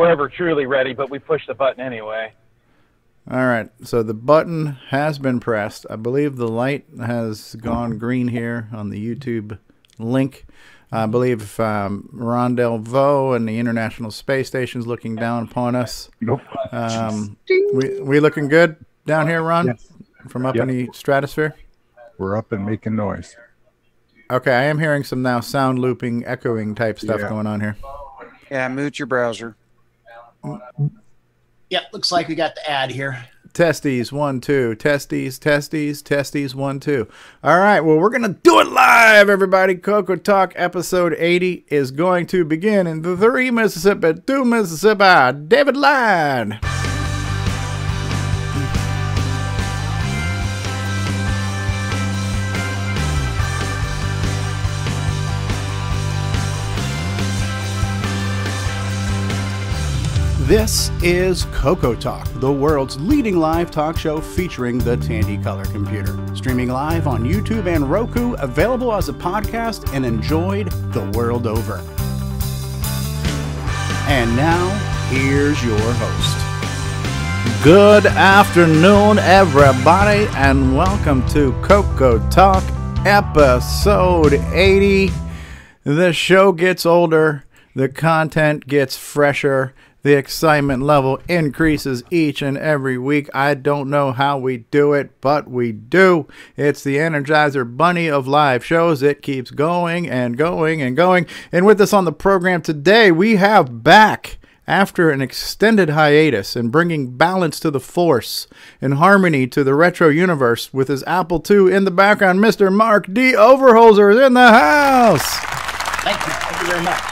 we're ever truly ready, but we push the button anyway. All right, so the button has been pressed. I believe the light has gone green here on the YouTube link. I believe um, Ron Delvaux and the International Space Station is looking down upon us. Nope. Um, we we looking good down here, Ron, Yes. from up Yep. in the stratosphere. We're up and making noise. Okay, I am hearing some now sound looping, echoing type stuff Yeah. going on here. Yeah, mute your browser. Yep, looks like we got the ad here. Testes, one, two. Testes, testes, testes, one, two. All right, well, we're going to do it live, everybody. Coco Talk episode 80 is going to begin in the three Mississippi, two Mississippi. David Line. This is Coco Talk, the world's leading live talk show featuring the Tandy Color computer. Streaming live on YouTube and Roku, available as a podcast and enjoyed the world over. And now, here's your host. Good afternoon, everybody, and welcome to Coco Talk episode 80. The show gets older, the content gets fresher, the excitement level increases each and every week. I don't know how we do it, but we do. It's the Energizer Bunny of live shows. It keeps going and going and going. And with us on the program today, we have back after an extended hiatus and bringing balance to the force and harmony to the retro universe with his Apple II in the background, Mr. Mark D. Overholzer is in the house. Thank you. Thank you very much.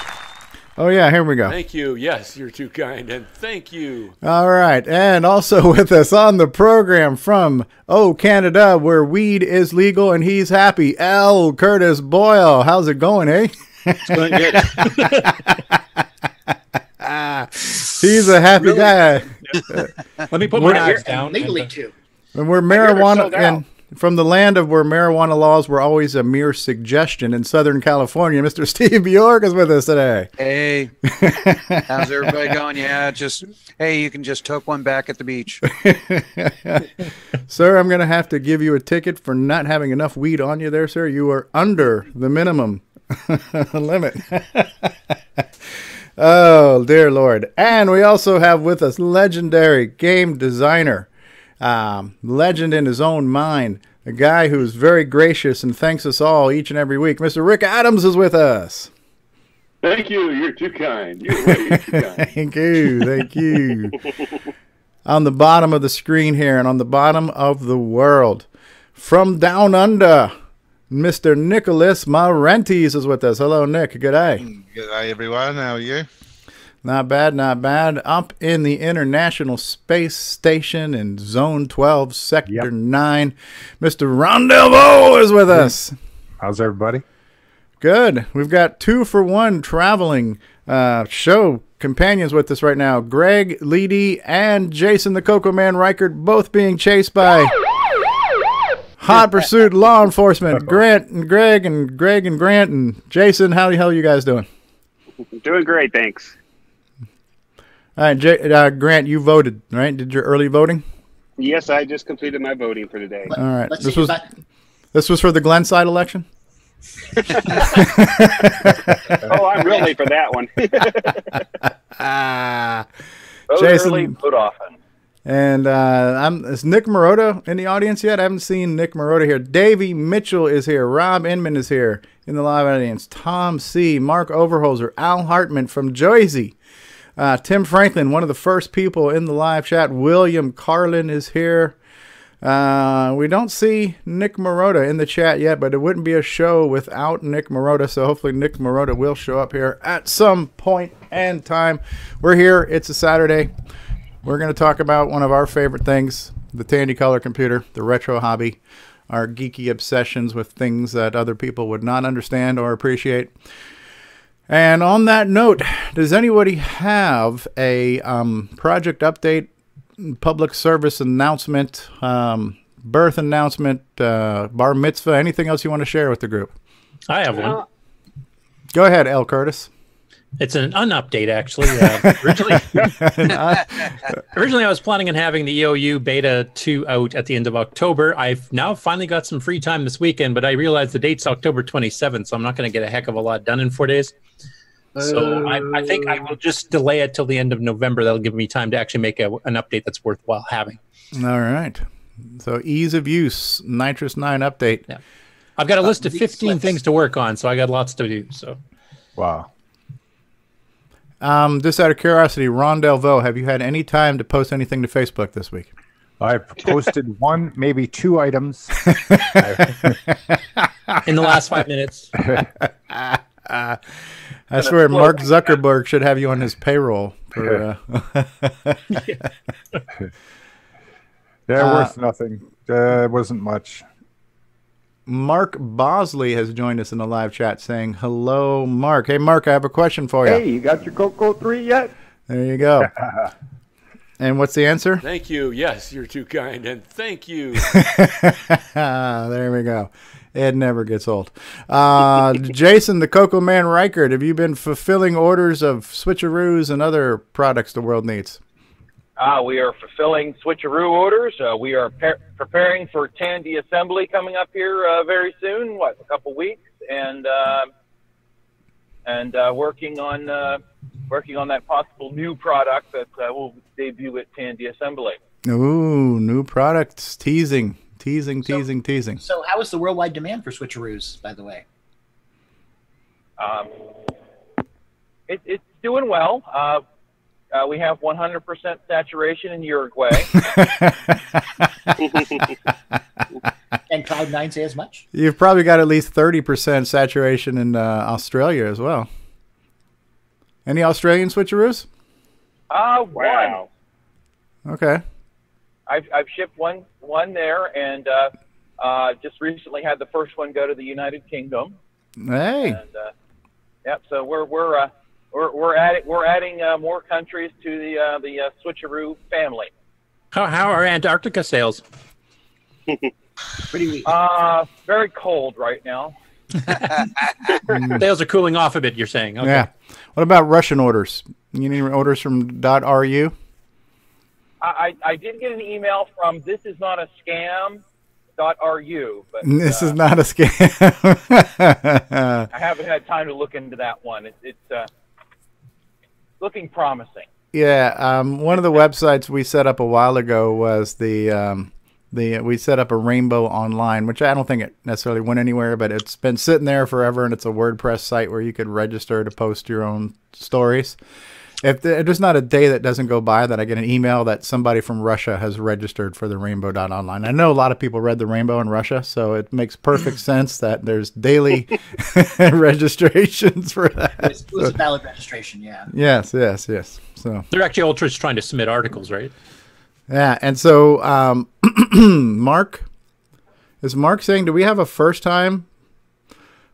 Oh, yeah, here we go. Thank you. Yes, you're too kind, and thank you. All right. And also with us on the program from Oh Canada, where weed is legal and he's happy, L. Curtis Boyle. How's it going, eh? It's going good. He's a happy guy. Let me put my knives down. Legally and, uh, too. And we're marijuana sold out. and from the land of where marijuana laws were always a mere suggestion in Southern California, Mr. Steve Bjork is with us today. Hey, how's everybody going? Yeah, just hey, you can just toke one back at the beach. Sir, I'm going to have to give you a ticket for not having enough weed on you there, sir. You are under the minimum limit. oh, dear Lord. And we also have with us legendary game designer, um, legend in his own mind, a guy who's very gracious and thanks us all each and every week. Mr. Rick Adams is with us. Thank you. You're too kind. You're way too kind. Thank you. Thank you. on the bottom of the screen here and on the bottom of the world, from down under, Mr. Nicholas Marentes is with us. Hello, Nick. Good day. Good day, everyone. How are you? Not bad, not bad. Up in the International Space Station in Zone 12, Sector Yep. 9, Mr. Ron Delvaux is with us. How's everybody? Good. We've got two for one traveling uh, show companions with us right now. Greg Leedy and Jason the Coco Man Reichert both being chased by hot pursuit law enforcement. Grant and Greg and Greg and Grant and Jason. How the hell are you guys doing? Doing great, thanks. All right, J- uh, Grant, you voted, right? Did your early voting? Yes, I just completed my voting for today. All right. Let's This was about this was for the Glenside election. Oh, I'm real late for that one. Ah. Vote Jason- early, vote often. And uh, I'm, is Nick Marotta in the audience yet? I haven't seen Nick Marotta here. Davey Mitchell is here. Rob Inman is here in the live audience. Tom C. Mark Overholzer. Al Hartman from Jersey. Uh, Tim Franklin, one of the first people in the live chat. William Carlin is here. Uh, we don't see Nick Marotta in the chat yet, but it wouldn't be a show without Nick Marotta. So hopefully Nick Marotta will show up here at some point and time. We're here. It's a Saturday. We're going to talk about one of our favorite things the Tandy Color computer, the retro hobby, our geeky obsessions with things that other people would not understand or appreciate. And on that note, does anybody have a um, project update, public service announcement, um, birth announcement, uh, bar mitzvah, anything else you want to share with the group? I have one. Uh, Go ahead, L. Curtis. It's an unupdate, actually. Uh, originally, originally, I was planning on having the EOU Beta 2 out at the end of October. I've now finally got some free time this weekend, but I realized the date's October 27th, so I'm not going to get a heck of a lot done in four days. So I, I think I will just delay it till the end of November. That'll give me time to actually make a, an update that's worthwhile having. All right. So ease of use, NitrOS-9 update. Yeah. I've got a list of 15 slips. things to work on, so I got lots to do. So Wow. Um, just out of curiosity, Ron Delvaux, have you had any time to post anything to Facebook this week? I've posted one, maybe two items. in the last five minutes, I swear, Mark Zuckerberg should have you on his payroll for. Uh, They're Uh, worth nothing. Uh, it wasn't much. Mark Bosley has joined us in the live chat saying, Hello, Mark. Hey, Mark, I have a question for you. Hey, you got your Coco 3 yet? There you go. and what's the answer? Thank you. Yes, you're too kind. And thank you. There we go. It never gets old. Uh, Jason, the Coco Man Reichert, have you been fulfilling orders of switcheroos and other products the world needs? Uh, we are fulfilling switcheroo orders. Uh, we are par- preparing for Tandy assembly coming up here uh, very soon. What, a couple weeks, and uh, and uh, working on uh, working on that possible new product that uh, will debut at Tandy assembly. Ooh, new products. Teasing, teasing, So- teasing, teasing. So, how is the worldwide demand for switcheroos, by the way? Um, it, it's doing well. Uh, we have 100% saturation in Uruguay. And Cloud9 say as much? You've probably got at least 30% saturation in uh, Australia as well. Any Australian switcheroos? Uh, wow. Okay. I've, I've shipped one one there, and uh, uh, just recently had the first one go to the United Kingdom. Hey. And uh, yep, so we're we're uh, we're we're adding we're adding uh, more countries to the uh, the uh, switcheroo family. how, how are Antarctica sales? Pretty weak. Uh, very cold right now. Sales are cooling off a bit. You're saying? Okay. Yeah. What about Russian orders? You need orders from .ru? I, I I did get an email from this is not a scam. Dot ru, but This uh, is not a scam. I haven't had time to look into that one. It, it's uh, looking promising. yeah. Um, one of the websites we set up a while ago was the um, the we set up a Rainbow Online, which I don't think it necessarily went anywhere, but it's been sitting there forever, and it's a WordPress site where you could register to post your own stories. If the, there's not a day that doesn't go by that I get an email that somebody from Russia has registered for the Rainbow dot Online. I know a lot of people read the Rainbow in Russia, so it makes perfect sense that there's daily registrations for that. It was, it was a valid registration, yeah. Yes, yes, yes. So They're actually all just trying to submit articles, right? yeah, and so um, Mark is Mark saying, do we have a first time?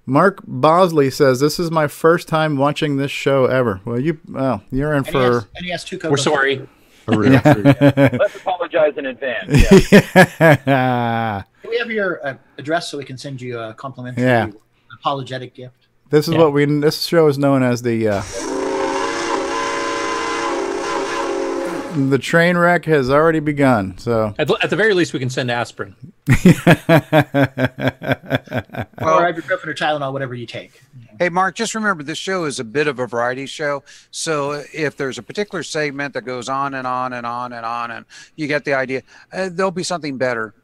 Mark Bosley says this is my first time watching this show ever. Well, you well, you're in And he, for. has, and he has two We're sorry. A real treat. Let's apologize in advance. Yeah. Do we have your uh, address so we can send you a complimentary Yeah. apologetic gift? This is what we. This show is known as the. Uh, the train wreck has already begun. So At, the- at the very least, we can send aspirin. or ibuprofen or Tylenol, whatever you take. Hey, Mark, just remember this show is a bit of a variety show. So if there's a particular segment that goes on and on and on and on, and you get the idea, uh, there'll be something better.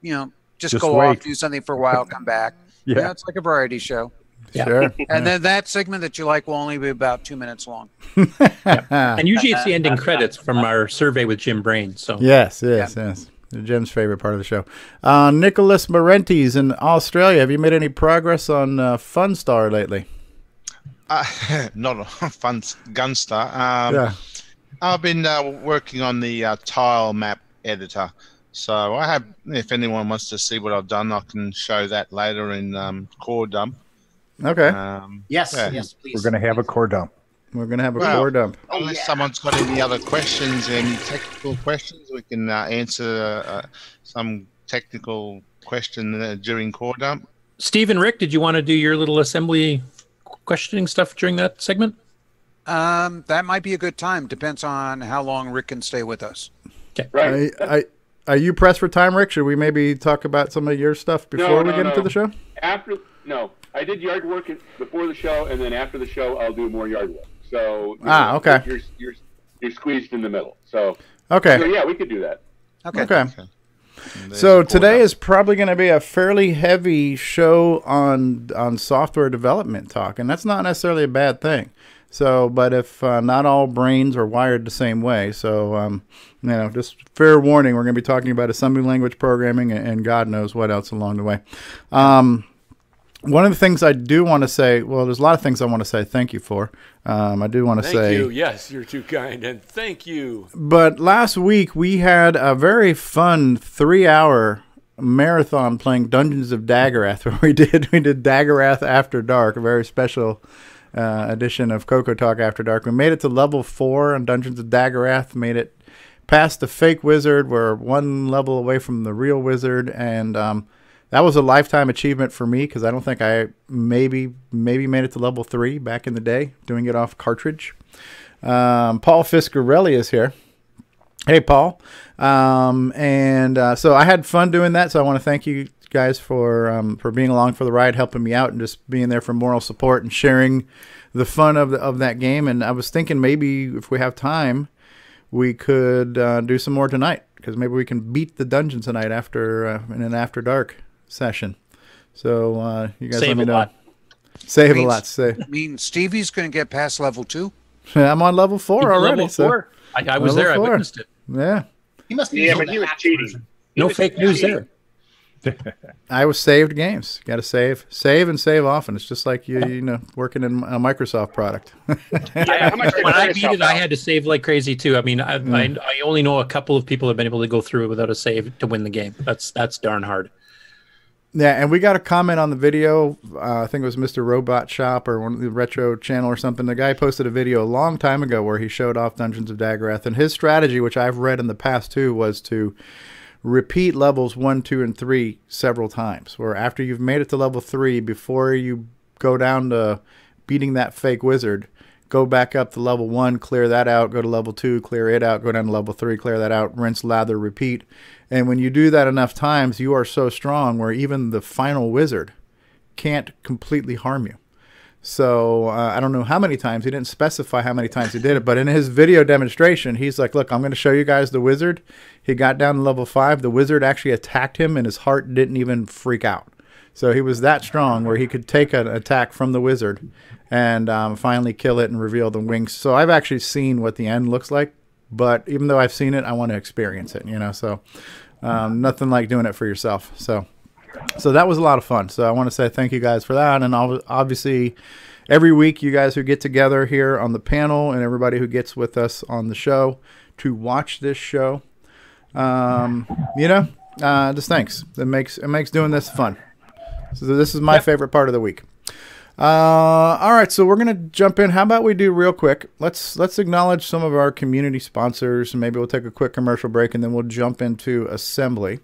You know, just, Just go wait. off, do something for a while, come back. Yeah. Yeah, it's like a variety show. Yeah. sure. And then that segment that you like will only be about two minutes long. And usually it's the ending credits from our survey with Jim Brain. So Yes, yes, yes. Jim's favorite part of the show. Uh, Nicholas Marentes in Australia. Have you made any progress on uh, Funstar lately? Uh, not a fun Gunstar. Um, yeah. I've been uh, working on the uh, tile map editor. So I have, if anyone wants to see what I've done, I can show that later in um, Core Dump. Okay. Um, Yes, Yeah. yes, please. We're going to have a core dump. We're gonna have a well, core dump. unless yeah. someone's got any other questions, any technical questions, we can uh, answer uh, some technical question uh, during Core Dump. Steve and Rick, did you want to do your little assembly questioning stuff during that segment? Um, that might be a good time. Depends on how long Rick can stay with us. Okay. Right. I, I, are you pressed for time, Rick? Should we maybe talk about some of your stuff before No, we no, get into no. the show? After no, I did yard work before the show, and then after the show, I'll do more yard work. So you Ah, okay. You're you're you're squeezed in the middle. So Okay. so yeah, we could do that. Okay. Okay. And there's So today is probably going to be a fairly heavy show on on software development talk, and that's not necessarily a bad thing. So, but if uh, not all brains are wired the same way, so um, you know, just fair warning, we're going to be talking about assembly language programming and, and God knows what else along the way. Um, one of the things I do want to say, well, there's a lot of things I want to say thank you for. Um, I do want to Thank say Thank you. Yes, you're too kind, and thank you. but last week we had a very fun three-hour marathon playing Dungeons of Daggorath, where we did we did Daggorath After Dark, a very special uh, edition of Coco Talk After Dark. We made it to level four on Dungeons of Daggorath. Made it past the fake wizard. We're one level away from the real wizard, and um, that was a lifetime achievement for me because I don't think I maybe maybe made it to level three back in the day doing it off cartridge. Um, Paul Fiscarelli is here. Hey, Paul. Um, and uh, so I had fun doing that. So I want to thank you guys for um, for being along for the ride, helping me out, and just being there for moral support and sharing the fun of the, of that game. And I was thinking maybe if we have time, we could uh, do some more tonight because maybe we can beat the dungeon tonight after uh, in an after dark session. So uh, you guys Save let me a know. lot. Save a lot. Say I mean, Stevie's going to get past level two. I'm on level four already. Level so four. I, I was Level there. I witnessed it. yeah. He must be Yeah, using but he was hatch cheating. version. No was fake news there. I was saved games. Got to save, save, and save often. It's just like you, you know, working in a Microsoft product. Yeah, how much did when I beat help it, I had to save like crazy too. I mean, I, Hmm. I, I only know a couple of people have been able to go through it without a save to win the game. That's that's darn hard. Yeah, and we got a comment on the video. Uh, I think it was Mr. Robot Shop or one of the retro channel or something. The guy posted a video a long time ago where he showed off Dungeons of Daggorath, and his strategy, which I've read in the past too, was to repeat levels one, two, and three several times. Where after you've made it to level three, before you go down to beating that fake wizard, go back up to level one, clear that out, go to level two, clear it out, go down to level three, clear that out, rinse, lather, repeat. And when you do that enough times, you are so strong where even the final wizard can't completely harm you. So uh, I don't know how many times he didn't specify how many times he did it, but in his video demonstration, he's like, "Look, I'm going to show you guys the wizard." He got down to level five. The wizard actually attacked him, and his heart didn't even freak out. So he was that strong where he could take an attack from the wizard and um, finally kill it and reveal the wings. So I've actually seen what the end looks like, but even though I've seen it, I want to experience it. You know, so um, nothing like doing it for yourself. So so that was a lot of fun. So I want to say thank you guys for that, and obviously every week you guys who get together here on the panel and everybody who gets with us on the show to watch this show. Um, you know, uh, just thanks. It makes it makes doing this fun. So this is my favorite part of the week. Uh, all right, so we're gonna jump in. How about we do real quick? Let's let's acknowledge some of our community sponsors, and maybe we'll take a quick commercial break, and then we'll jump into assembly.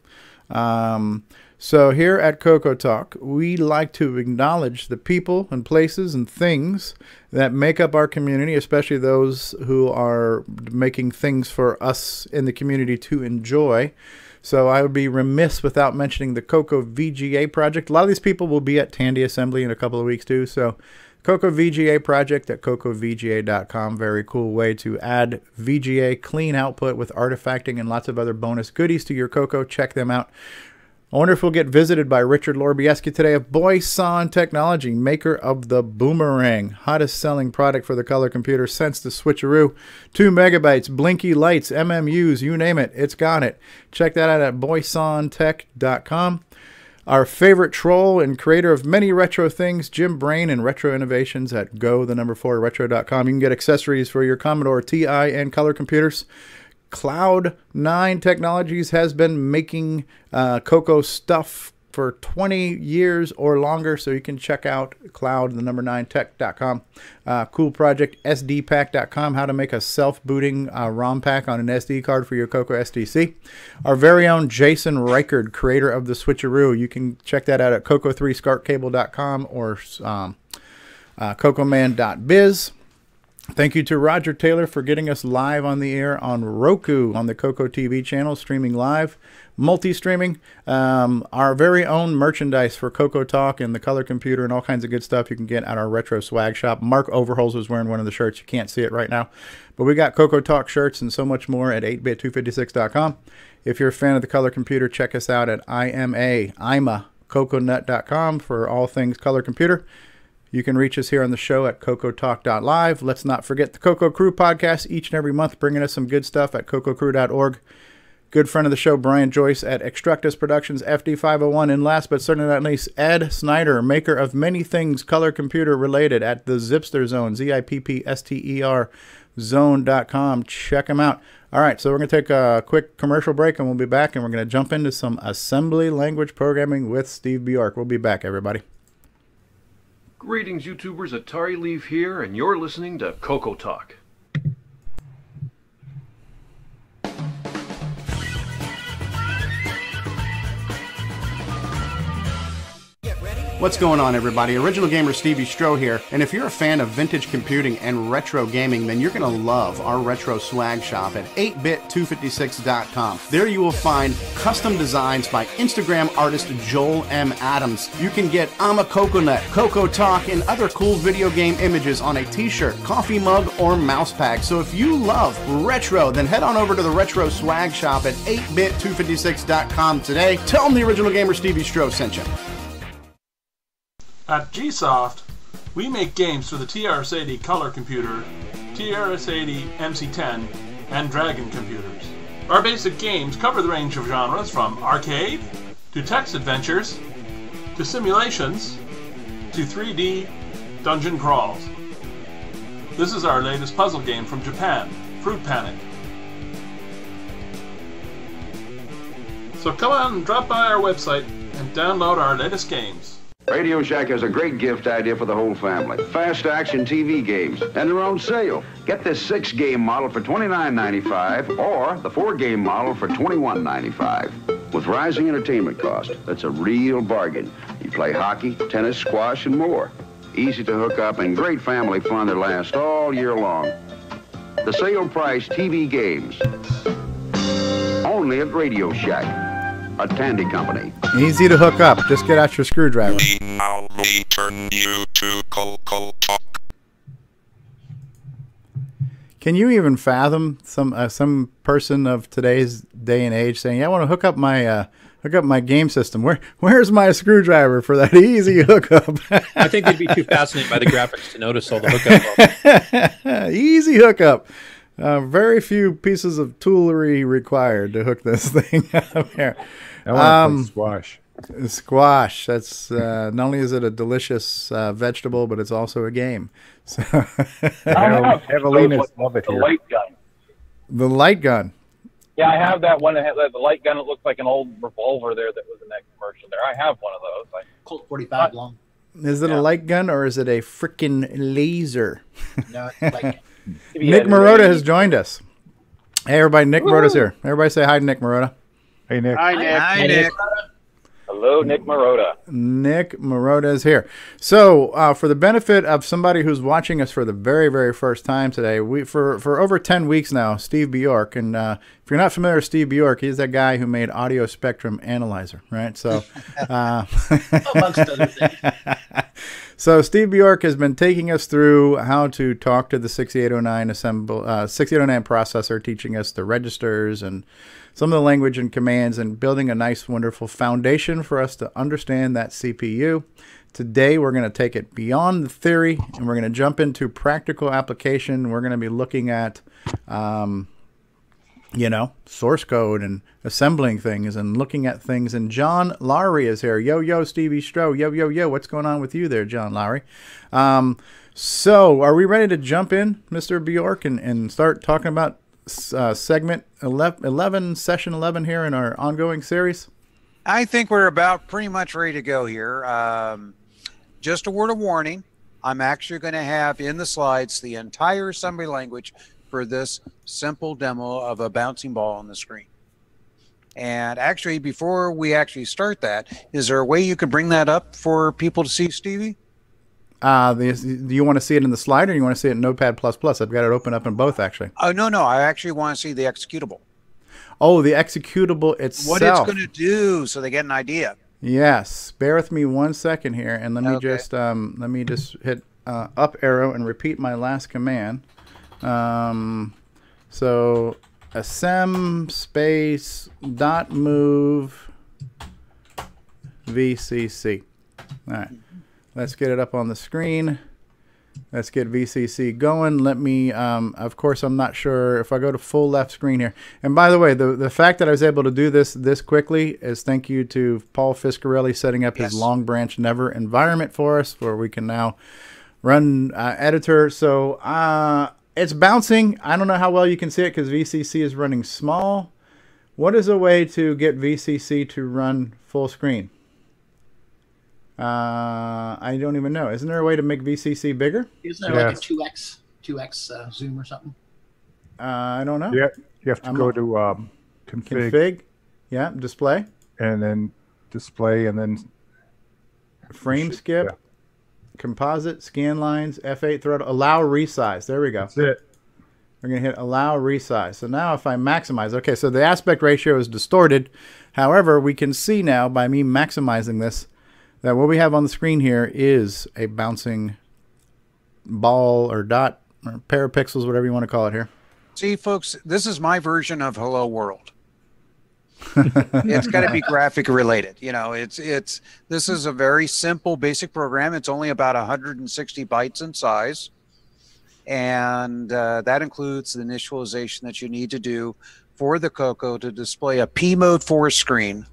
Um, so here at Coco Talk, we like to acknowledge the people and places and things that make up our community, especially those who are making things for us in the community to enjoy. So I would be remiss without mentioning the Coco VGA project. A lot of these people will be at Tandy Assembly in a couple of weeks too. So Coco VGA project at cocovga.com. Very cool way to add VGA clean output with artifacting and lots of other bonus goodies to your Coco. Check them out. I wonder if we'll get visited by Richard Lorbieski today of Boyson Technology, maker of the Boomerang, hottest selling product for the color computer since the switcheroo. Two megabytes, blinky lights, MMUs, you name it, it's got it. Check that out at boysontech.com. Our favorite troll and creator of many retro things, Jim Brain and Retro Innovations at go, the number four, retro.com. You can get accessories for your Commodore TI and color computers. Cloud9 Technologies has been making uh, Coco stuff for 20 years or longer, so you can check out cloud, the number 9 tech.com. Uh, cool project, sdpack.com, how to make a self booting uh, ROM pack on an SD card for your Coco SDC. Our very own Jason Reichert, creator of the Switcheroo, you can check that out at coco3scartcable.com or um, uh, cocoman.biz. Thank you to Roger Taylor for getting us live on the air on Roku on the Coco TV channel, streaming live, multi streaming. Um, our very own merchandise for Coco Talk and the color computer and all kinds of good stuff you can get at our retro swag shop. Mark Overholz was wearing one of the shirts. You can't see it right now, but we got Coco Talk shirts and so much more at 8bit256.com. If you're a fan of the color computer, check us out at IMA, IMA, coconut.com for all things color computer. You can reach us here on the show at cocotalk.live. Let's not forget the Coco Crew podcast each and every month, bringing us some good stuff at cococrew.org. Good friend of the show, Brian Joyce at Extractus Productions, FD501. And last but certainly not least, Ed Snyder, maker of many things color computer related at the Zippster Zone, Z I P P S T E R zone.com. Check him out. All right, so we're going to take a quick commercial break and we'll be back and we're going to jump into some assembly language programming with Steve Bjork. We'll be back, everybody. Greetings, YouTubers. Atari Leaf here, and you're listening to Coco Talk. What's going on, everybody? Original Gamer Stevie Strow here, and if you're a fan of vintage computing and retro gaming, then you're going to love our retro swag shop at 8bit256.com. There you will find custom designs by Instagram artist Joel M. Adams. You can get I'm a Coconut, Coco Talk, and other cool video game images on a t shirt, coffee mug, or mouse pad. So if you love retro, then head on over to the retro swag shop at 8bit256.com today. Tell them the Original Gamer Stevie Strow sent you. At GSoft, we make games for the TRS-80 color computer, TRS-80 MC10, and Dragon computers. Our basic games cover the range of genres from arcade, to text adventures, to simulations, to 3D dungeon crawls. This is our latest puzzle game from Japan, Fruit Panic. So come on and drop by our website and download our latest games. Radio Shack has a great gift idea for the whole family. Fast action TV games, and they're on sale. Get this six game model for $29.95 or the four game model for $21.95. With rising entertainment cost, that's a real bargain. You play hockey, tennis, squash, and more. Easy to hook up and great family fun that lasts all year long. The sale price TV games. Only at Radio Shack a Tandy company. Easy to hook up. Just get out your screwdriver. Now we turn you to Coco Talk. Can you even fathom some uh, some person of today's day and age saying, "Yeah, I want to hook up my uh, hook up my game system. Where where's my screwdriver for that easy hookup?" I think they'd be too fascinated by the graphics to notice all the hookup. easy hookup. Uh, very few pieces of toolery required to hook this thing up here. I want to play squash. Squash. That's uh, not only is it a delicious uh, vegetable, but it's also a game. So have Evelinas love it the here. light gun. the light gun. Yeah, I have that one. That has the light gun. It looks like an old revolver there that was in that commercial. There, I have one of those. I, Colt 45 long. Is it a light gun or is it a freaking laser? No, like Nick Marotta has joined us. Hey, everybody! Nick Marotta's here. Everybody, say hi, to Nick Marotta. Hey, Nick. Hi, Nick. Hi, Nick. Hello, Nick Marotta. Nick Marotta is here. So, uh, for the benefit of somebody who's watching us for the very, very first time today, we for for over ten weeks now, Steve Bjork, and uh, if you're not familiar with Steve Bjork, he's that guy who made Audio Spectrum Analyzer, right? So, uh, amongst other things. so Steve Bjork has been taking us through how to talk to the 6809 assemble uh, 6809 processor, teaching us the registers and some of the language and commands, and building a nice, wonderful foundation for us to understand that CPU. Today, we're going to take it beyond the theory, and we're going to jump into practical application. We're going to be looking at um, you know, source code and assembling things and looking at things. And John Lowry is here. Yo, yo, Stevie Strow. Yo, yo, yo. What's going on with you there, John Lowry? Um, so, are we ready to jump in, Mr. Bjork, and, and start talking about uh, segment 11, 11, session 11 here in our ongoing series? I think we're about pretty much ready to go here. Um, just a word of warning I'm actually going to have in the slides the entire assembly language for this simple demo of a bouncing ball on the screen. And actually, before we actually start that, is there a way you could bring that up for people to see, Stevie? Uh, the, do you want to see it in the slide or you want to see it in Notepad plus plus? I've got it open up in both actually. Oh no, no, I actually want to see the executable. Oh, the executable itself. What it's going to do, so they get an idea. Yes. Bear with me one second here, and let me Okay. just um, let me just hit uh, up arrow and repeat my last command. Um, so asem space dot move VCC. All right. Let's get it up on the screen. Let's get VCC going. Let me, um, of course, I'm not sure if I go to full left screen here. And by the way, the, the fact that I was able to do this this quickly is thank you to Paul Fiscarelli setting up his Long Branch Never environment for us, where we can now run uh, editor. So uh, it's bouncing. I don't know how well you can see it because VCC is running small. What is a way to get VCC to run full screen? Uh, I don't even know. Isn't there a way to make VCC bigger? Isn't there like a two x two x uh, zoom or something? Uh, I don't know. Yeah, you have to I'm go a- to um, config, Config. Yeah, display. and then display, and then Frame skip. Composite, scan lines, F8 throttle, allow resize. There we go. That's it. We're going to hit allow resize. So now if I maximize, okay, so the aspect ratio is distorted. However, we can see now by me maximizing this that what we have on the screen here is a bouncing ball or dot or pair of pixels, whatever you want to call it here. See, folks, this is my version of Hello World. it's got to be graphic related. You know, it's it's this is a very simple basic program. It's only about 160 bytes in size, and uh, that includes the initialization that you need to do for the Coco to display a P mode four screen,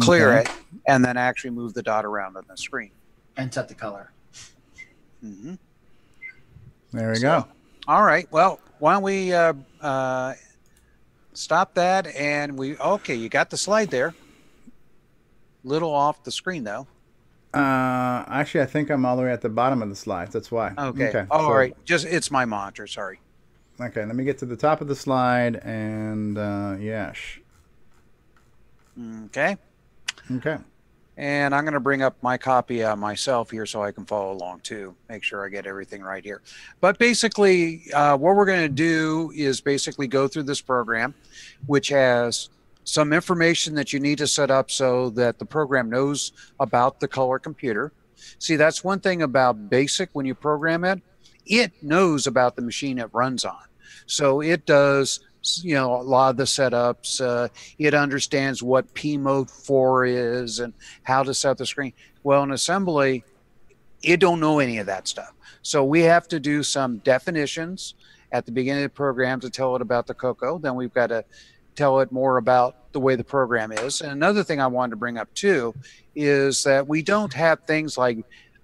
clear Okay. it, and then actually move the dot around on the screen. And set the color. hmm There we go. All right. Well, why don't we uh, uh, stop that? And we okay. You got the slide there. Little off the screen though. Uh, actually, I think I'm all the way at the bottom of the slide. That's why. Okay. All so- right. Just it's my monitor. Sorry. Okay, let me get to the top of the slide and uh, yes. Okay. Okay. And I'm going to bring up my copy uh, myself here so I can follow along too. Make sure I get everything right here. But basically, uh, what we're going to do is basically go through this program, which has some information that you need to set up so that the program knows about the color computer. See, that's one thing about BASIC when you program it, it knows about the machine it runs on. So it does, you know, a lot of the setups. Uh, it understands what P mode 4 is and how to set the screen. Well, in assembly, it don't know any of that stuff. So we have to do some definitions at the beginning of the program to tell it about the Coco. Then we've got to tell it more about the way the program is. And another thing I wanted to bring up too is that we don't have things like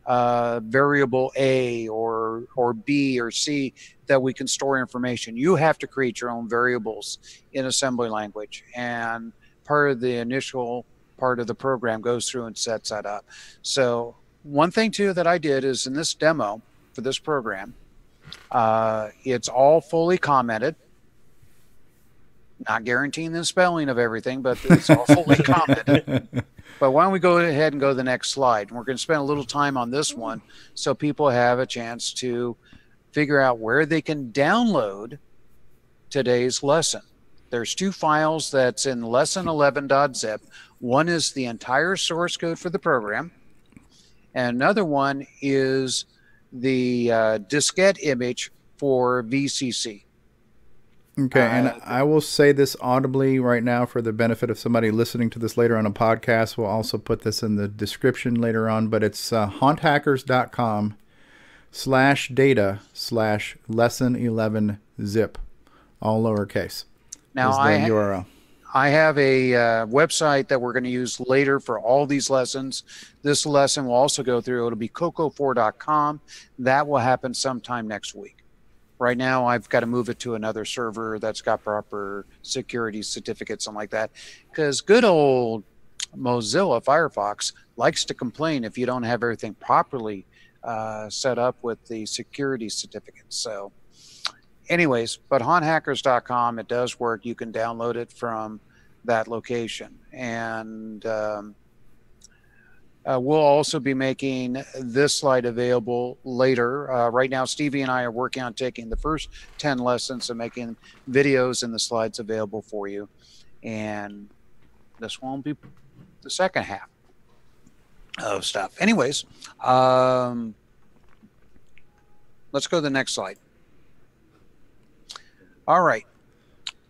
uh, variable A or or B or C that we can store information. You have to create your own variables in assembly language, and part of the initial part of the program goes through and sets that up. So one thing too that I did is in this demo for this program, uh, it's all fully commented. Not guaranteeing the spelling of everything, but it's all fully commented. But why don't we go ahead and go to the next slide? We're going to spend a little time on this one so people have a chance to figure out where they can download today's lesson. There's two files that's in lesson11.zip. One is the entire source code for the program, and another one is the uh, diskette image for VCC. Okay, and Uh, I will say this audibly right now for the benefit of somebody listening to this later on a podcast. We'll also put this in the description later on, but it's uh, haunthackers.com slash data slash lesson 11 zip, all lowercase. Now is the I URL. I have a uh, website that we're going to use later for all these lessons. This lesson will also go through. It'll be coco4.com. That will happen sometime next week. Right now, I've got to move it to another server that's got proper security certificates and like that. Because good old Mozilla Firefox likes to complain if you don't have everything properly uh, set up with the security certificates. So, anyways, but haunthackers.com, it does work. You can download it from that location. And um, Uh, we'll also be making this slide available later. Uh, right now, Stevie and I are working on taking the first 10 lessons and making videos and the slides available for you. And this won't be the second half of stuff. Anyways, um, let's go to the next slide. All right.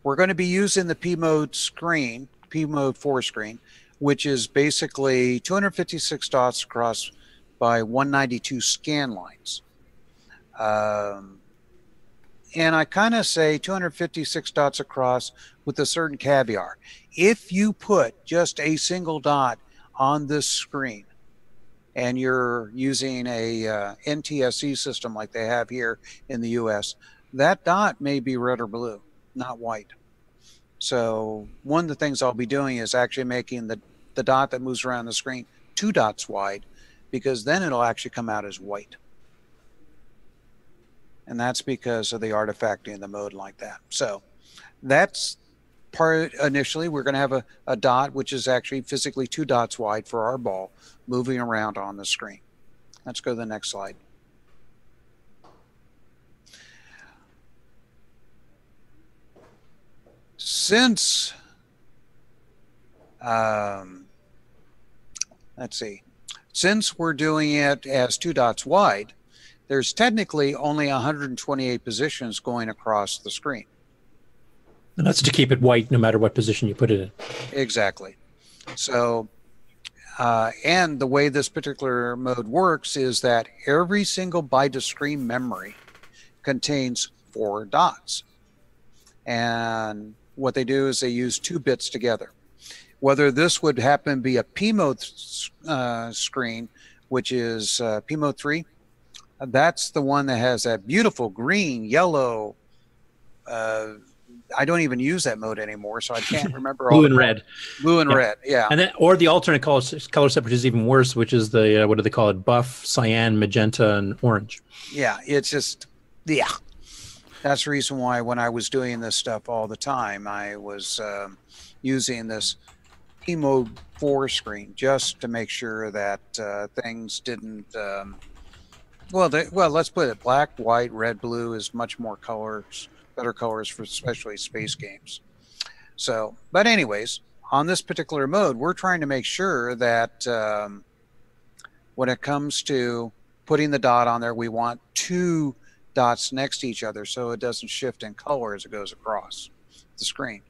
We're going to be using the P mode screen, P mode 4 screen, which is basically 256 dots across by 192 scan lines. Um, and I kind of say 256 dots across with a certain caveat. If you put just a single dot on this screen and you're using a uh, NTSC system like they have here in the US, that dot may be red or blue, not white. So one of the things I'll be doing is actually making the, the dot that moves around the screen two dots wide because then it'll actually come out as white. And that's because of the artifacting in the mode like that. So that's part initially we're going to have a, a dot which is actually physically two dots wide for our ball moving around on the screen. Let's go to the next slide. since um, let's see. Since we're doing it as two dots wide there's technically only 128 positions going across the screen. And that's to keep it white no matter what position you put it in. Exactly. So uh, and the way this particular mode works is that every single byte of screen memory contains four dots. And what they do is they use two bits together. Whether this would happen to be a P mode uh, screen, which is uh, P mode 3, that's the one that has that beautiful green, yellow. Uh, I don't even use that mode anymore, so I can't remember. Blue and red. Blue and Yeah. red, yeah. And then, or the alternate color, color set, which is even worse, which is the uh, what do they call it? Buff, cyan, magenta, and orange. yeah, it's just yeah. That's the reason why when I was doing this stuff all the time, I was um, using this Mode four screen just to make sure that uh, things didn't. Um, well, they, well, let's put it: black, white, red, blue is much more colors, better colors for especially space games. So, but anyways, on this particular mode, we're trying to make sure that um, when it comes to putting the dot on there, we want two dots next to each other so it doesn't shift in color as it goes across the screen.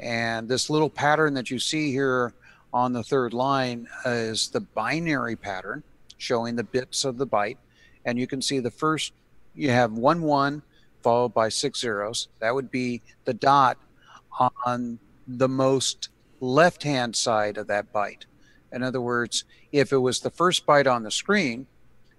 And this little pattern that you see here on the third line is the binary pattern showing the bits of the byte. And you can see the first, you have one one followed by six zeros. That would be the dot on the most left hand side of that byte. In other words, if it was the first byte on the screen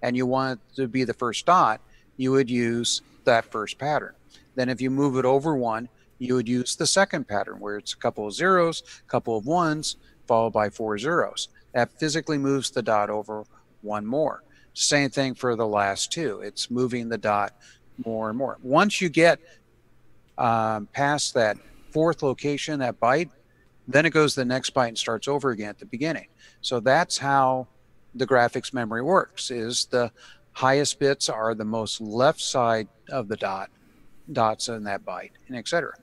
and you want it to be the first dot, you would use that first pattern. Then if you move it over one, you would use the second pattern where it's a couple of zeros, couple of ones, followed by four zeros. That physically moves the dot over one more. Same thing for the last two. It's moving the dot more and more. Once you get um, past that fourth location, that byte, then it goes to the next byte and starts over again at the beginning. So that's how the graphics memory works is the highest bits are the most left side of the dot dots in that byte and etc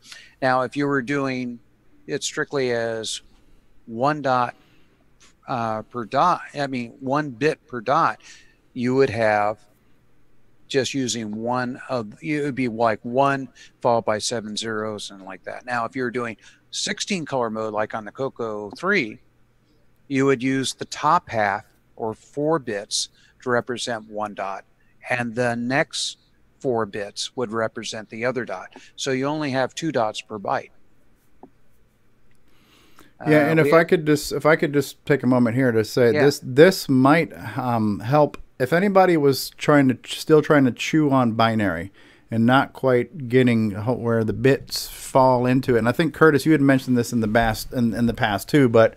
now if you were doing it strictly as one dot uh, per dot i mean one bit per dot you would have just using one of it would be like one followed by seven zeros and like that. Now if you're doing 16 color mode like on the coco 3 you would use the top half or four bits to represent one dot, and the next four bits would represent the other dot. So you only have two dots per byte. Yeah, Uh, and if I could just if I could just take a moment here to say Yeah. this this might um, help if anybody was trying to still trying to chew on binary and not quite getting where the bits fall into it. And I think Curtis, you had mentioned this in the past in, in the past too, but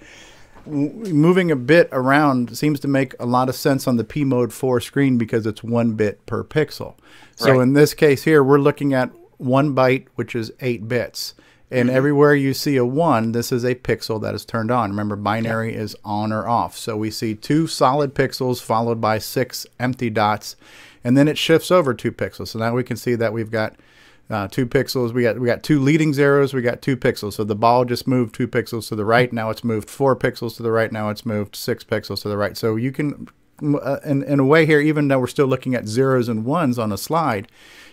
moving a bit around seems to make a lot of sense on the P mode 4 screen because it's one bit per pixel. So Right. in this case here, we're looking at one byte, which is eight bits. And Mm-hmm. everywhere you see a one, this is a pixel that is turned on. Remember, binary is on or off. So we see two solid pixels followed by six empty dots, and then it shifts over two pixels. So now we can see that we've got uh, two pixels. We got we got two leading zeros. We got two pixels. So the ball just moved two pixels to the right. Now it's moved four pixels to the right. Now it's moved six pixels to the right. So you can, uh, in in a way here, even though we're still looking at zeros and ones on a slide,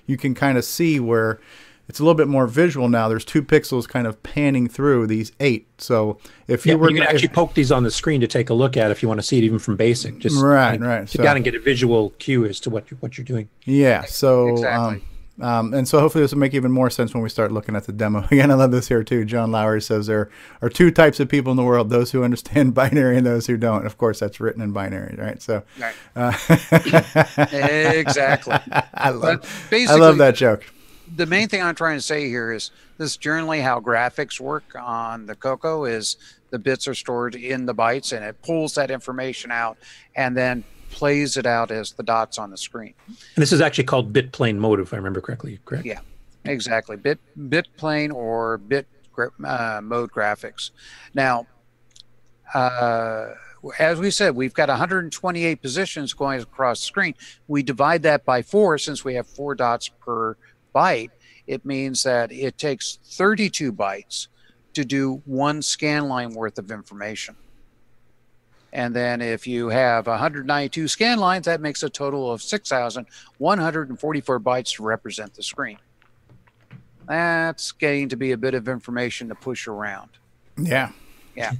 you can kind of see where it's a little bit more visual now. There's two pixels kind of panning through these eight. So if Yeah, you were you can if- actually poke these on the screen to take a look at if you want to see it even from basic. Just Right, kind of right, Sit so- down and get a visual cue as to what you, what you're doing. Yeah. So, Exactly. um, um, and so hopefully this will make even more sense when we start looking at the demo. Again, I love this here too. John Lowry says there are two types of people in the world: those who understand binary and those who don't. Of course, that's written in binary, right? So, Right. uh, Exactly. I love, I love that joke. the main thing I'm trying to say here is this is generally how graphics work on the Coco is the bits are stored in the bytes and it pulls that information out and then plays it out as the dots on the screen. And this is actually called bit plane mode, if I remember correctly. Correct? Yeah, exactly. Bit bit plane or bit uh, mode graphics. Now, uh, as we said, we've got 128 positions going across the screen. We divide that by four since we have four dots per byte. It means that it takes 32 bytes to do one scan line worth of information. And then if you have 192 scan lines, that makes a total of 6,144 bytes to represent the screen. That's getting to be a bit of information to push around. Yeah. Yeah.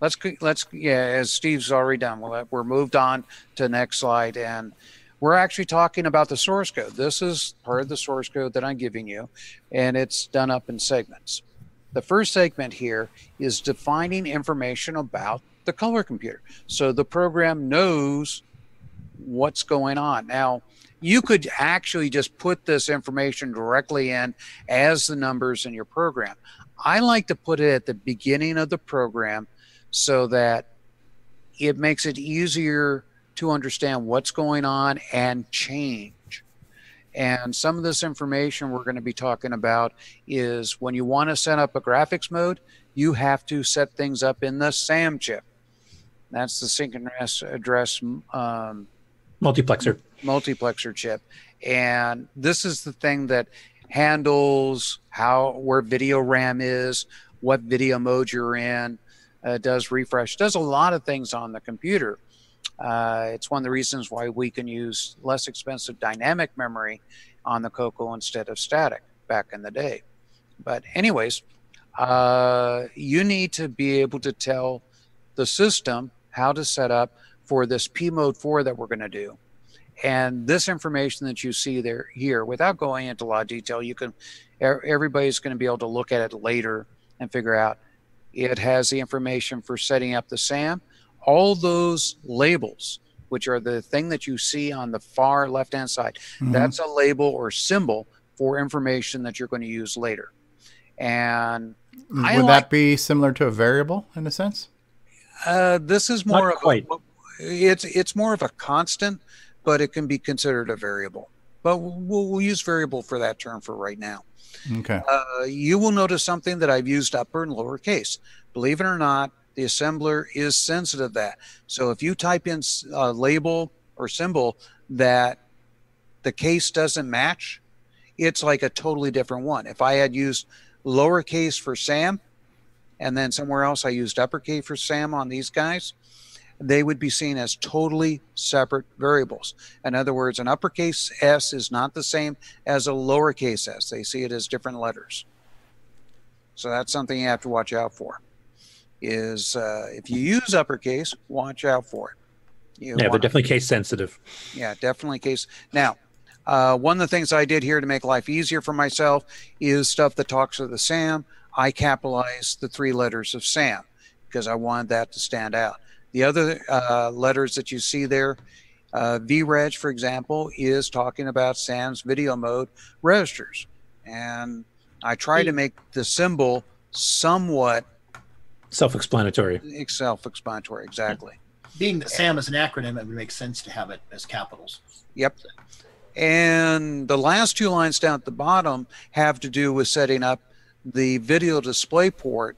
Let's let's yeah. As Steve's already done, we're moved on to the next slide, and we're actually talking about the source code. This is part of the source code that I'm giving you, and it's done up in segments. The first segment here is defining information about the color computer, so the program knows what's going on. Now, you could actually just put this information directly in as the numbers in your program. I like to put it at the beginning of the program so that it makes it easier to understand what's going on and change. And some of this information we're going to be talking about is when you want to set up a graphics mode, you have to set things up in the SAM chip. That's the synchronous address um, Multiplexer. multiplexer chip. And this is the thing that handles how where video ram is what video mode you're in uh, does refresh does a lot of things on the computer. Uh, it's one of the reasons why we can use less expensive dynamic memory on the coco instead of static back in the day. But anyways uh, you need to be able to tell the system how to set up for this p mode 4 that we're going to do and this information that you see there here without going into a lot of detail you can everybody's going to be able to look at it later and figure out it has the information for setting up the sam all those labels which are the thing that you see on the far left hand side Mhm. that's a label or symbol for information that you're going to use later and I Would like that be similar to a variable in a sense? Uh, this is more of a, it's it's more of a constant, but it can be considered a variable. But we'll, we'll use variable for that term for right now. Okay. Uh, you will notice something that I've used upper and lower case. Believe it or not, the assembler is sensitive to that. So if you type in a label or symbol that the case doesn't match, it's like a totally different one. If I had used lowercase for Sam, and then somewhere else I used upper uppercase for Sam on these guys, they would be seen as totally separate variables. In other words, an uppercase S is not the same as a lowercase s. They see it as different letters. So that's something you have to watch out for. Is uh, if you use uppercase, watch out for it. You Yeah, they're definitely case sensitive. yeah, definitely case. Now, uh, one of the things I did here to make life easier for myself is stuff that talks to the SAM. I capitalized the three letters of SAM because I wanted that to stand out. The other uh, letters that you see there, uh, VReg, for example, is talking about SAM's video mode registers. And I try to make the symbol somewhat Self-explanatory. self-explanatory. Exactly. Being that SAM is an acronym, it would make sense to have it as capitals. Yep. And the last two lines down at the bottom have to do with setting up the video display port,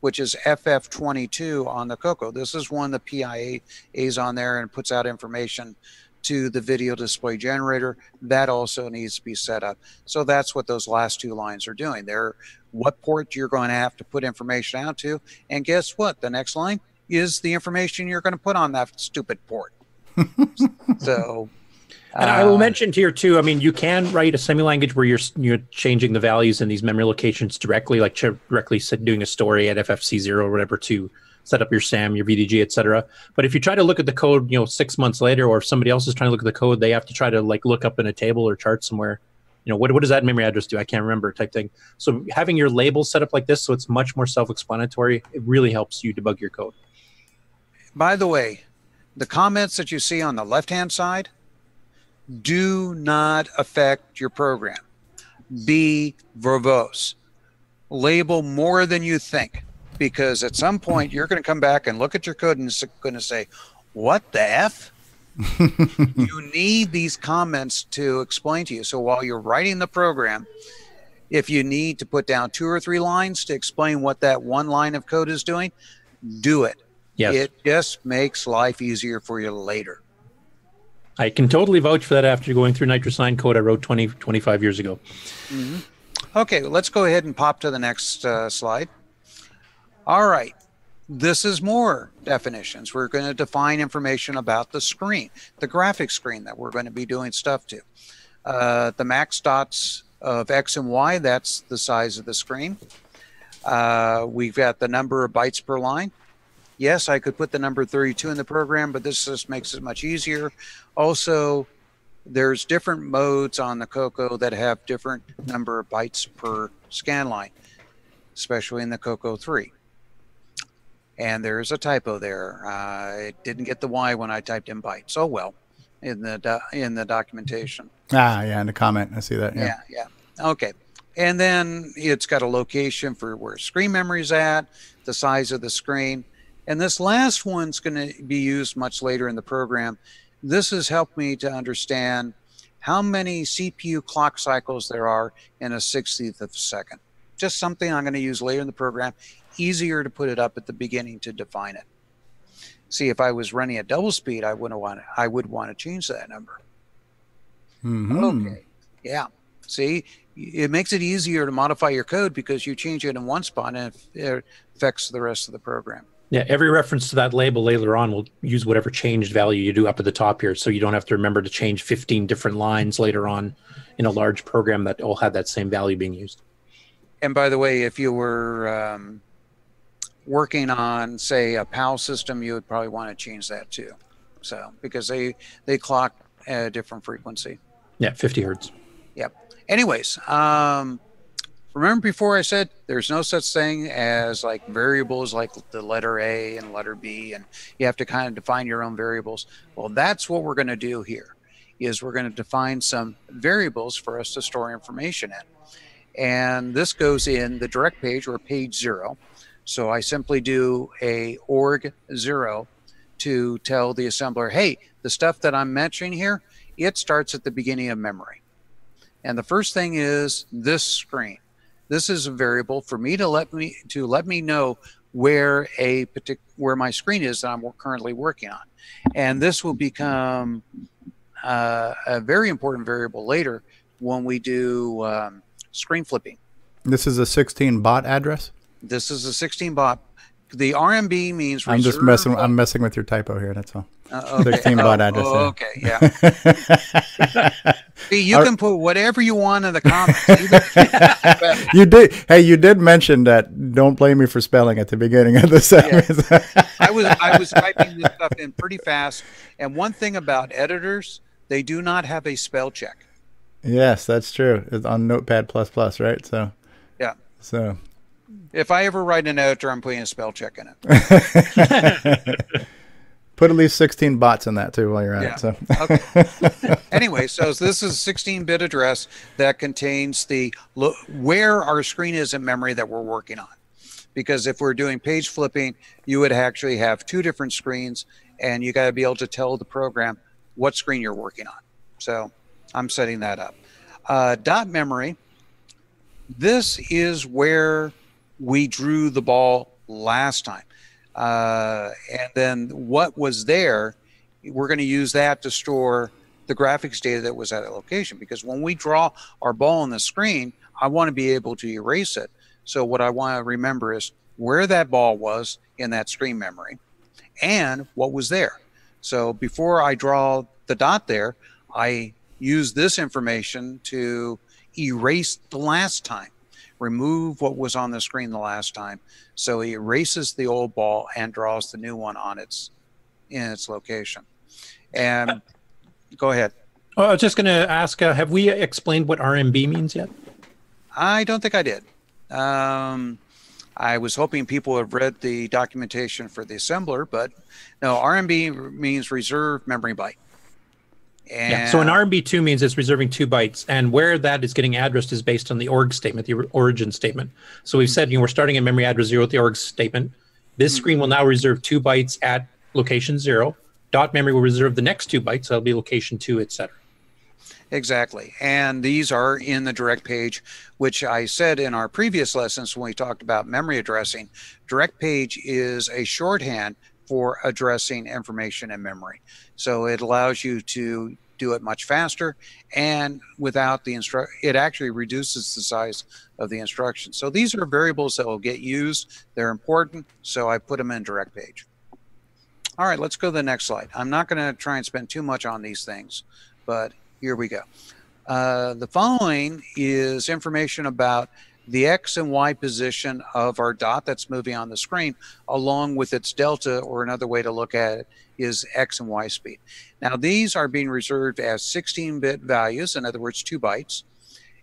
which is FF22 on the Coco. This is one the PIA is on there and puts out information to the video display generator. That also needs to be set up. So that's what those last two lines are doing. They're what port you're going to have to put information out to. And guess what? The next line is the information you're going to put on that stupid port. so And I will uh, mention here too. I mean, you can write assembly language where you're you're changing the values in these memory locations directly, like directly doing a story at FFC zero or whatever to set up your SAM, your VDG, etc. But if you try to look at the code, you know, six months later, or if somebody else is trying to look at the code, they have to try to like look up in a table or chart somewhere. You know, what what does that memory address do? I can't remember type thing. So having your labels set up like this, so it's much more self-explanatory, it really helps you debug your code. By the way, the comments that you see on the left hand side do not affect your program. Be verbose. Label more than you think because at some point you're going to come back and look at your code and it's going to say, What the F? you need these comments to explain to you. So while you're writing the program, if you need to put down two or three lines to explain what that one line of code is doing, do it. Yes. It just makes life easier for you later. I can totally vouch for that after going through NitrOS-9 code I wrote 20, 25 years ago. Mhm. Okay, let's go ahead and pop to the next uh, slide. All right, this is more definitions. We're going to define information about the screen, the graphic screen that we're going to be doing stuff to. Uh, the max dots of X and Y, that's the size of the screen. Uh, we've got the number of bytes per line. Yes, I could put the number 32 in the program, but this just makes it much easier. Also, there's different modes on the Coco that have different number of bytes per scan line, especially in the Coco 3. And there's a typo there. Uh, it didn't get the Y when I typed in bytes. Oh well, in the in the documentation. Ah, yeah, in the comment, I see that. Yeah. Yeah, yeah. Okay. And then it's got a location for where screen memory is at, the size of the screen. And this last one's going to be used much later in the program. This has helped me to understand how many CPU clock cycles there are in a 60th of a second. Just something I'm going to use later in the program. Easier to put it up at the beginning to define it. See, if I was running at double speed, I wouldn't want to, I would want to change that number. Mhm. Okay. Yeah. See, it makes it easier to modify your code because you change it in one spot and it affects the rest of the program. Yeah, every reference to that label later on will use whatever changed value you do up at the top here, so you don't have to remember to change 15 different lines later on in a large program that all had that same value being used. And by the way, if you were um, working on, say, a PAL system, you would probably want to change that too. So because they they clock at a different frequency. Yeah, 50 hertz. Yep. Anyways, um, remember before I said there's no such thing as like variables like the letter A and letter B, and you have to kind of define your own variables. Well, that's what we're going to do here. Is we're going to define some variables for us to store information in, and this goes in the direct page or page zero. So I simply do a org zero to tell the assembler, hey, the stuff that I'm mentioning here, it starts at the beginning of memory. And the first thing is this screen. This is a variable for me to let me to let me know where a particular where my screen is that I'm currently working on, and this will become uh, a very important variable later when we do um, screen flipping. This is a 16 bot address. This is a 16 bot. The RMB means I'm just messing. I'm messing with your typo here. That's all. Uh, okay. 16 Oh, address. oh, okay, yeah. See, you All can put whatever you want in the comments. you did. Hey, you did mention that. Don't blame me for spelling at the beginning of the sentence. I was I was typing this stuff in pretty fast. And one thing about editors, they do not have a spell check. yes, that's true. It's on Notepad plus plus, right? So, Yeah. so If I ever write an editor, I'm putting a spell check in it. put at least 16 bots in that too while you're at Yeah. it. So, Okay. anyway, so this is a 16-bit address that contains the where our screen is in memory that we're working on. Because if we're doing page flipping, you would actually have two different screens, and you got to be able to tell the program what screen you're working on. So I'm setting that up. Uh, dot memory this is where we drew the ball last time. Uh, and then what was there, we're going to use that to store the graphics data that was at a location. Because when we draw our ball on the screen, I want to be able to erase it. So what I want to remember is where that ball was in that screen memory and what was there. So before I draw the dot there, I use this information to erase the last time, remove what was on the screen the last time. So he erases the old ball and draws the new one on its in its location. And go ahead. Oh, I was just going to ask, uh, have we explained what RMB means yet? I don't think I did. Um, I was hoping people have read the documentation for the assembler, but no, RMB means reserve memory byte. And yeah. So an RMB2 means it's reserving two bytes, and where that is getting addressed is based on the org statement, the origin statement. So we've said you know, we're starting in memory address zero with the org statement. This Mm-hmm. screen will now reserve two bytes at location zero. Dot memory will reserve the next two bytes. That'll be location two, etc. Exactly. And these are in the direct page, which I said in our previous lessons when we talked about memory addressing. Direct page is a shorthand for addressing information and memory. So it allows you to do it much faster and without the instruct it actually reduces the size of the instruction So these are variables that will get used. They're important, so I put them in direct page. All right, let's go to the next slide. I'm not going to try and spend too much on these things, but here we go. Uh, the following is information about the X and Y position of our dot that's moving on the screen, along with its delta, or another way to look at it is X and Y speed. Now, these are being reserved as 16 bit values, in other words, two bytes.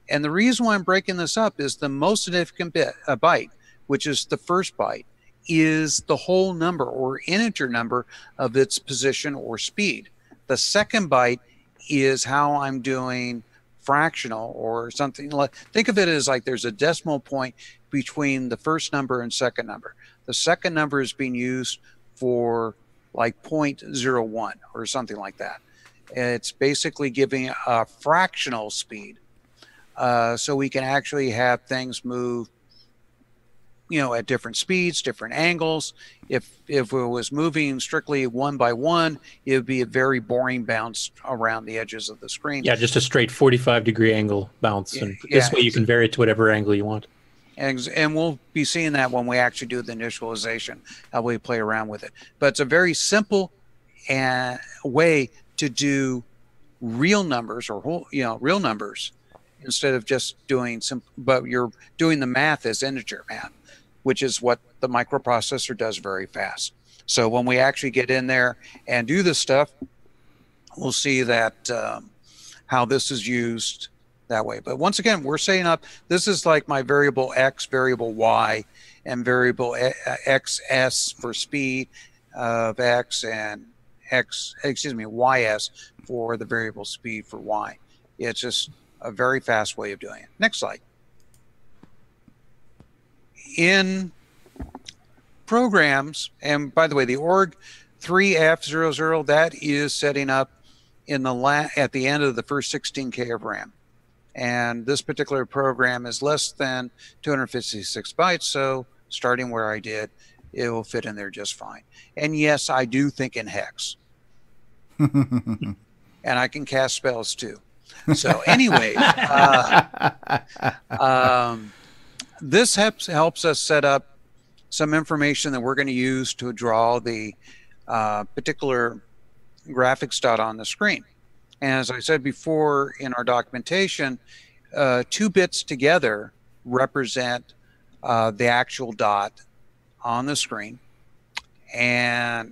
And the reason why I'm breaking this up is the most significant bit, a byte, which is the first byte, is the whole number or integer number of its position or speed. The second byte is how I'm doing fractional or something like think of it as like there's a decimal point between the first number and second number. The second number is being used for like 0.01 or something like that. It's basically giving a fractional speed. Uh, so we can actually have things move you know at different speeds different angles if if it was moving strictly one by one it would be a very boring bounce around the edges of the screen Yeah, just a straight 45 degree angle bounce. And this yeah, way you can vary it to whatever angle you want. and, and we'll be seeing that when we actually do the initialization how we play around with it but it's a very simple uh, way to do real numbers or whole you know real numbers instead of just doing some but you're doing the math as integer math which is what the microprocessor does very fast. So when we actually get in there and do this stuff we'll see that um, how this is used that way. But once again we're setting up this is like my variable x variable y and variable e- xs for speed of x and x excuse me ys for the variable speed for y. It's just a very fast way of doing it. Next slide in programs and by the way the org 3f00 that is setting up in the la- at the end of the first 16k of ram. And this particular program is less than 256 bytes so starting where i did it will fit in there just fine. And yes i do think in hex. And i can cast spells too. So anyway uh, um, this helps helps us set up some information that we're going to use to draw the uh, particular graphics dot on the screen. And as I said before in our documentation, uh, two bits together represent uh, the actual dot on the screen. And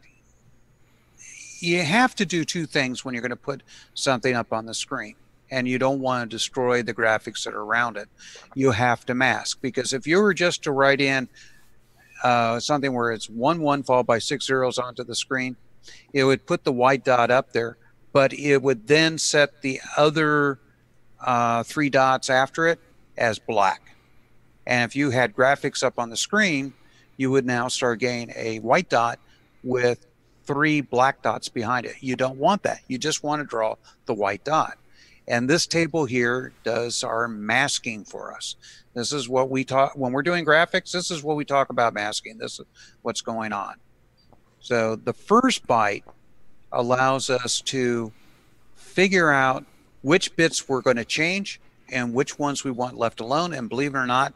you have to do two things when you're going to put something up on the screen and you don't want to destroy the graphics that are around it. You have to mask because if you were just to write in uh, something where it's one one followed by six zeros onto the screen, it would put the white dot up there, but it would then set the other uh, three dots after it as black. And if you had graphics up on the screen, you would now start getting a white dot with three black dots behind it. You don't want that. You just want to draw the white dot. And this table here does our masking for us. This is what we talk when we're doing graphics. This is what we talk about masking. This is what's going on. So the first byte allows us to figure out which bits we're going to change and which ones we want left alone. And believe it or not,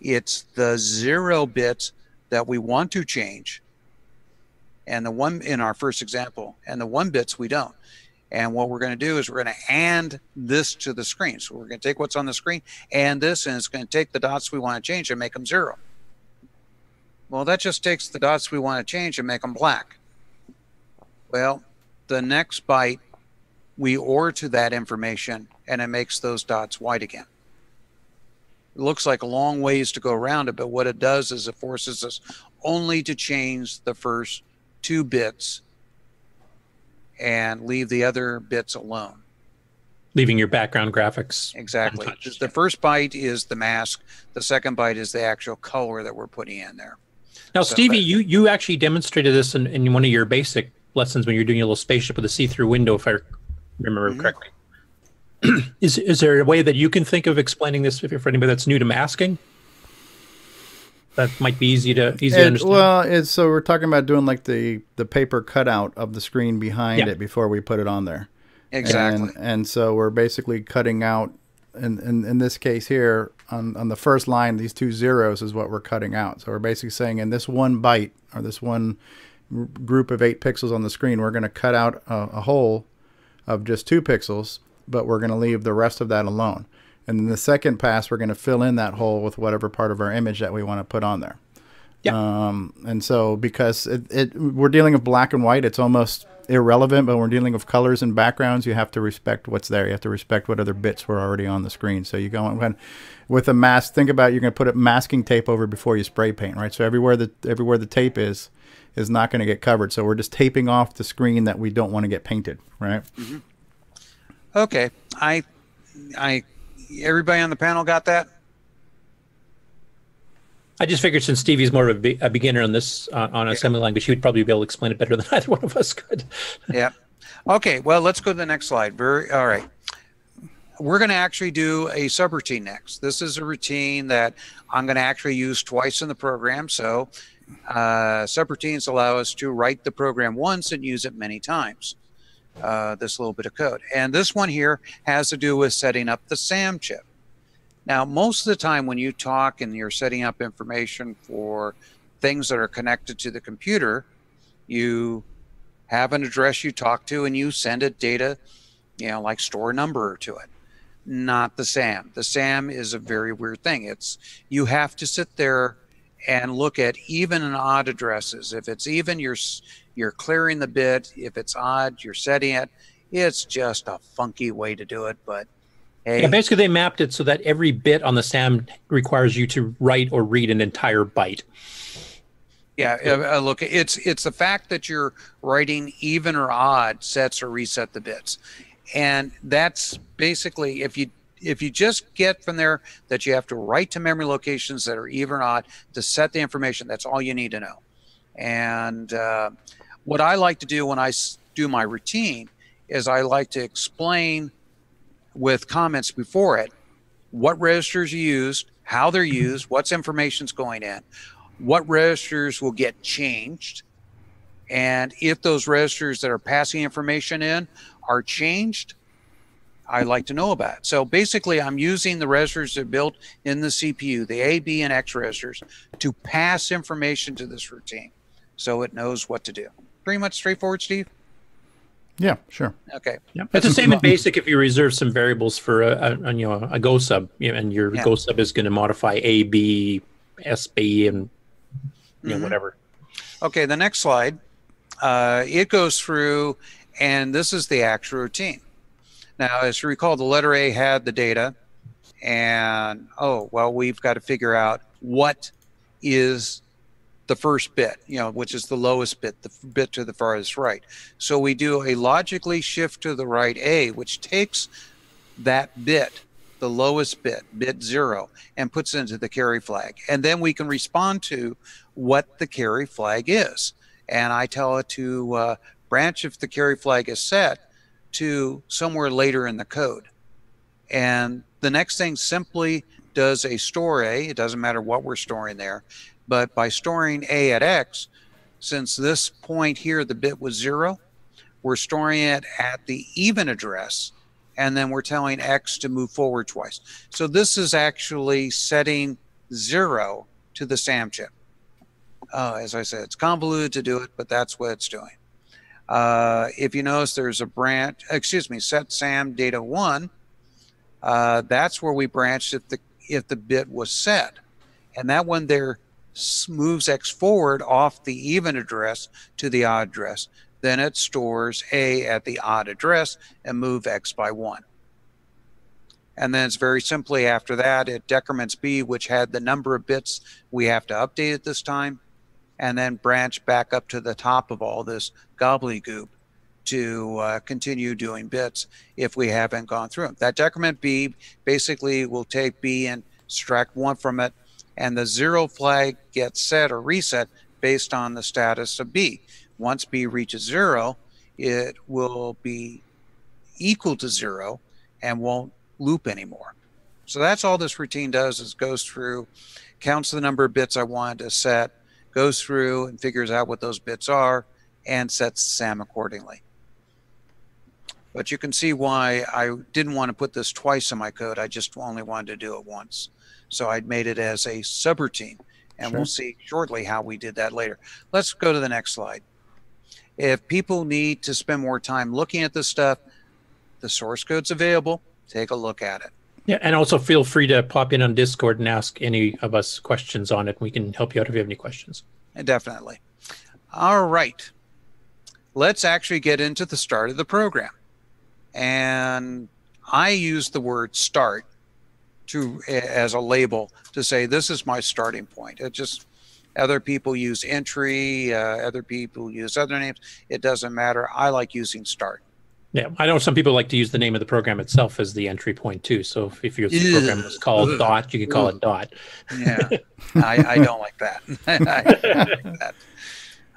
it's the zero bits that we want to change and the one in our first example and the one bits we don't. And what we're going to do is we're going to and this to the screen. So we're going to take what's on the screen and this, and it's going to take the dots we want to change and make them zero. Well, that just takes the dots we want to change and make them black. Well, the next byte, we OR to that information and it makes those dots white again. It looks like a long ways to go around it, but what it does is it forces us only to change the first two bits and leave the other bits alone. Leaving your background graphics. Exactly. untouched. The first byte is the mask. The second byte is the actual color that we're putting in there. Now, So Stevie, that- you, you actually demonstrated this in, in one of your basic lessons when you're doing a little spaceship with a see-through window, if I remember Mm-hmm. correctly. is is there a way that you can think of explaining this if, you're for anybody that's new to masking? That might be easy to easy to understand. well, it's so we're talking about doing like the the paper cutout of the screen behind Yeah. it before we put it on there. Exactly. And, and so we're basically cutting out, in, in in this case here on on the first line, these two zeros is what we're cutting out. So we're basically saying in this one byte or this one group of eight pixels on the screen, we're going to cut out a, a hole of just two pixels, but we're going to leave the rest of that alone. And in the second pass, we're going to fill in that hole with whatever part of our image that we want to put on there. Um, and so because it, it we're dealing with black and white, it's almost irrelevant. But when we're dealing with colors and backgrounds, you have to respect what's there. You have to respect what other bits were already on the screen. So you go on with a mask. Think about you're going to put a masking tape over before you spray paint, right? So everywhere the everywhere the tape is is not going to get covered. So we're just taping off the screen that we don't want to get painted, right? Okay. I, I, everybody on the panel got that? I just figured since Stevie's more of a, be- a beginner on this uh, on assembly language, he would probably be able to explain it better than either one of us could. yeah. Okay. Well, let's go to the next slide. Very. All right. We're going to actually do a subroutine next. This is a routine that I'm going to actually use twice in the program. So uh, subroutines allow us to write the program once and use it many times. Uh, this little bit of code. And this one here has to do with setting up the SAM chip. Now, most of the time when you talk and you're setting up information for things that are connected to the computer, you have an address you talk to and you send it data, you know, like store number to it. Not the SAM. The SAM is a very weird thing. It's you have to sit there and look at even and odd addresses. If it's even, you're you're clearing the bit. If it's odd, you're setting it. It's just a funky way to do it, but hey, Yeah, basically, they mapped it so that every bit on the SAM requires you to write or read an entire byte. Yeah, uh, uh, look, it's it's the fact that you're writing even or odd sets or reset the bits, and that's basically if you if you just get from there that you have to write to memory locations that are even or odd to set the information. That's all you need to know. And uh, what I like to do when I do my routine is I like to explain with comments before it what registers are used, how they're mm-hmm. used, what's information's going in, what registers will get changed, and if those registers that are passing information in are changed, I like to know about it. So basically, I'm using the registers that are built in the CPU, the A, B, and X registers, to pass information to this routine so it knows what to do. Pretty much straightforward, Steve? Yeah, sure. Okay. It's the same in basic if you reserve some variables for a, a, a, you know a Go sub, and your Yeah. Go sub is going to modify A, B, S, B, and you know Mhm. whatever. Okay, the next slide. Uh, it goes through, and this is the actual routine. Now, as you recall, the letter A had the data, and oh, well, we've got to figure out what is the first bit, you know, which is the lowest bit, the bit to the farthest right. So we do a logically shift to the right A, which takes that bit, the lowest bit, bit zero, and puts it into the carry flag. And then we can respond to what the carry flag is. And I tell it to uh, branch if the carry flag is set to somewhere later in the code. And the next thing simply does a store A. It doesn't matter what we're storing there. But by storing A at X, since this point here, the bit was zero, we're storing it at the even address. And then we're telling X to move forward twice. So this is actually setting zero to the SAM chip. Uh, as I said, it's convoluted to do it, but that's what it's doing. Uh, if you notice, there's a branch, excuse me, set SAM data one. Uh, that's where we branched if the if the bit was set, and that one there moves X forward off the even address to the odd address. Then it stores A at the odd address and move X by one. And then it's very simply after that, it decrements B, which had the number of bits we have to update at this time, and then branch back up to the top of all this gobbledygook to uh, continue doing bits if we haven't gone through them. That decrement B basically will take B and subtract one from it, and the zero flag gets set or reset based on the status of B. Once B reaches zero, it will be equal to zero and won't loop anymore. So that's all this routine does is goes through, counts the number of bits I want to set, goes through and figures out what those bits are, and sets SAM accordingly. But you can see why I didn't want to put this twice in my code. I just only wanted to do it once. So I'd made it as a subroutine. And we'll see shortly how we did that later. Let's go to the next slide. If people need to spend more time looking at this stuff, the source code's available. Take a look at it. Yeah, and also feel free to pop in on Discord and ask any of us questions on it. We can help you out if you have any questions. Uh, definitely. All right. Let's actually get into the start of the program. And I use the word start to as a label to say this is my starting point. It just other people use entry, uh, other people use other names. It doesn't matter. I like using start. Yeah, I know some people like to use the name of the program itself as the entry point too. So if, if your program was called dot, you could call it dot. Yeah, I, I don't like that. I don't like that.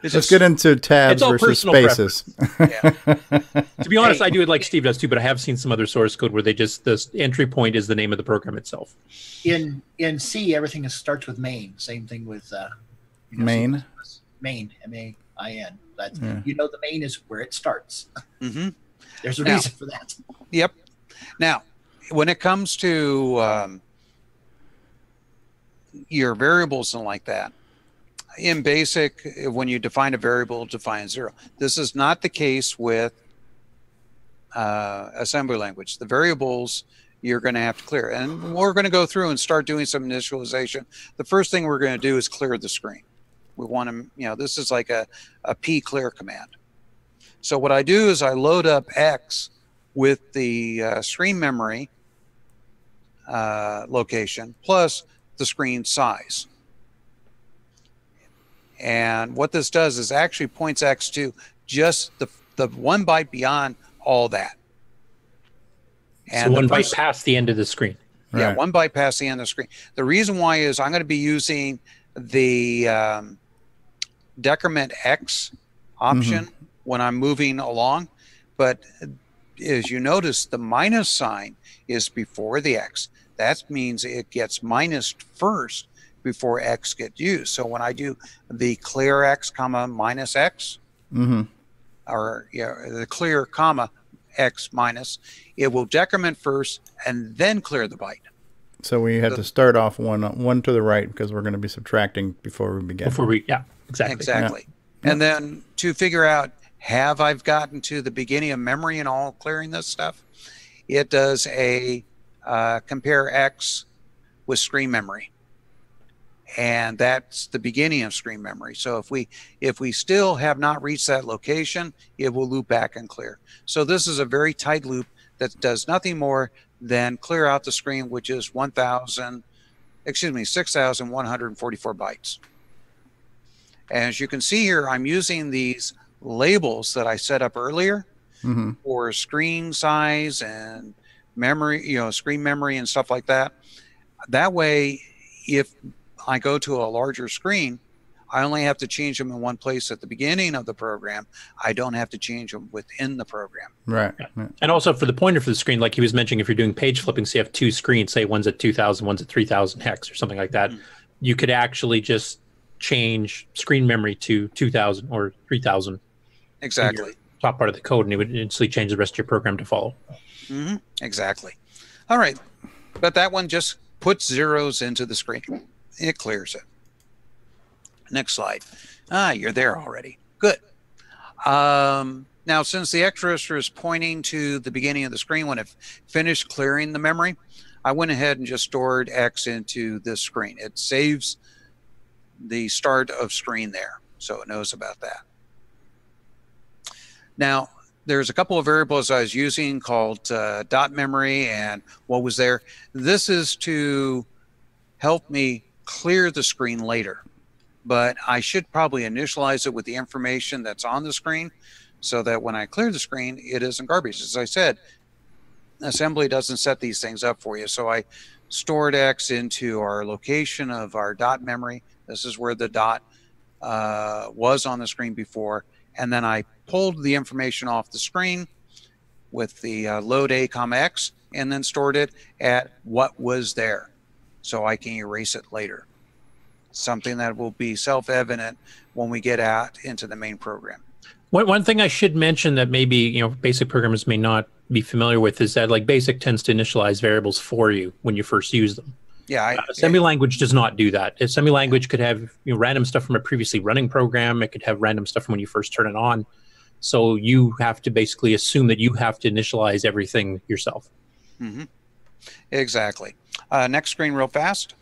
It's Let's just- get into tabs versus personal spaces. To be honest, I do it like Steve does too, but I have seen some other source code where they just the entry point is the name of the program itself. In in C, everything is, starts with main. Same thing with uh, you know, Main. main, M A I N. That Yeah. you know the main is where it starts. Mm-hmm. There's a Now- reason for that. Yep. Now, when it comes to um, your variables and like that, in basic, when you define a variable, define zero. This is not the case with uh, assembly language. The variables you're going to have to clear, and we're going to go through and start doing some initialization. The first thing we're going to do is clear the screen. We want to, you know, this is like a, a p clear command. So what I do is I load up X with the uh, screen memory uh, location plus the screen size. And what this does is actually points X to just the, the one byte beyond all that. so one byte past the end of the screen. yeah, Right. one byte past the end of the screen. The reason why is I'm going to be using the um, decrement X option when I'm moving along. But as you notice, the minus sign is before the X. That means it gets first before X gets used. So when I do the clear X comma minus X, hmm or yeah, the clear comma X minus, it will decrement first and then clear the byte. So we had The- to start off one one to the right because we're going to be subtracting before we begin. Before we, yeah, exactly. Exactly. And then to figure out have I've gotten to the beginning of memory and all clearing this stuff, it does a uh, compare X with screen memory. And that's the beginning of screen memory. So if we if we still have not reached that location, it will loop back and clear. So this is a very tight loop that does nothing more than clear out the screen, which is 1,000, excuse me, 6,144 bytes. As you can see here, I'm using these labels that I set up earlier hmm for screen size and memory, you know, screen memory and stuff like that. That way, if I go to a larger screen, I only have to change them in one place at the beginning of the program. I don't have to change them within the program. Right. right. And also for the pointer for the screen, like he was mentioning, if you're doing page flipping, so you have two screens, say one's at 2000, one's at 3000 hex or something like that, you could actually just change screen memory to 2000 or 3000. Exactly. Top part of the code, and it would instantly change the rest of your program to follow. hmm Exactly. All right. But that one just puts zeros into the screen. It clears it. Next slide. Ah, you're there already. Good. Um, now, since the X register is pointing to the beginning of the screen when it finished clearing the memory, I went ahead and just stored X into this screen. It saves the start of screen there, so it knows about that. Now, there's a couple of variables I was using called uh, dot memory and what was there. This is to help me clear the screen later, but I should probably initialize it with the information that's on the screen so that when I clear the screen, it isn't garbage. As I said, assembly doesn't set these things up for you. So I stored X into our location of our dot memory. This is where the dot uh, was on the screen before. And then I pulled the information off the screen with the uh, load A comma X and then stored it at what was there so I can erase it later. Something that will be self-evident when we get out into the main program. One, one thing I should mention that maybe you know basic programmers may not be familiar with is that like basic tends to initialize variables for you when you first use them. Yeah, I, Uh, assembly language does not do that. Assembly language could have you know, random stuff from a previously running program. It could have random stuff from when you first turn it on. So you have to basically assume that you have to initialize everything yourself. hmm Exactly. Uh, next screen, real fast.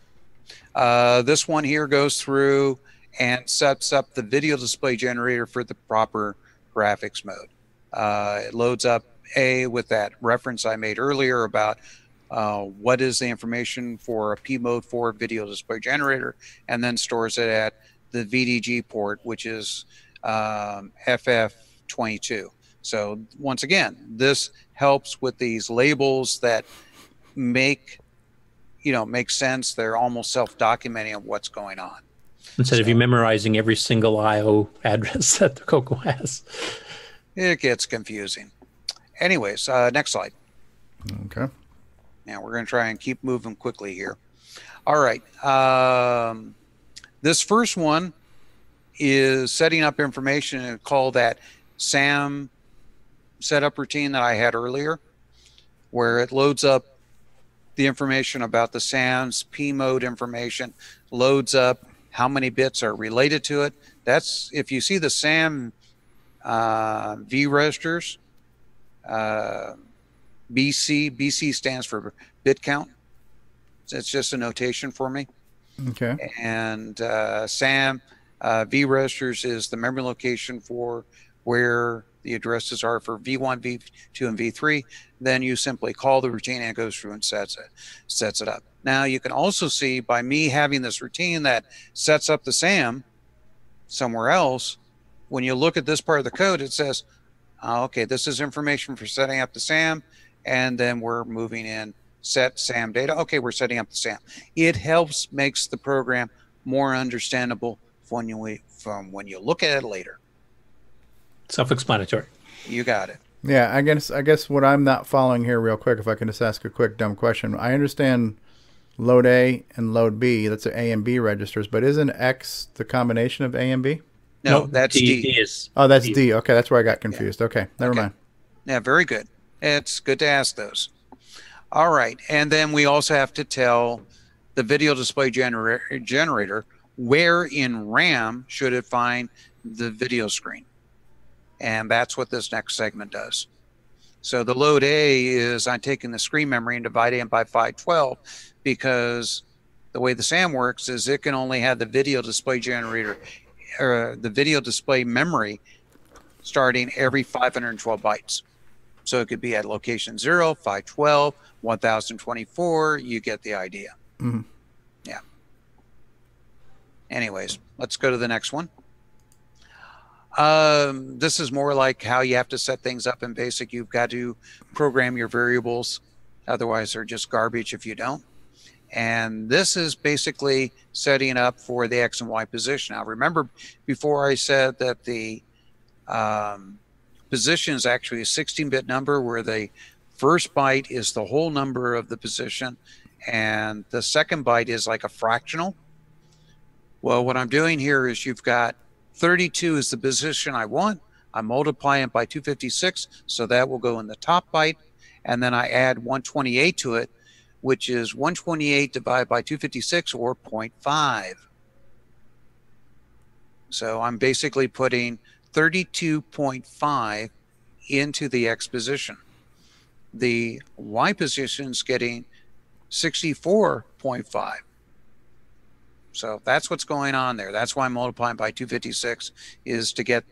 Uh, this one here goes through and sets up the video display generator for the proper graphics mode. Uh, it loads up A with that reference I made earlier about uh, what is the information for a P mode 4 video display generator, and then stores it at the VDG port, which is um, FF22. So once again, this helps with these labels that make you know make sense. They're almost self-documenting of what's going on. Instead of you memorizing every single I/O address that the Coco has. It gets confusing. Anyways, uh, next slide. Okay. Now we're going to try and keep moving quickly here. All right. Um, this first one is setting up information and call that SAM setup routine that I had earlier, where it loads up the information about the SAM's P mode information, loads up how many bits are related to it. That's if you see the SAM uh, V registers, uh, BC, BC stands for bit count. It's just a notation for me. Okay. And uh, SAM uh, V registers is the memory location for where the addresses are for V1, V2, and V3. Then you simply call the routine and it goes through and sets it, sets it up. Now you can also see by me having this routine that sets up the SAM somewhere else, when you look at this part of the code, it says, oh, okay, this is information for setting up the SAM, and then we're moving in set SAM data. Okay, we're setting up the SAM. It helps makes the program more understandable when you from when you look at it later. Self-explanatory. You got it. Yeah, I guess I guess what I'm not following here, real quick, if I can just ask a quick dumb question. I understand load A and load B. That's the A and B registers, but isn't X the combination of A and B? No, that's D. D is. Oh, that's D. Okay, that's where I got confused. Okay, never mind. Yeah, very good. It's good to ask those. All right, and then we also have to tell the video display generator generator where in RAM should it find the video screen. And that's what this next segment does. So the load A is I'm taking the screen memory and dividing it by 512 because the way the SAM works is it can only have the video display generator or the video display memory starting every 512 bytes. So it could be at location 0, 512, 1024. You get the idea. Mhm. Yeah. Anyways, let's go to the next one. Um, this is more like how you have to set things up in BASIC. You've got to program your variables. Otherwise, they're just garbage if you don't. And this is basically setting up for the X and Y position. Now, remember before I said that the um, position is actually a 16 bit number where the first byte is the whole number of the position and the second byte is like a fractional. Well, what I'm doing here is you've got 32 is the position I want. I multiply it by 256, so that will go in the top byte. And then I add 128 to it, which is 128 divided by 256 or 0.5. So I'm basically putting 32.5 into the X position. The Y position is getting 64.5. So that's what's going on there. That's why multiplying by 256 is to get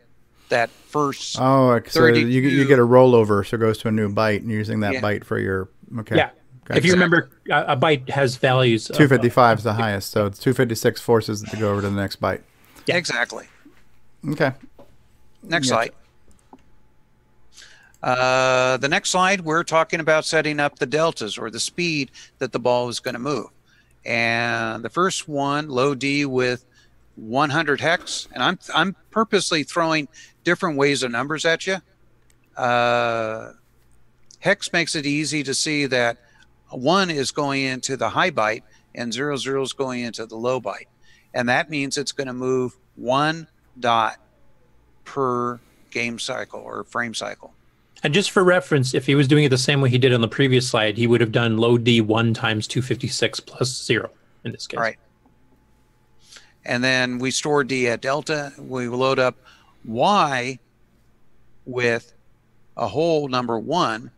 that first. Oh, so you, you get a rollover, so it goes to a new byte, and you're using that Yeah. byte for your okay. Yeah. If you remember, a, a byte has values. of- 255 is the highest, so 256 forces it to go over to the next byte. Exactly. Okay. Next Gotcha. slide. Uh, the next slide, we're talking about setting up the deltas or the speed that the ball is going to move. And the first one, low D with 100 hex, and I'm I'm purposely throwing different ways of numbers at you. Uh, hex makes it easy to see that one is going into the high byte and zero zero is going into the low byte, and that means it's going to move one dot per game cycle or frame cycle. And just for reference, if he was doing it the same way he did on the previous slide, he would have done low D one times 256 plus zero in this case. Right. And then we store D at delta. We load up Y with a whole number one,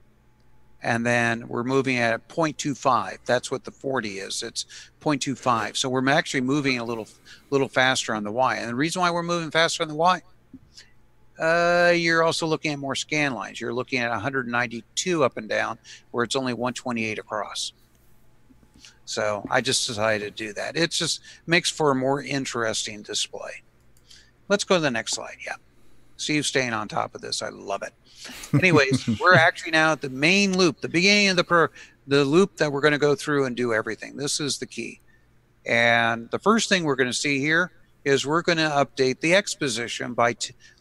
and then we're moving at 0.25. That's what the 40 is. It's 0.25. So we're actually moving a little, little faster on the Y. And the reason why we're moving faster on the Y, uh, you're also looking at more scan lines. You're looking at 192 up and down, where it's only 128 across. So I just decided to do that. It just makes for a more interesting display. Let's go to the next slide. Yeah. Steve's staying on top of this. I love it. Anyways, we're actually now at the main loop, the beginning of the per, the loop that we're going to go through and do everything. This is the key. And the first thing we're going to see here is we're going to update the X position by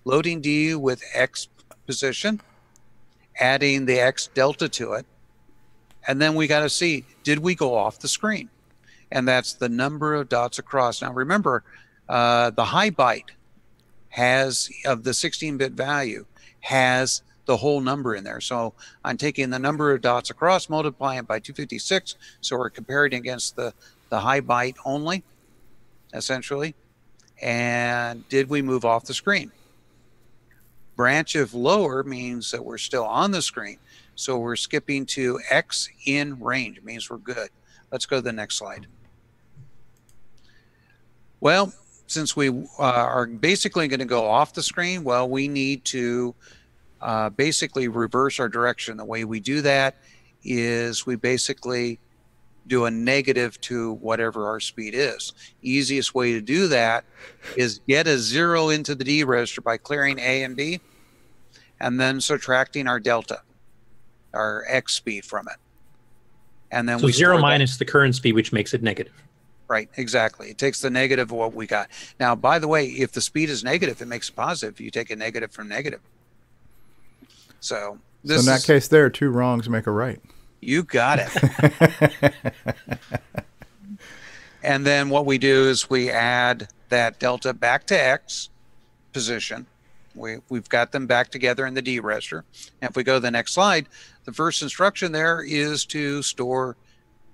loading DU with X position, adding the X delta to it, and then we got to see did we go off the screen? And that's the number of dots across. Now remember, uh, the high byte has of the 16-bit value has the whole number in there. So I'm taking the number of dots across, multiplying it by 256. So we're comparing against the the high byte only, essentially. And did we move off the screen? Branch of lower means that we're still on the screen. So we're skipping to X in range. Means we're good. Let's go to the next slide. Well, since we uh, are basically going to go off the screen, well, we need to uh, basically reverse our direction. The way we do that is we basically do a negative to whatever our speed is. Easiest way to do that is get a zero into the D register by clearing A and B and then subtracting our delta, our X speed from it. And then So we zero store that- minus the current speed, which makes it negative. Right, exactly. It takes the negative of what we got. Now, by the way, if the speed is negative, it makes it positive. You take a negative from negative. So So in that is, case, there two wrongs make a right. You got it. and then what we do is we add that delta back to X position. We, we've got them back together in the D register. And if we go to the next slide, the first instruction there is to store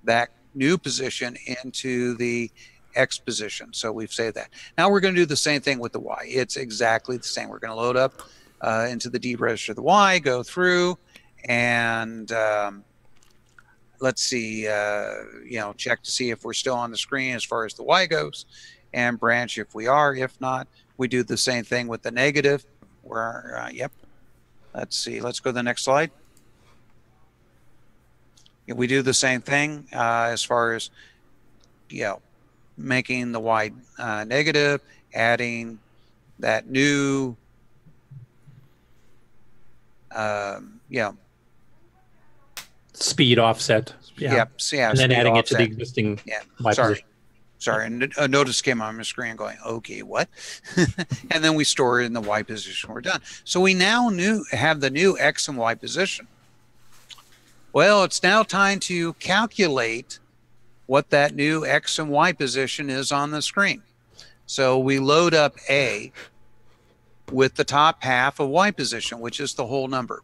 that new position into the X position. So we've saved that. Now we're going to do the same thing with the Y. It's exactly the same. We're going to load up uh, into the D register the Y, go through, and um, let's see, uh, you know, check to see if we're still on the screen as far as the Y goes, and branch if we are. If not, we do the same thing with the negative. Where, uh, yep. Let's see. Let's go to the next slide. We do the same thing uh, as far as, you know, making the Y uh, negative, adding that new, um, you know, speed offset. Yeah. Yep. so yeah, and then speed adding it to the existing Yeah. Y Sorry. position. Sorry. And a notice came on my screen going, okay, what? and then we store it in the Y position. We're done. So we now new have the new X and Y position. Well, it's now time to calculate what that new X and Y position is on the screen. So we load up A with the top half of Y position, which is the whole number.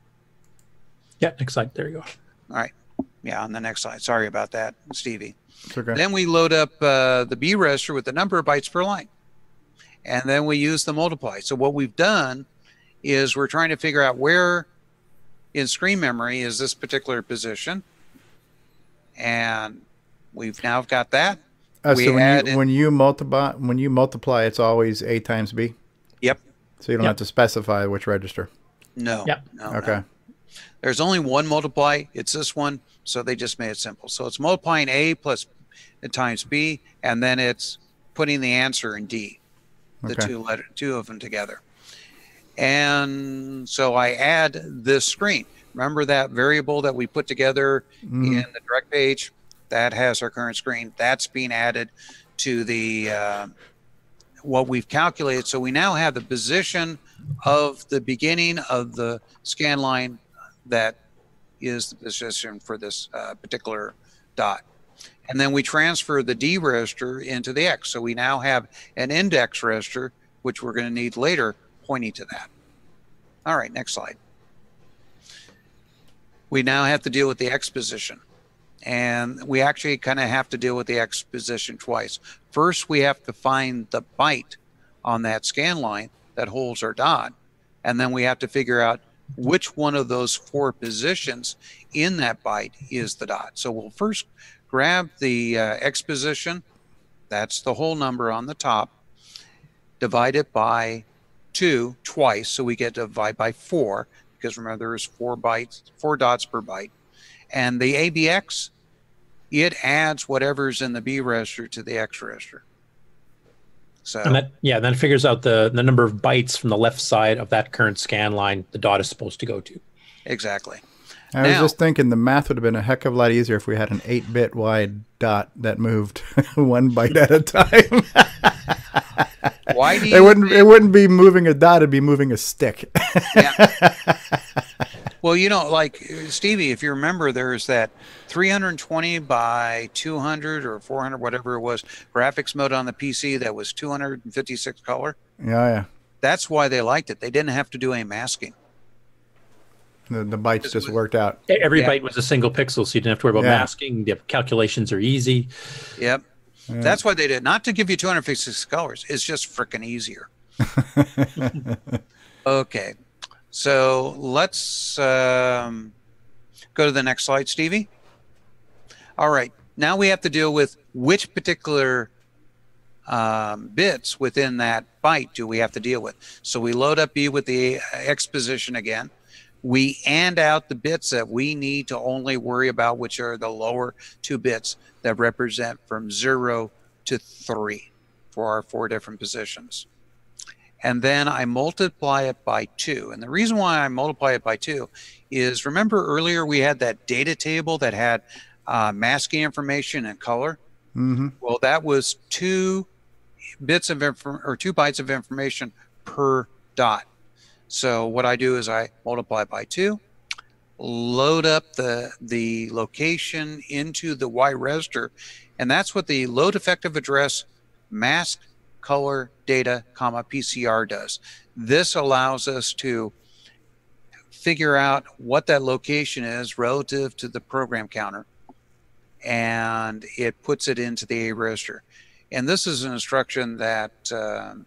Yeah, next slide. There you go. All right. Yeah, on the next slide. Sorry about that, Stevie. Okay. Then we load up uh, the B register with the number of bytes per line. And then we use the multiply. So what we've done is we're trying to figure out where in screen memory is this particular position. And we've now got that. Uh, we so when add you in- when you multiply when you multiply, it's always a times b. Yep. So you don't Yep. have to specify which register. No. Yep. no, okay. no. There's only one multiply. It's this one. So they just made it simple. So it's multiplying A plus times B, and then it's putting the answer in D, the Okay. two letter, two of them together. And so I add this screen. Remember that variable that we put together Mhm. in the direct page? That has our current screen. That's being added to the uh, what we've calculated. So we now have the position of the beginning of the scan line that is the position for this uh, particular dot. And then we transfer the D register into the X. So we now have an index register, which we're going to need later, pointing to that. All right, next slide. We now have to deal with the X position. And we actually kind of have to deal with the X position twice. First, we have to find the byte on that scan line that holds our dot. And then we have to figure out which one of those four positions in that byte is the dot. So we'll first grab the uh, X position, that's the whole number on the top, divide it by two twice, so we get to divide by four, because remember there's four bytes, four dots per byte. And the ABX, it adds whatever's in the B register to the X register. So And that yeah, then it figures out the the number of bytes from the left side of that current scan line the dot is supposed to go to. exactly. I was just thinking the math would have been a heck of a lot easier if we had an eight bit wide dot that moved one byte at a time. Why do it wouldn't it wouldn't be moving a dot, it'd be moving a stick. Well, you know, like uh, Stevie, if you remember, there's that 320 by 200 or 400, whatever it was, graphics mode on the PC that was 256 color. yeah, yeah. That's why they liked it. They didn't have to do any masking. The, the bytes just worked out. Every Yeah. byte was a single pixel, so you didn't have to worry about Yeah. masking. The calculations are easy. Yep. Yeah. That's why they did. Not to give you 256 colors. It's just freaking easier. Okay. So let's um, go to the next slide, Stevie. All right. Now we have to deal with which particular um, bits within that byte do we have to deal with. So we load up E with the X position again. We and out the bits that we need to only worry about, which are the lower two bits that represent from zero to three for our four different positions and then I multiply it by two. And the reason why I multiply it by two is remember earlier we had that data table that had uh, masking information and color. hmm Well, that was two bits of info or two bytes of information per dot. So what I do is I multiply by two, load up the the location into the Y register, and that's what the load effective address mask color data comma PCR does. This allows us to figure out what that location is relative to the program counter and it puts it into the A register. And this is an instruction that um,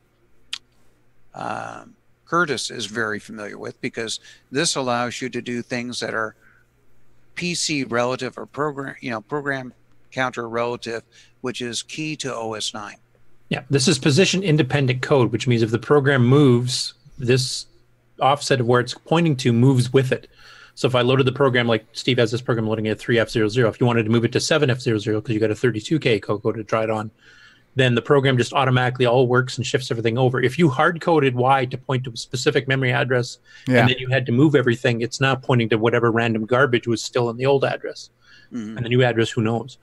um, Curtis is very familiar with because this allows you to do things that are PC relative or program, you know, program counter relative, which is key to OS 9. Yeah, this is position independent code, which means if the program moves, this offset of where it's pointing to moves with it. So if I loaded the program, like Steve has this program loading at 3F00, if you wanted to move it to 7F00 because you got a 32K Coco to try it on, then the program just automatically all works and shifts everything over. If you hard coded Y to point to a specific memory address Yeah. and then you had to move everything, it's now pointing to whatever random garbage was still in the old address. Mhm. And the new address, who knows?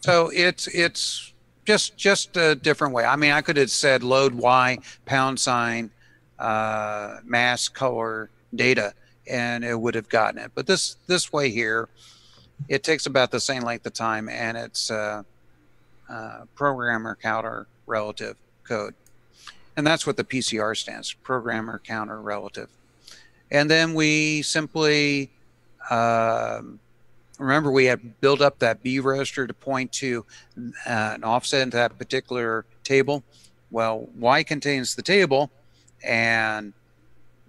So it's it's just just a different way. I mean, I could have said load y pound sign uh, mask color data, and it would have gotten it. But this this way here, it takes about the same length of time, and it's uh, uh, programmer counter relative code, and that's what the PCR stands: programmer counter relative. And then we simply um, remember we had built up that B register to point to uh, an offset into that particular table. Well, Y contains the table, and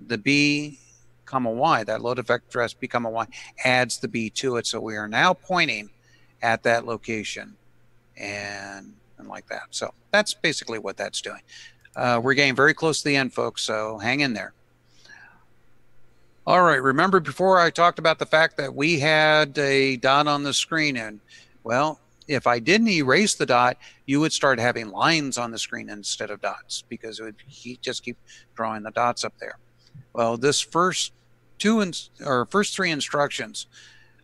the B comma Y, that load effect address B comma Y, adds the B to it. So we are now pointing at that location, and and like that. So that's basically what that's doing. Uh, we're getting very close to the end, folks. So hang in there. All right. Remember before I talked about the fact that we had a dot on the screen and well, if I didn't erase the dot, you would start having lines on the screen instead of dots because it would just keep drawing the dots up there. Well, this first two ins or first three instructions,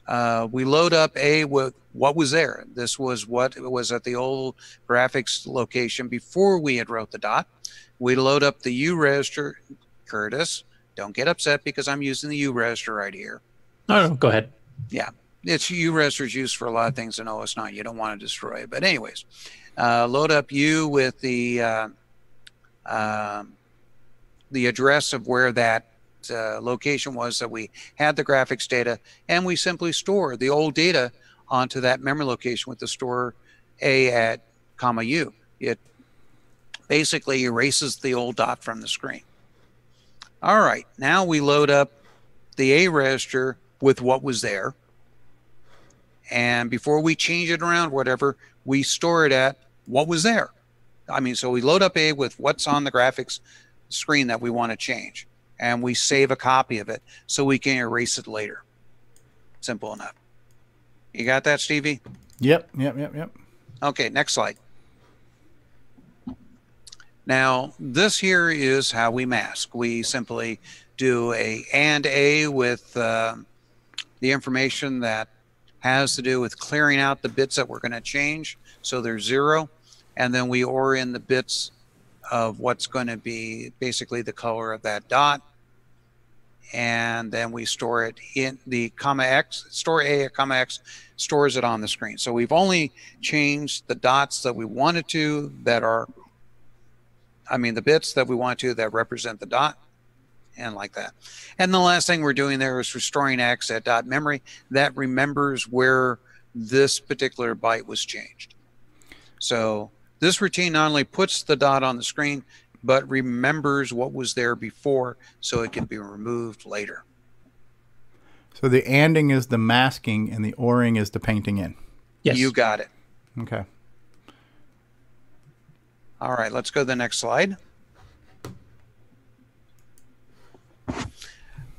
uh, we load up A with what was there. This was what was at the old graphics location before we had wrote the dot. We load up the U register, Curtis. Don't get upset because I'm using the U register right here. No, no, go ahead. Yeah, it's U register is used for a lot of things in OS9. You don't want to destroy it, but anyways, uh, load up U with the uh, um, the address of where that uh, location was that we had the graphics data, and we simply store the old data onto that memory location with the store A at comma U. It basically erases the old dot from the screen. All right, now we load up the A register with what was there. And before we change it around, whatever, we store it at what was there. I mean, so we load up A with what's on the graphics screen that we want to change. And we save a copy of it so we can erase it later. Simple enough. You got that, Stevie? Yep, yep, yep, yep. Okay, next slide. Now, this here is how we mask. We simply do a and a with uh, the information that has to do with clearing out the bits that we're going to change. So there's zero. And then we or in the bits of what's going to be basically the color of that dot. And then we store it in the comma X, store A at comma X stores it on the screen. So we've only changed the dots that we wanted to that are, I mean, the bits that we want to that represent the dot and like that. And the last thing we're doing there is restoring X at dot memory that remembers where this particular byte was changed. So this routine not only puts the dot on the screen, but remembers what was there before so it can be removed later. So the anding is the masking and the oring is the painting in. Yes. You got it. Okay. All right, let's go to the next slide.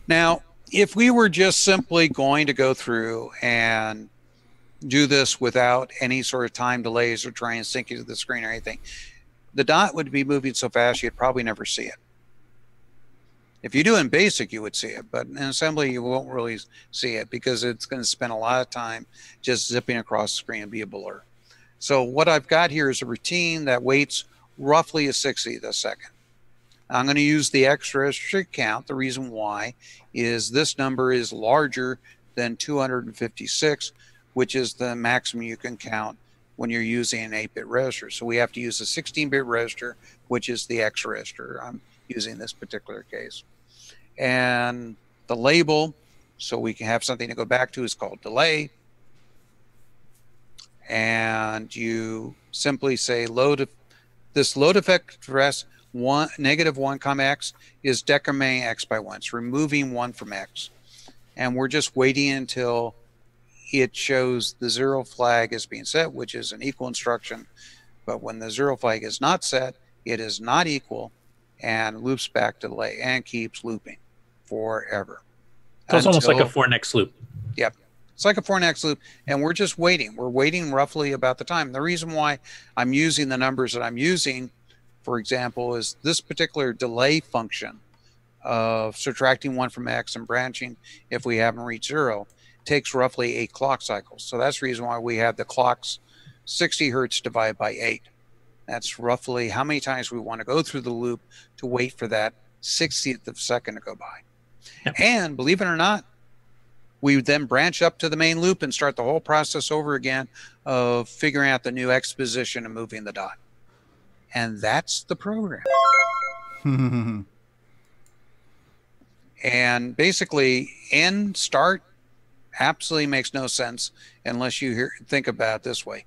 Now, if we were just simply going to go through and do this without any sort of time delays or try and sync it to the screen or anything, the dot would be moving so fast you'd probably never see it. If you do in basic, you would see it, but in assembly, you won't really see it because it's going to spend a lot of time just zipping across the screen and be a blur. So what I've got here is a routine that waits roughly a 60th a second. I'm going to use the X register count. The reason why is this number is larger than 256, which is the maximum you can count when you're using an 8-bit register. So we have to use a 16-bit register, which is the X register. I'm using this particular case. And the label, so we can have something to go back to, is called delay. And you simply say load this load effect address one negative one comma x is decrementing x by one. It's removing one from x. And we're just waiting until it shows the zero flag is being set, which is an equal instruction. But when the zero flag is not set, it is not equal and loops back to delay and keeps looping forever. So it's almost like a for next loop. Yep. It's like a for next loop, and we're just waiting. We're waiting roughly about the time. The reason why I'm using the numbers that I'm using, for example, is this particular delay function of subtracting one from X and branching if we haven't reached zero takes roughly eight clock cycles. So that's the reason why we have the clocks 60 hertz divided by eight. That's roughly how many times we want to go through the loop to wait for that 60th of a second to go by. And believe it or not, we then branch up to the main loop and start the whole process over again of figuring out the new X position and moving the dot. And that's the program. and basically, end, start absolutely makes no sense unless you hear, think about it this way.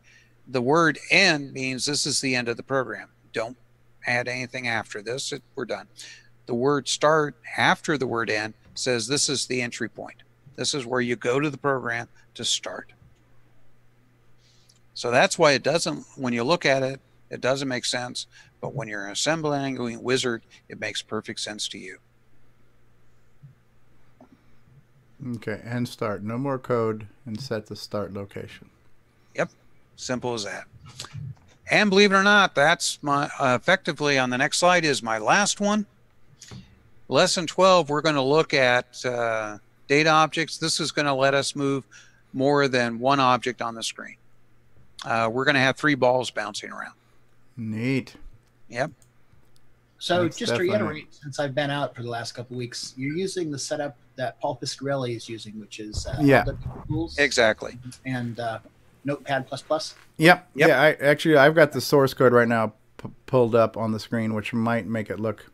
The word end means this is the end of the program. Don't add anything after this. It, we're done. The word start after the word end says this is the entry point. This is where you go to the program to start. So that's why it doesn't, when you look at it, it doesn't make sense. But when you're an assembling going wizard, it makes perfect sense to you. Okay, and start. No more code and set the start location. Yep, simple as that. And believe it or not, that's my uh, effectively on the next slide is my last one. Lesson 12, we're going to look at uh, data objects. This is going to let us move more than one object on the screen. Uh, we're going to have three balls bouncing around. Neat. Yep. So That's just to reiterate, since I've been out for the last couple of weeks, you're using the setup that Paul Fiscarelli is using, which is uh, Yeah. Tools Exactly. and uh, Notepad++. Yep. Yeah. I actually I've got the source code right now p- pulled up on the screen, which might make it look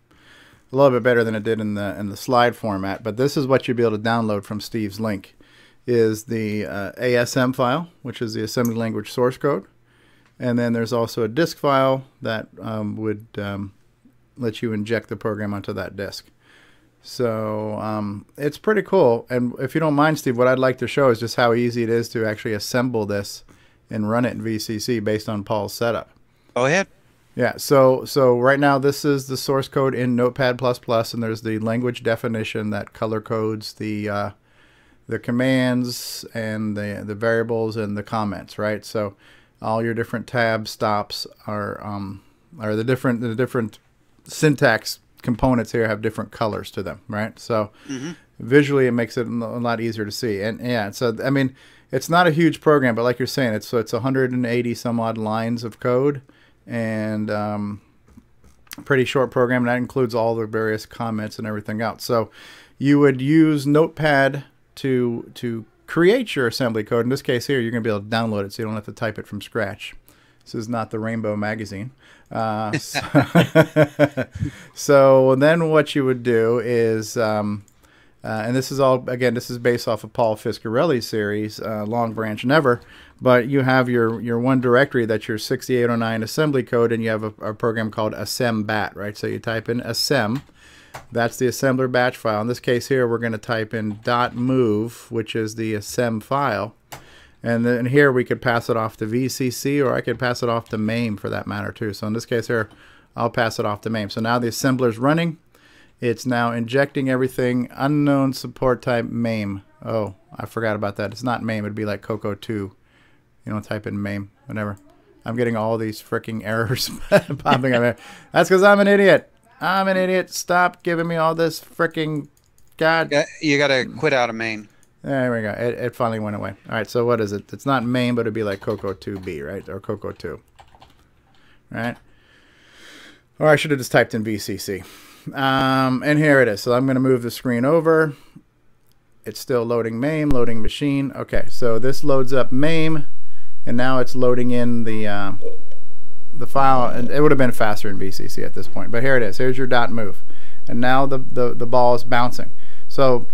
a little bit better than it did in the in the slide format. But this is what you'll be able to download from Steve's link. Is the uh, ASM file, which is the assembly language source code, and then there's also a disk file that um, would um, let you inject the program onto that disk. So um, it's pretty cool. And if you don't mind, Steve, what I'd like to show is just how easy it is to actually assemble this and run it in VCC based on Paul's setup. Go ahead. Yeah. So so right now this is the source code in Notepad++, and there's the language definition that color codes the uh, the commands and the the variables and the comments. Right. So all your different tab stops are um, are the different the different syntax components here have different colors to them. Right. So Mhm. visually it makes it a lot easier to see and yeah so i mean it's not a huge program but like you're saying it's so it's 180 some odd lines of code and um, pretty short program and that includes all the various comments and everything else so you would use notepad to to create your assembly code in this case here you're going to be able to download it so you don't have to type it from scratch this is not the rainbow magazine uh, so, so then what you would do is um, uh, and this is all again. This is based off of Paul Fiscarelli's series, uh, Long Branch Never. But you have your your one directory that's your 6809 assembly code, and you have a, a program called assembbat, right? So you type in assem. That's the assembler batch file. In this case here, we're going to type in .move, which is the assem file. And then here we could pass it off to VCC, or I could pass it off to MAME for that matter too. So in this case here, I'll pass it off to MAME. So now the assembler's running. It's now injecting everything. Unknown support type MAME. Oh, I forgot about that. It's not MAME. It'd be like Coco 2. You don't type in MAME. Whatever. I'm getting all these freaking errors popping up here. That's because I'm an idiot. I'm an idiot. Stop giving me all this freaking God. You got to quit out of MAME. There we go. It, it finally went away. All right. So what is it? It's not MAME, but it'd be like Coco 2B, right? Or Coco 2. Right? Or I should have just typed in VCC. Um, and here it is. So I'm going to move the screen over. It's still loading MAME, loading machine. Okay, so this loads up MAME, and now it's loading in the uh, the file. And it would have been faster in VCC at this point, but here it is. Here's your dot move, and now the the, the ball is bouncing. So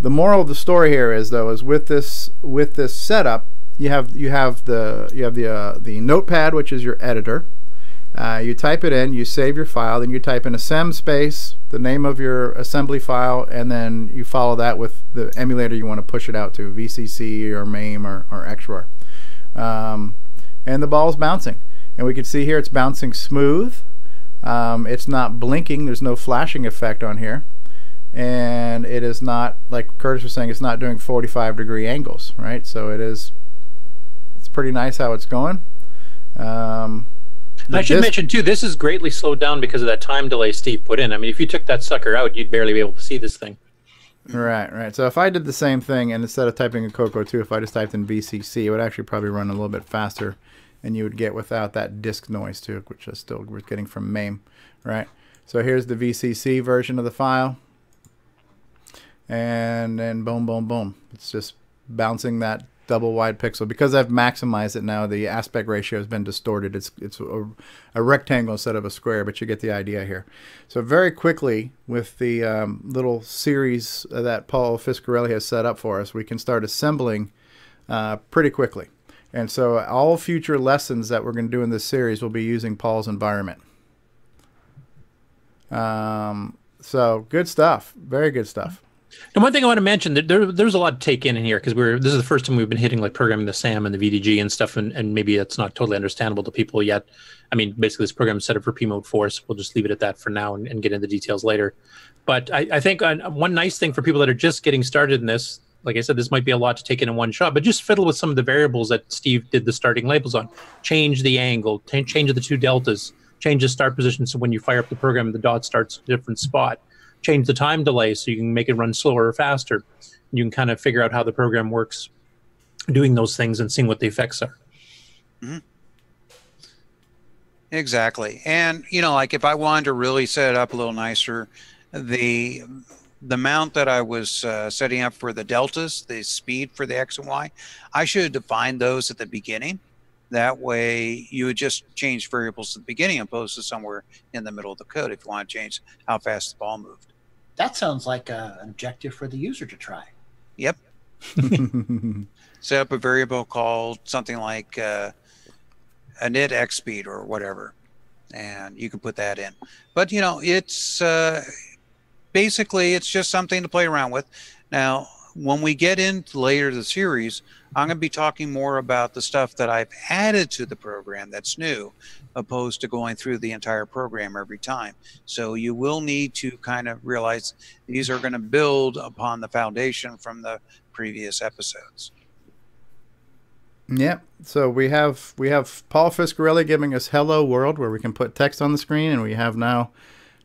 the moral of the story here is though is with this with this setup, you have you have the you have the uh, the notepad, which is your editor. Uh, you type it in, you save your file, then you type in a sem space, the name of your assembly file, and then you follow that with the emulator you want to push it out to, VCC or MAME or, or XRoar. Um, and the ball's bouncing. And we can see here it's bouncing smooth. Um, it's not blinking, there's no flashing effect on here. and it is not like Curtis was saying. It's not doing 45 degree angles, right? So it is. It's pretty nice how it's going. Um, I should mention too, this is greatly slowed down because of that time delay Steve put in. I mean, if you took that sucker out, you'd barely be able to see this thing. Right, right. So if I did the same thing, and instead of typing in Coco 2, if I just typed in VCC, it would actually probably run a little bit faster, and you would get without that disk noise too, which I still was getting from MAME, right? So here's the VCC version of the file, and then boom, boom, boom. It's just bouncing that double wide pixel because I've maximized it now. The aspect ratio has been distorted. It's it's a, a rectangle instead of a square, but you get the idea here. So very quickly with the um, little series that Paul Fiscarelli has set up for us, we can start assembling uh, pretty quickly. And so all future lessons that we're going to do in this series will be using Paul's environment. Um, so good stuff. Very good stuff. And one thing I want to mention that there, there's a lot to take in in here because we're this is the first time we've been hitting like programming the SAM and the VDG and stuff, and, and maybe it's not totally understandable to people yet. I mean, basically, this program is set up for P mode four, so we'll just leave it at that for now and, and get into the details later. But I, I think uh, one nice thing for people that are just getting started in this, like I said, this might be a lot to take in in one shot, but just fiddle with some of the variables that Steve did the starting labels on. Change the angle, t- change the two deltas, change the start position so when you fire up the program, the dot starts a different spot change the time delay so you can make it run slower or faster. You can kind of figure out how the program works doing those things and seeing what the effects are. Mm-hmm. Exactly. And you know, like if I wanted to really set it up a little nicer, the the mount that I was uh, setting up for the deltas, the speed for the X and Y, I should have defined those at the beginning. That way, you would just change variables at the beginning opposed to somewhere in the middle of the code if you want to change how fast the ball moved. That sounds like a, an objective for the user to try. Yep. Set up a variable called something like uh, init x speed or whatever, and you can put that in. But you know, it's uh, basically it's just something to play around with. Now, when we get into later the series, I'm going to be talking more about the stuff that I've added to the program that's new, opposed to going through the entire program every time. So you will need to kind of realize these are going to build upon the foundation from the previous episodes. Yep. So we have we have Paul Fiscarelli giving us "Hello World," where we can put text on the screen, and we have now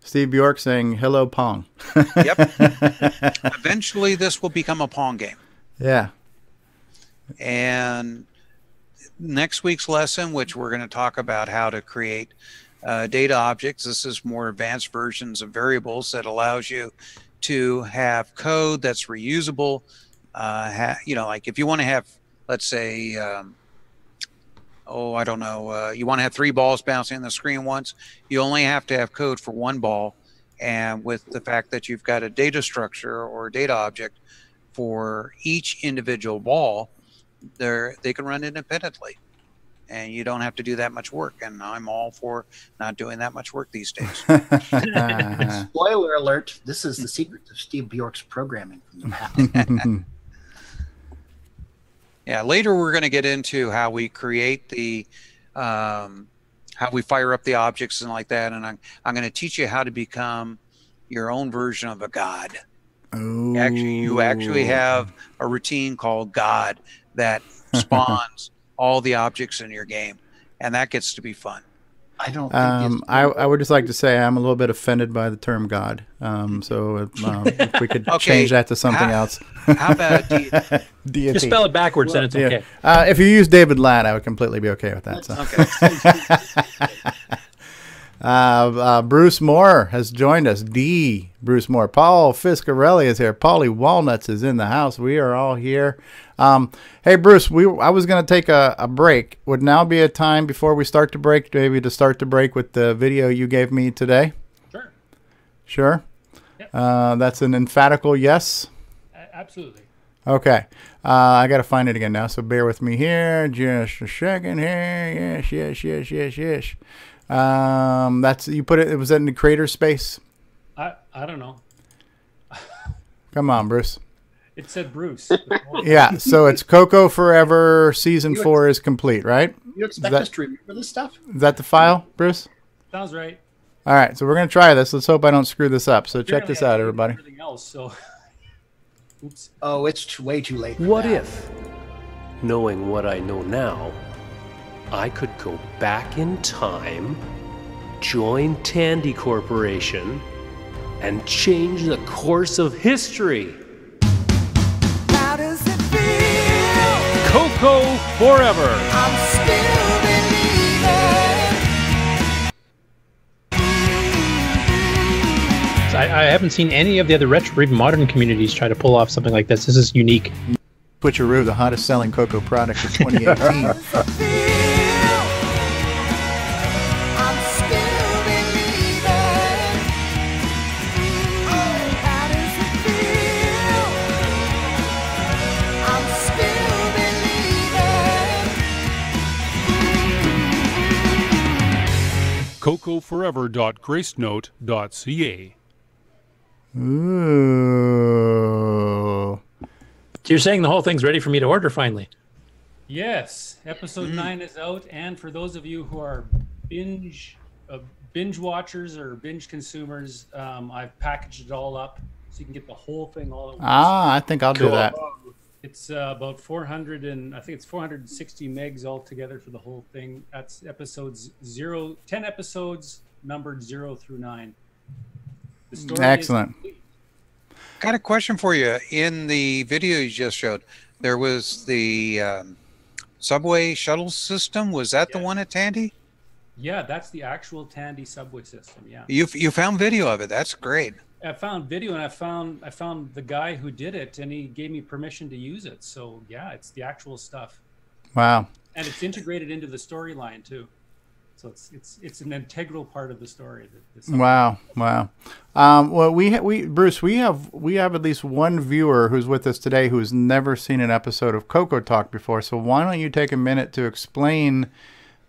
Steve Bjork saying "Hello Pong." yep. Eventually, this will become a Pong game. Yeah. And next week's lesson, which we're going to talk about how to create uh, data objects. This is more advanced versions of variables that allows you to have code that's reusable. Uh, ha- you know, like if you want to have, let's say, um, oh, I don't know, uh, you want to have three balls bouncing on the screen once, you only have to have code for one ball. And with the fact that you've got a data structure or a data object for each individual ball, they're they can run independently. And you don't have to do that much work. And i'm all for not doing that much work these days. Spoiler alert this is the secret of steve bjork's programming from the past yeah later we're going to get into how we create the um, how we fire up the objects and like that and i'm, I'm going to teach you how to become your own version of a god Ooh. actually you actually have a routine called god that spawns all the objects in your game, and that gets to be fun. I don't. Um, I, I would just like to say I'm a little bit offended by the term God. Um, so um, if we could Okay, change that to something how- else. how about deity? Deity. Just spell it backwards, then it's Yeah. okay. Uh, if you use David Ladd, I would completely be okay with that. So. uh, uh, Bruce Moore has joined us. D. Bruce Moore. Paul Fiscarelli is here. Paulie Walnuts is in the house. We are all here. Um, hey, Bruce, we I was going to take a, a break. Would now be a time before we start to break, maybe to start the break with the video you gave me today? Sure. Sure. Uh, that's an emphatical yes. A- absolutely. Okay. Uh, I got to find it again now, so bear with me here. Just a second here. Yes, yes, yes, yes, yes. Um, that's you put it. It was in the creator space. I I don't know. Come on, Bruce. It said Bruce. Yeah. So it's Coco Forever. Season four is complete, right? You Is expect that, us to remember this stuff? is that the file, Bruce? Sounds right. All right. So we're gonna try this. Let's hope I don't screw this up. So check this out, everybody. Everything else else. So, oops. Oh, it's way too late. for What that. if, knowing what I know now, I could go back in time, join Tandy Corporation, and change the course of history? How does it feel? Coco Forever! I'm still believing. I, I haven't seen any of the other retro or even modern communities try to pull off something like this. This is unique. Switcheroo, the hottest selling Coco product of 2018. cocoforever.gracenote.ca. Ooh. So you're saying the whole thing's ready for me to order finally? Yes, episode Mm. nine is out, and for those of you who are binge uh, binge watchers or binge consumers, um, I've packaged it all up so you can get the whole thing all at once. Ah, I think I'll do that. It's uh, about 400 and I think it's 460 megs altogether for the whole thing. That's episodes zero, 10 episodes numbered zero through nine. The story is Excellent. Got a question for you. In the video you just showed, there was the um, subway shuttle system. Was that the one at Tandy? Yeah, that's the actual Tandy subway system. Yeah. You you found video of it. That's great. I found video and I found I found the guy who did it and he gave me permission to use it. So yeah, it's the actual stuff. Wow. And it's integrated into the storyline too. So it's it's it's an integral part of the story. Wow, wow. Um, well, we ha- we Bruce, we have we have at least one viewer who's with us today who's never seen an episode of Coco Talk before. So why don't you take a minute to explain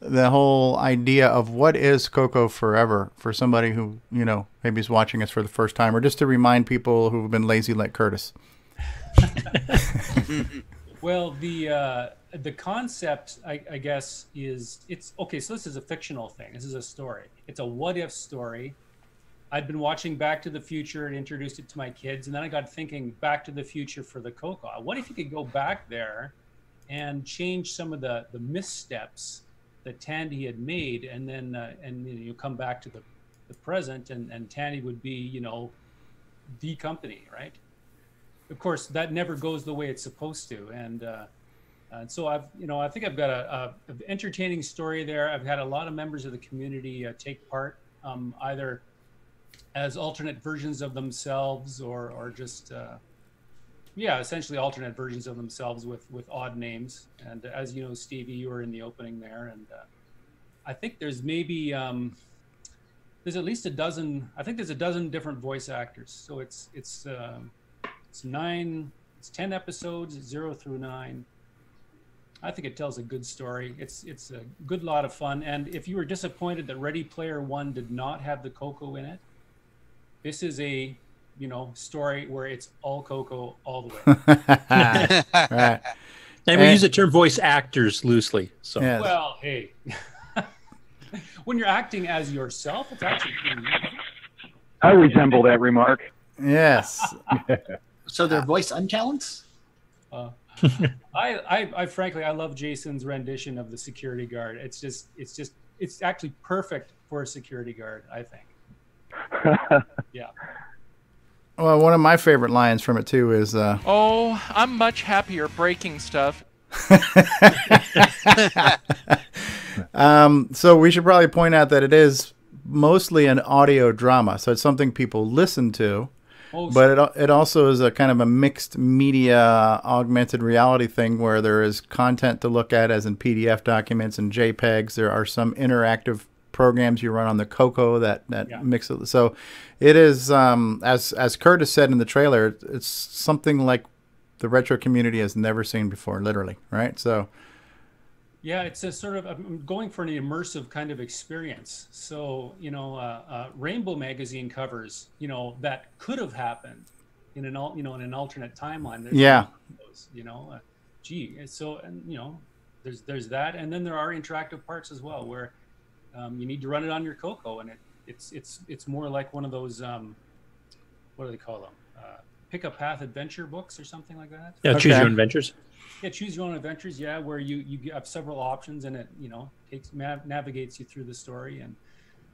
the whole idea of what is Coco Forever for somebody who you know maybe is watching us for the first time, or just to remind people who've been lazy like Curtis. Well, the uh, the concept, I, I guess, is it's okay. So this is a fictional thing. This is a story. It's a what if story. I'd been watching Back to the Future and introduced it to my kids, and then I got thinking Back to the Future for the Coco. What if you could go back there and change some of the the missteps that Tandy had made, and then uh, and you, know, you come back to the the present, and and Tandy would be you know the company, right? of course that never goes the way it's supposed to and uh, and so i've you know i think i've got a, a, a entertaining story there i've had a lot of members of the community uh, take part um, either as alternate versions of themselves or or just uh, yeah essentially alternate versions of themselves with with odd names and as you know stevie you were in the opening there and uh, i think there's maybe um, there's at least a dozen i think there's a dozen different voice actors so it's it's um, it's nine, it's ten episodes, zero through nine. I think it tells a good story. It's it's a good lot of fun. And if you were disappointed that Ready Player One did not have the Coco in it, this is a you know story where it's all Coco all the way. right. And we use the term voice actors loosely. So Well, hey, when you're acting as yourself, it's actually pretty neat. I resemble that remark. Yes. So they're voice untalents? Uh, I, I, I frankly, I love Jason's rendition of the security guard. It's just, it's just, it's actually perfect for a security guard. I think. Yeah. Well, one of my favorite lines from it too is uh, Oh, I'm much happier breaking stuff. um, so we should probably point out that it is mostly an audio drama, so it's something people listen to. Oh, but it, it also is a kind of a mixed media augmented reality thing where there is content to look at as in PDF documents and JPEGs. There are some interactive programs you run on the Coco that, that mix it. So it is, um, as, as Curtis said in the trailer, it's something like the retro community has never seen before, literally, right? So Yeah, it's a sort of I'm going for an immersive kind of experience. So you know, uh, uh, Rainbow magazine covers, you know, that could have happened in an you know in an alternate timeline. There's Yeah. those, you know, uh, gee, so and you know, there's there's that, and then there are interactive parts as well where um, you need to run it on your Coco, and it it's it's it's more like one of those um, what do they call them? uh, Pick a Path Adventure books or something like that. Yeah, choose your own adventures. Yeah, choose your own adventures. Yeah, where you you have several options and it you know takes nav- navigates you through the story. And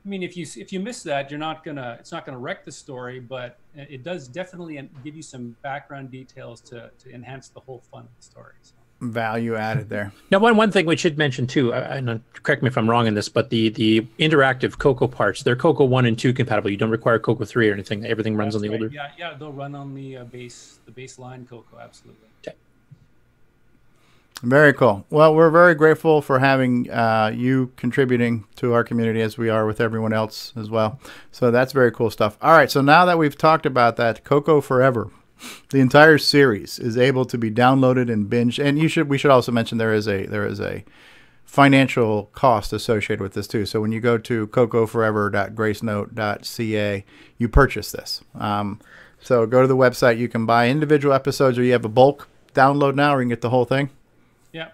I mean, if you if you miss that, you're not gonna it's not gonna wreck the story, but it does definitely give you some background details to to enhance the whole fun of the story. So. Value added there. Now, one one thing we should mention too, I, I correct me if I'm wrong in this, but the the interactive Coco parts, they're Coco one and two compatible. You don't require Coco three or anything. Everything runs on the Right, older. Yeah, yeah, they'll run on the uh, base the baseline Coco, absolutely. Very cool. Well, we're very grateful for having uh, you contributing to our community as we are with everyone else as well. So that's very cool stuff. All right. So now that we've talked about that, Coco Forever, the entire series is able to be downloaded and binged. And you should we should also mention there is a there is a financial cost associated with this too. So when you go to cocoforever.gracenote.ca, you purchase this. Um, so go to the website. You can buy individual episodes, or you have a bulk download now, or you can get the whole thing. Yeah.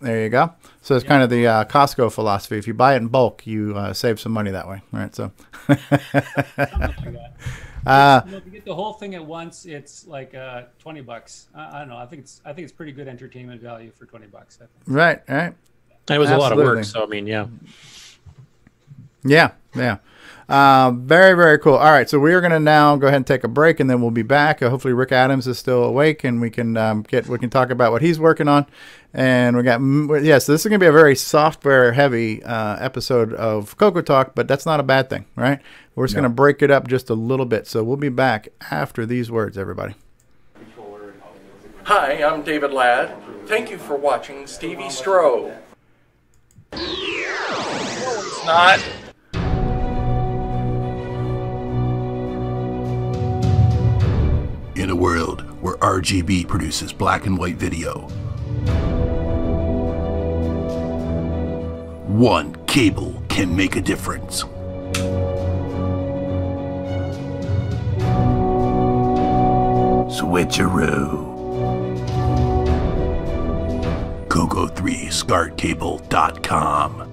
There you go. So it's kind of the uh, Costco philosophy. If you buy it in bulk, you uh, save some money that way. right? So. uh, you know, if you get the whole thing at once, it's like uh, twenty bucks. I, I don't know. I think it's I think it's pretty good entertainment value for twenty bucks. I think. right. Right. It was a lot of work, so I mean, yeah. Yeah, yeah. Uh, very, very cool. All right, so we are going to now go ahead and take a break, and then we'll be back. Uh, hopefully, Rick Adams is still awake, and we can um, get we can talk about what he's working on. And we got yes, this is going to be a very software heavy uh, episode of Coco Talk, but that's not a bad thing, right? We're just No. going to break it up just a little bit. So we'll be back after these words, everybody. Hi, I'm David Ladd. Thank you for watching Stevie Strow. No, it's not. In a world where RGB produces black and white video, one cable can make a difference. Switcheroo. Coco3ScartCable.com.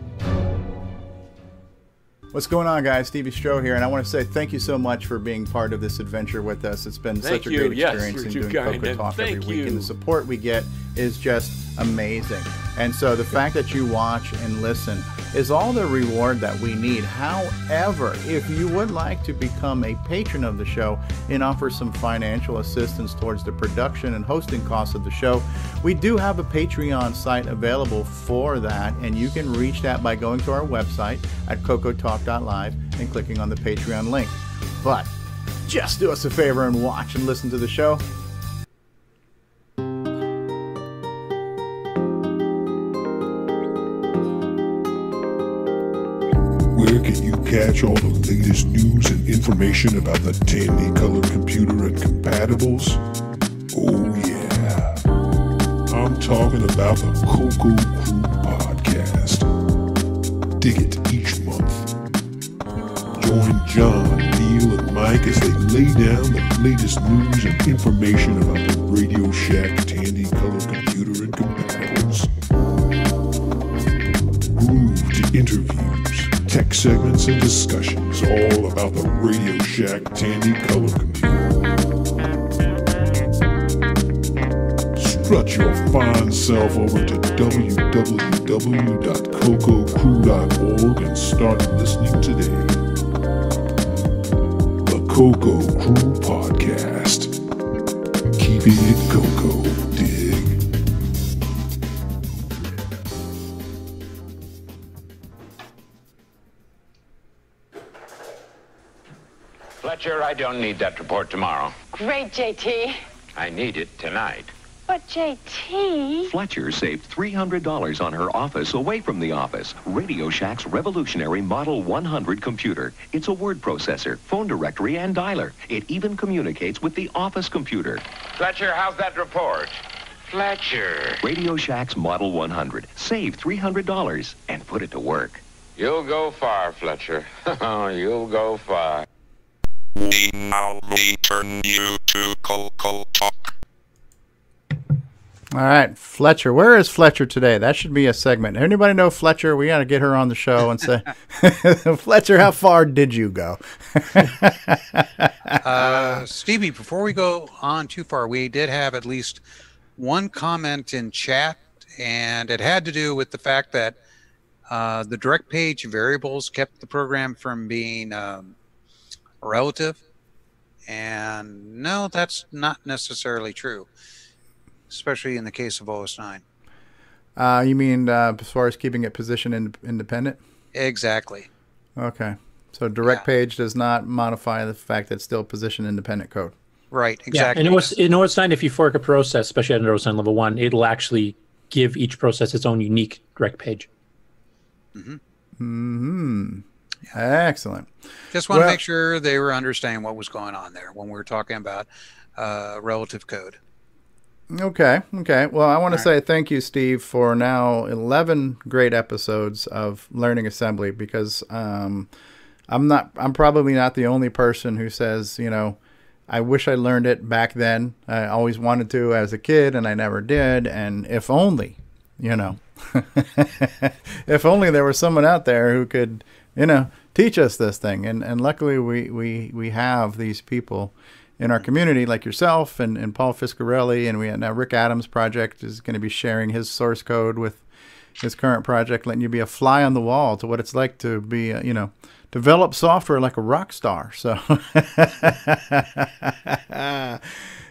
What's going on, guys? Stevie Strow here, and I want to say thank you so much for being part of this adventure with us. It's been Thank such a you. great experience you're in doing and Talk every week, and the support we get is just amazing. And so the fact that you watch and listen is all the reward that we need. However, if you would like to become a patron of the show and offer some financial assistance towards the production and hosting costs of the show, we do have a Patreon site available for that, and you can reach that by going to our website at cocotalk.live and clicking on the Patreon link. But just do us a favor and watch and listen to the show. Can you catch all the latest news and information about the Tandy Color computer and compatibles? Oh yeah. I'm talking about the Coco Crew podcast. Dig it each month. Join John, Neil, and Mike as they lay down the latest news and information about the Radio Shack Tandy Color computer and compatibles. Groove to interviews, tech segments, and discussions all about the Radio Shack Tandy Color computer. Strut your fine self over to www.cococrew.org and start listening today. The Coco Crew Podcast. Keeping it Coco, don't need that report tomorrow. Great, JT. I need it tonight. But JT. Fletcher saved $300 on her office away from the office. Radio Shack's revolutionary Model 100 computer. It's a word processor, phone directory, and dialer. It even communicates with the office computer. Fletcher, how's that report? Fletcher. Radio Shack's Model 100. Save $300 and put it to work. You'll go far, Fletcher. You'll go far. We now return you to Coco Talk. All right, Fletcher. Where is Fletcher today? That should be a segment. Anybody know Fletcher? We got to get her on the show and say, Fletcher, how far did you go? Uh, Stevie, before we go on too far, we did have at least one comment in chat, and it had to do with the fact that uh, the direct page variables kept the program from being um, relative. And no, that's not necessarily true, especially in the case of OS9. Uh, you mean uh, as far as keeping it position in, independent? Exactly. Okay. So direct page does not modify the fact that it's still position independent code. Right, exactly. Yeah, exactly. and in OS, in OS 9, if you fork a process, especially under OS 9 level 1, it'll actually give each process its own unique direct page. Hmm. Excellent. Just want to make sure they were understanding what was going on there when we were talking about uh, relative code. Okay. Okay. Well, I want to say thank you, Steve, for now 11 great episodes of learning assembly because um, I'm not, I'm probably not the only person who says, you know, I wish I learned it back then. I always wanted to as a kid and I never did. And if only, you know, if only there was someone out there who could, you know, teach us this thing. And, and luckily we, we, we have these people in our community like yourself and, and Paul Fiscarelli. And we now Rick Adams project is going to be sharing his source code with his current project, letting you be a fly on the wall to what it's like to be, uh, you know, develop software like a rock star. So,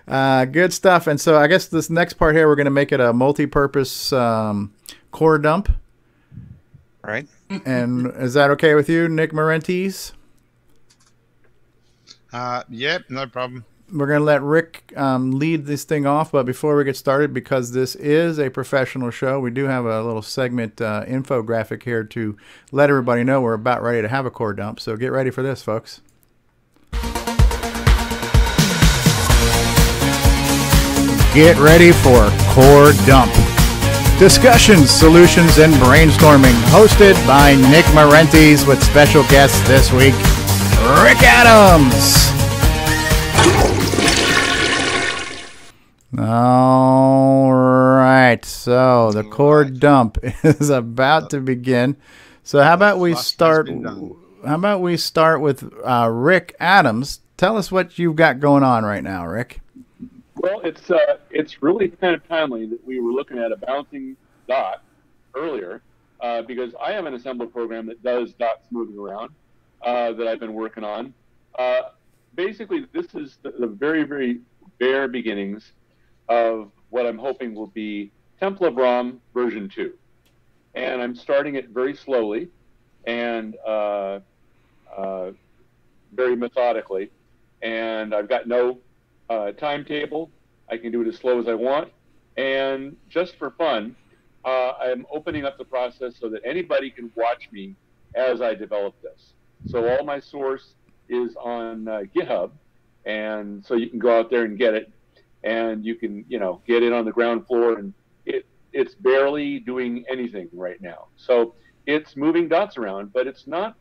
uh, good stuff. And so I guess this next part here, we're going to make it a multi-purpose um, core dump. Right. And is that okay with you, Nick Marentes? Uh, yep, no problem. We're going to let Rick um, lead this thing off, but before we get started, because this is a professional show, we do have a little segment uh, infographic here to let everybody know we're about ready to have a core dump. So get ready for this, folks. Get ready for Core Dump. Discussions, solutions, and brainstorming, hosted by Nick Marentes with special guests this week, Rick Adams. All right, so the core dump is about to begin. So how about we start? How about we start with uh, Rick Adams? Tell us what you've got going on right now, Rick. Well, it's uh, it's really kind of timely that we were looking at a bouncing dot earlier uh, because I have an assembler program that does dots moving around uh, that I've been working on. Uh, basically, this is the, the very very bare beginnings of what I'm hoping will be Temple of Rom version two, and I'm starting it very slowly and uh, uh, very methodically, and I've got no uh, timetable. I can do it as slow as I want. And just for fun, uh, I'm opening up the process so that anybody can watch me as I develop this. So all my source is on uh, GitHub, and so you can go out there and get it, and you can you know get in on the ground floor, and it it's barely doing anything right now. So it's moving dots around, but it's not.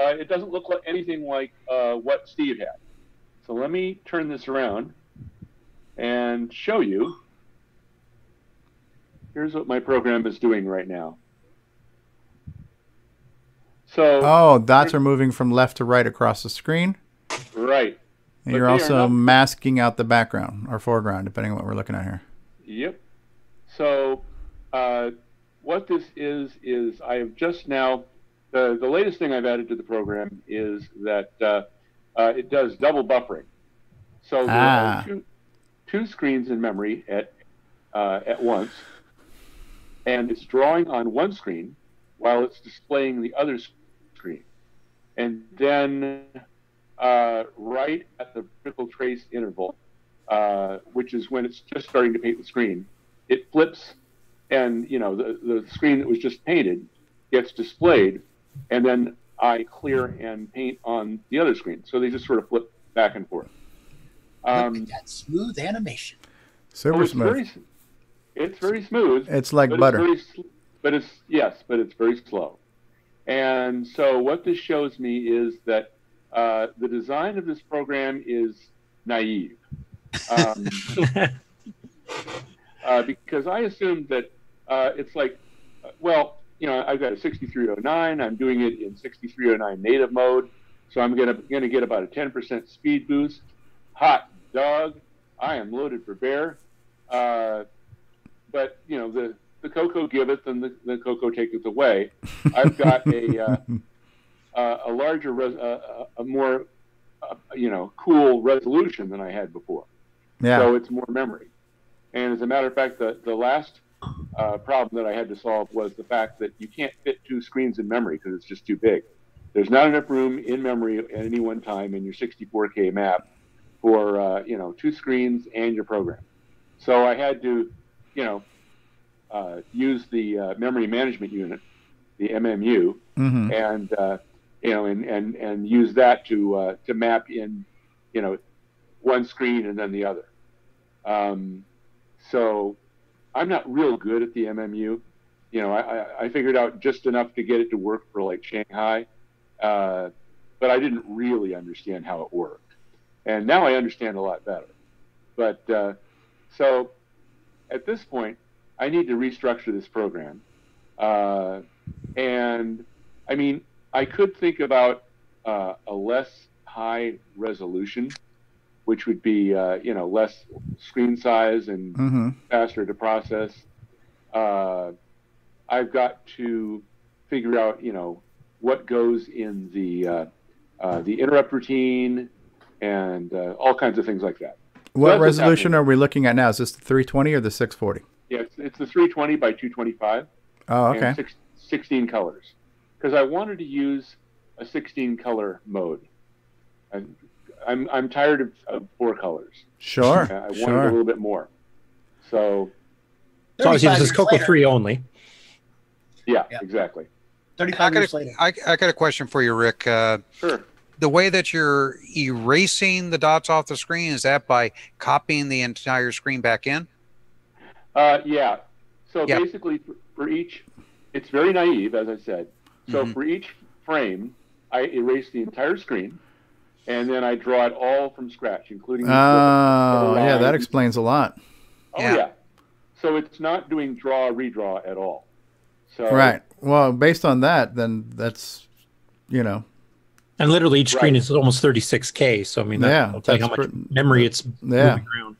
Uh, it doesn't look like anything like uh, what Steve had. So let me turn this around and show you. Here's what my program is doing right now. So, Oh, dots are moving from left to right across the screen. right. And But you're also masking out the background or foreground, depending on what we're looking at here. Yep. So, uh, what this is is I have just now the the latest thing I've added to the program is that uh, uh, it does double buffering. So there Ah. are two, two screens in memory at uh, at once, and it's drawing on one screen while it's displaying the other screen, and then uh, right at the vertical trace interval, uh, which is when it's just starting to paint the screen, it flips, and you know the the screen that was just painted gets displayed, and then I clear and paint on the other screen. So they just sort of flip back and forth. Um, That smooth animation. Super oh, it's smooth. Very, it's very smooth. It's like but butter. It's very, but it's yes, but it's very slow. And so what this shows me is that uh, the design of this program is naive. Um, uh, because I assumed that uh, it's like, uh, well, you know, I've got a 6309. I'm doing it in 6309 native mode, so I'm gonna gonna get about a 10% speed boost. Hot dog! I am loaded for bear. Uh, but you know, the the Coco giveth and the, the Coco taketh away. I've got a uh, uh, a larger, res- uh, a more, uh, you know, cool resolution than I had before. Yeah. So it's more memory. And as a matter of fact, the, the last uh, problem that I had to solve was the fact that you can't fit two screens in memory because it's just too big. There's not enough room in memory at any one time in your 64K map for, uh, you know, two screens and your program. So I had to, you know, uh, use the uh, memory management unit, the MMU, Mhm. and uh, you know, and, and and use that to uh, to map in, you know, one screen and then the other. Um, so I'm not real good at the MMU. You know, I, I, figured out just enough to get it to work for like Shanghai, uh, but I didn't really understand how it worked. And now I understand a lot better. But uh, so at this point, I need to restructure this program. Uh, and I mean, I could think about uh, a less high resolution, which would be, uh, you know, less screen size and Mhm. faster to process. Uh, I've got to figure out, you know, what goes in the uh, uh, the interrupt routine and uh, all kinds of things like that. What what's resolution are we looking at now? Is this the 320 or the 640? Yeah, it's, it's the 320 by 225. Oh, okay. And six, 16 colors. Because I wanted to use a 16 color mode. I'm, I'm, I'm tired of, of four colors. Sure, I wanted sure. a little bit more. So, So obviously this is 35 Coco 3 only. yeah, exactly. Thirty-five I got, a, I, I got a question for you, Rick. Uh, sure. The way that you're erasing the dots off the screen is that by copying the entire screen back in? Uh, yeah. So Yeah. basically, for, for each, it's very naive, as I said. So Mm-hmm. for each frame, I erase the entire screen, and then I draw it all from scratch, including. Oh, the yeah, that explains a lot. Oh yeah. So it's not doing draw redraw at all. So Right. Well, based on that, then that's, you know, And literally each screen Right. is almost 36K. So I mean, that, Yeah, will tell you how much pretty- memory it's Yeah. moving around.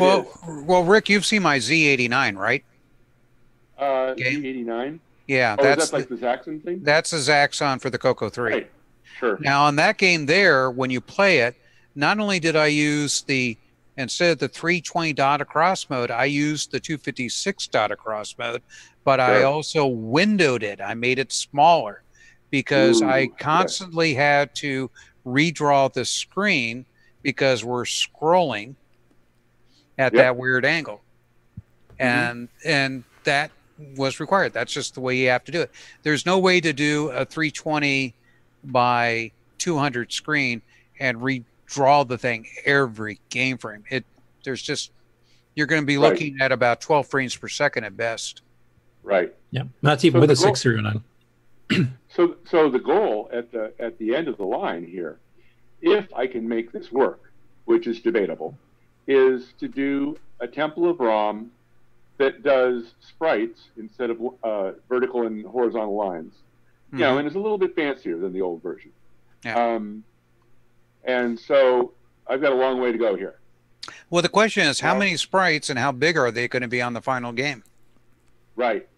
well, well, Rick, you've seen my Z89, right? Uh, Z89? Yeah, oh, that's is that like the Zaxxon thing? That's a Zaxxon for the Coco 3. Right. Sure. Now, on that game there, when you play it, not only did I use the, instead of the 320 dot across mode, I used the 256 dot across mode, but I also windowed it. I made it smaller because Ooh, I constantly had to redraw the screen because we're scrolling at Yep. Mm-hmm. that weird angle. And, and that was required. That's just the way you have to do it. There's no way to do a 320 by 200 screen and redraw the thing every game frame. It there's just you're going to be Right. looking at about 12 frames per second at best. Right. Yeah. That's even So with the a goal- 6309. So, so the goal at the at the end of the line here, if I can make this work, which is debatable, is to do a temple of ROM that does sprites instead of uh, vertical and horizontal lines. You know, Mhm. and it's a little bit fancier than the old version. Yeah. Um, and so I've got a long way to go here. Well, the question is how many sprites and how big are they going to be on the final game? Right.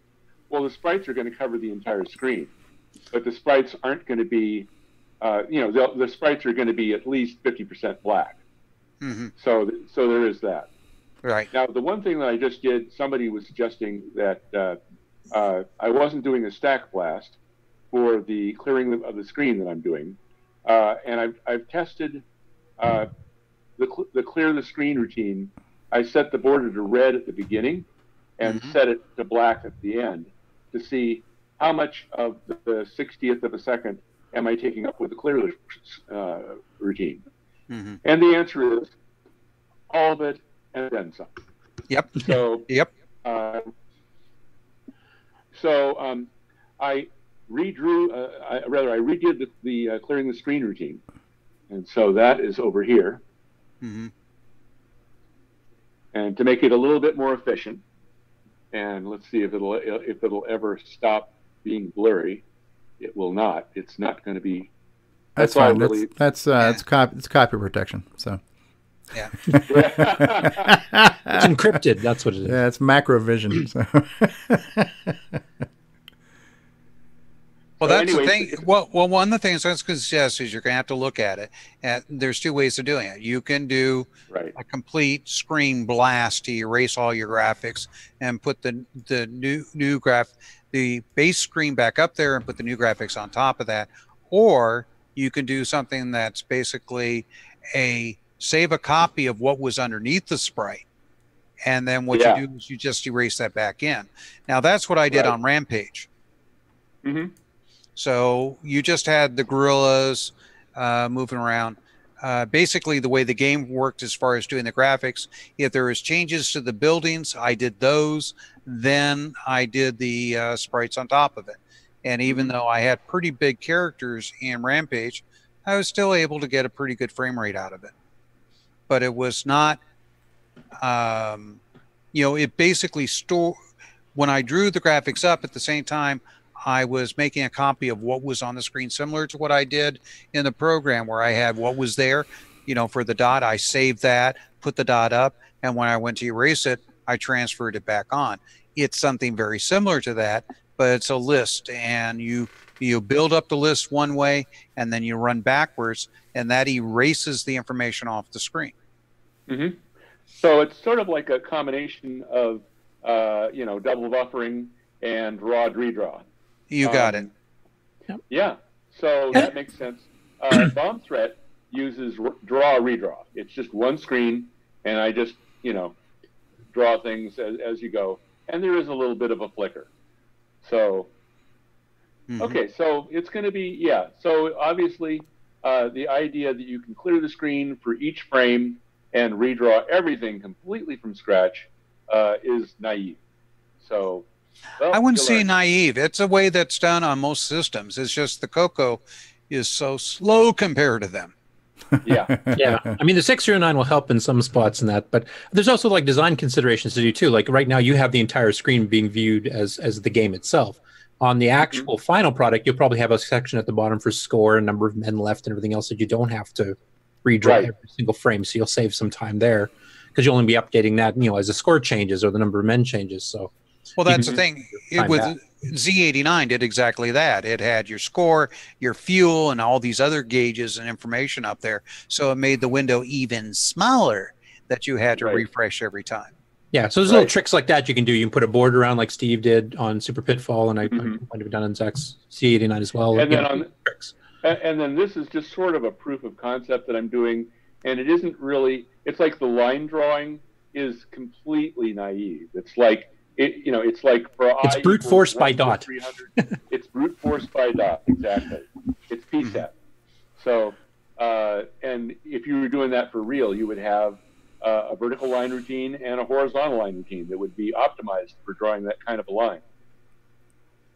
Well, the sprites are going to cover the entire screen, but the sprites aren't going to be, uh, you know, the, sprites are going to be at least 50% black. Mm-hmm. So, so there is that. Right. Now, the one thing that I just did, somebody was suggesting that uh, uh, I wasn't doing a stack blast for the clearing of the screen that I'm doing, uh, and I've, I've tested uh, the, cl- the clear the screen routine. I set the border to red at the beginning and set it to black at the end to see how much of the, the 60th of a second am I taking up with the clear uh, routine. Mm-hmm. And the answer is all of it and then some. Yep. So yep. Uh, so um, I redrew, uh, I, rather I redid the, the uh, clearing the screen routine, and so that is over here. Mm-hmm. And to make it a little bit more efficient, and let's see if it'll if it'll ever stop being blurry. It will not. It's not going to be. That's, all fine. really- That's that's uh, that's cop it's copy protection. So. Yeah. It's encrypted. That's what it is. Yeah, it's macrovision. So. Well, So that's anyway, the thing. Well, well, one of the things I was going to suggest is you're going to have to look at it. And there's two ways of doing it. You can do right. a complete screen blast to erase all your graphics and put the the new new graph the base screen back up there and put the new graphics on top of that. Or you can do something that's basically a save a copy of what was underneath the sprite. And then what Yeah. you do is you just erase that back in. Now that's what I did Right. on Rampage. hmm So you just had the gorillas uh, moving around. Uh, basically, the way the game worked as far as doing the graphics, if there was changes to the buildings, I did those. Then I did the uh, sprites on top of it. And even though I had pretty big characters in Rampage, I was still able to get a pretty good frame rate out of it. But it was not, um, you know, it basically store. When I drew the graphics up at the same time, I was making a copy of what was on the screen, similar to what I did in the program where I had what was there, you know, for the dot. I saved that, put the dot up, and when I went to erase it, I transferred it back on. It's something very similar to that, but it's a list, and you you build up the list one way, and then you run backwards, and that erases the information off the screen. hmm So it's sort of like a combination of, uh, you know, double buffering and raw redraw. You got it. Um, Yeah. So that makes sense. Uh, Bomb Threat uses r- draw redraw. It's just one screen, and I just, you know, draw things as, as you go. And there is a little bit of a flicker. So, okay, so it's going to be, yeah. So obviously, uh, the idea that you can clear the screen for each frame and redraw everything completely from scratch uh, is naive. So, well, I wouldn't say learn. naive. It's a way that's done on most systems. It's just the Coco is so slow compared to them. Yeah. yeah. I mean, the 609 will help in some spots in that, but there's also like design considerations to do too. Like right now, you have the entire screen being viewed as as the game itself. On the mm-hmm. actual final product, you'll probably have a section at the bottom for score, and number of men left, and everything else that you don't have to redraw Right. every single frame. So you'll save some time there because you'll only be updating that, you know, as the score changes or the number of men changes. So Well, that's the thing. It, time with that. Z89 did exactly that. It had your score, your fuel, and all these other gauges and information up there. So it made the window even smaller that you had to refresh every time. Yeah, so there's little tricks like that you can do. You can put a board around like Steve did on Super Pitfall, and I, I mm-hmm. might have done on Zach's C89 as well. and then know, on and, and then this is just sort of a proof of concept that I'm doing, and it isn't really. It's like the line drawing is completely naive. It's like it, you know, it's like for It's I brute force by dot. it's brute force by dot. Exactly. It's PSET. So, uh, and if you were doing that for real, you would have uh, a vertical line routine and a horizontal line routine that would be optimized for drawing that kind of a line.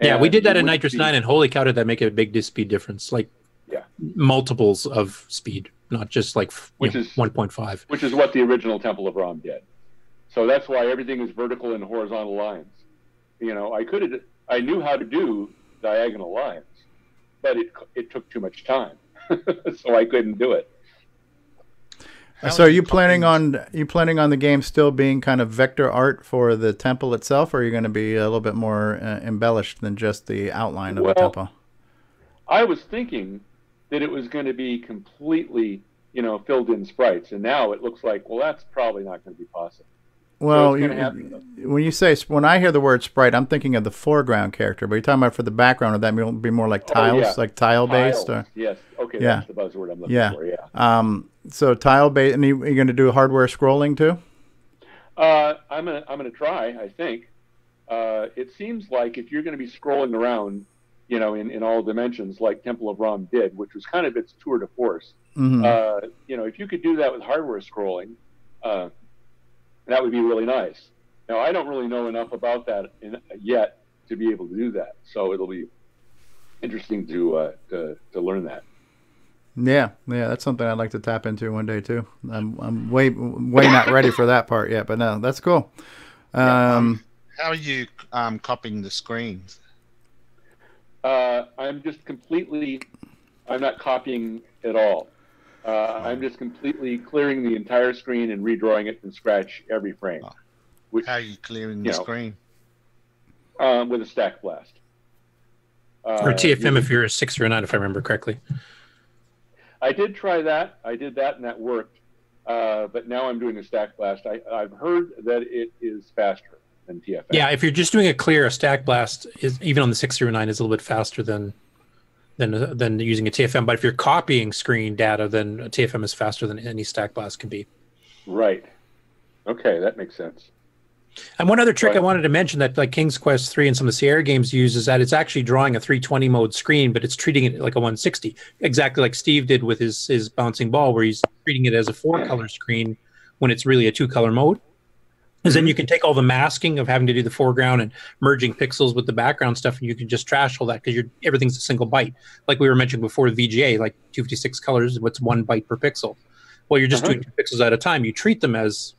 yeah, we did that in NitrOS be- 9, and holy cow, did that make a big speed difference. Like Yeah. multiples of speed, not just like Which know, is- 1.5. which is what the original Temple of ROM did. So that's why everything is vertical and horizontal lines. You know, I could have, I knew how to do diagonal lines, but it it took too much time, so I couldn't do it. So are you planning on you planning on the game still being kind of vector art for the temple itself, or are you going to be a little bit more uh, embellished than just the outline of Well, the temple? I was thinking that it was going to be completely, you know, filled in sprites, and now it looks like, well, that's probably not going to be possible. Well, you, when you say when I hear the word sprite, I'm thinking of the foreground character. But you're talking about for the background, would that be- be more like Oh, tiles, yeah. like tile based? Or yes. Okay, yeah. that's the buzzword I'm looking yeah. for, yeah. Um, so tile based, and you, you're going to do hardware scrolling too? Uh, I'm gonna I'm gonna try. I think uh, it seems like if you're going to be scrolling around, you know, in, in all dimensions like Temple of ROM did, which was kind of its tour de force. Mhm. Uh, you know, if you could do that with hardware scrolling, uh, that would be really nice. Now I don't really know enough about that in, yet to be able to do that, so it'll be interesting to uh, to, to learn that. Yeah, yeah, that's something I'd like to tap into one day too. I'm I'm way way not ready for that part yet, but no, that's cool. Um, How are you um, copying the screens? Uh, I'm just completely, I'm not copying at all. Uh, I'm just completely clearing the entire screen and redrawing it from scratch every frame. Which, How are you clearing you the know, screen? Um, with a stack blast. Uh, or TFM using- if you're a six or a nine, if I remember correctly. I did try that. I did that and that worked. Uh, but now I'm doing a stack blast. I, I've heard that it is faster than TFM. Yeah, if you're just doing a clear, a stack blast is even on the six zero nine is a little bit faster than than than using a TFM. But if you're copying screen data, then a TFM is faster than any stack blast can be. Right. Okay, that makes sense. And one other trick I wanted to mention that like King's Quest 3 and some of the Sierra games use is that it's actually drawing a 320 mode screen, but it's treating it like a 160, exactly like Steve did with his his bouncing ball, where he's treating it as a four color screen when it's really a two color mode. Because then you can take all the masking of having to do the foreground and merging pixels with the background stuff, and you can just trash all that because you're everything's a single byte. Like we were mentioning before, VGA, like 256 colors, what's one byte per pixel. Well, you're just Uh-huh. doing two pixels at a time. You treat them as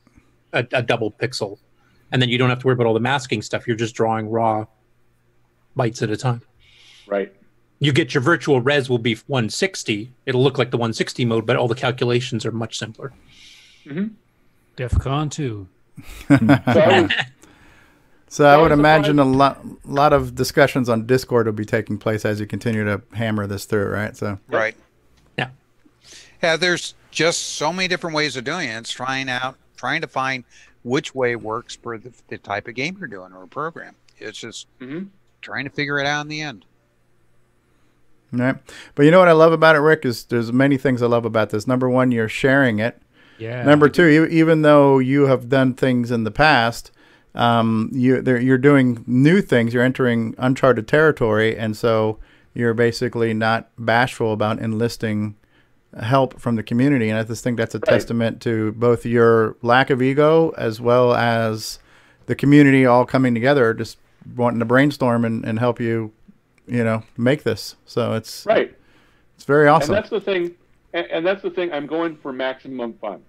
a, a double pixel, and then you don't have to worry about all the masking stuff. You're just drawing raw bytes at a time. Right. You get your virtual res will be 160. It'll look like the 160 mode, but all the calculations are much simpler. Hmm. Defcon 2. So I would imagine a lot, lot of discussions on Discord will be taking place as you continue to hammer this through, right? So Right. Yeah. Yeah, there's just so many different ways of doing it. It's trying out, trying to find which way works for the, the type of game you're doing or a program. It's just mm-hmm. trying to figure it out in the end. Right. But you know what I love about it, Rick, is there's many things I love about this. Number one, you're sharing it. Yeah. Number two, even though you have done things in the past, um, you you're doing new things. You're entering uncharted territory, and so you're basically not bashful about enlisting help from the community. And I just think that's a testament to both your lack of ego as well as the community all coming together, just wanting to brainstorm and, and help you, you know, make this. So it's Right. It's very awesome. And that's the thing. And, and that's the thing. I'm going for maximum fun.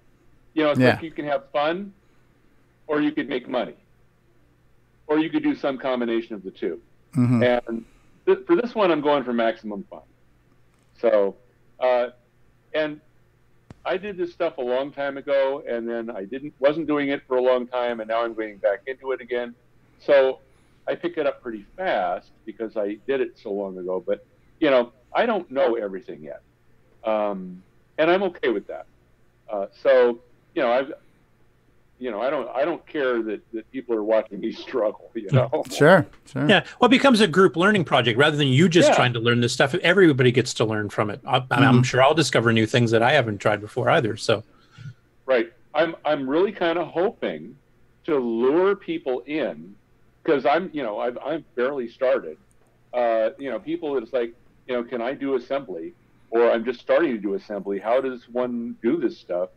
You know, it's Yeah. like you can have fun, or you could make money, or you could do some combination of the 2 Mhm. And th- for this one, I'm going for maximum fun. So, uh, and I did this stuff a long time ago, and then I didn't wasn't doing it for a long time, and now I'm getting back into it again. So I pick it up pretty fast because I did it so long ago. But you know, I don't know everything yet, um, and I'm okay with that. Uh, so you know, I've you know, I don't I don't care that, that people are watching me struggle. You know, Sure, sure. Yeah, well, it becomes a group learning project rather than you just Yeah. trying to learn this stuff. Everybody gets to learn from it. I, I'm Mhm. sure I'll discover new things that I haven't tried before either. So, Right. I'm I'm really kind of hoping to lure people in because I'm you know I've I've barely started. Uh, you know, people it's like you know, can I do assembly? Or I'm just starting to do assembly. How does one do this stuff?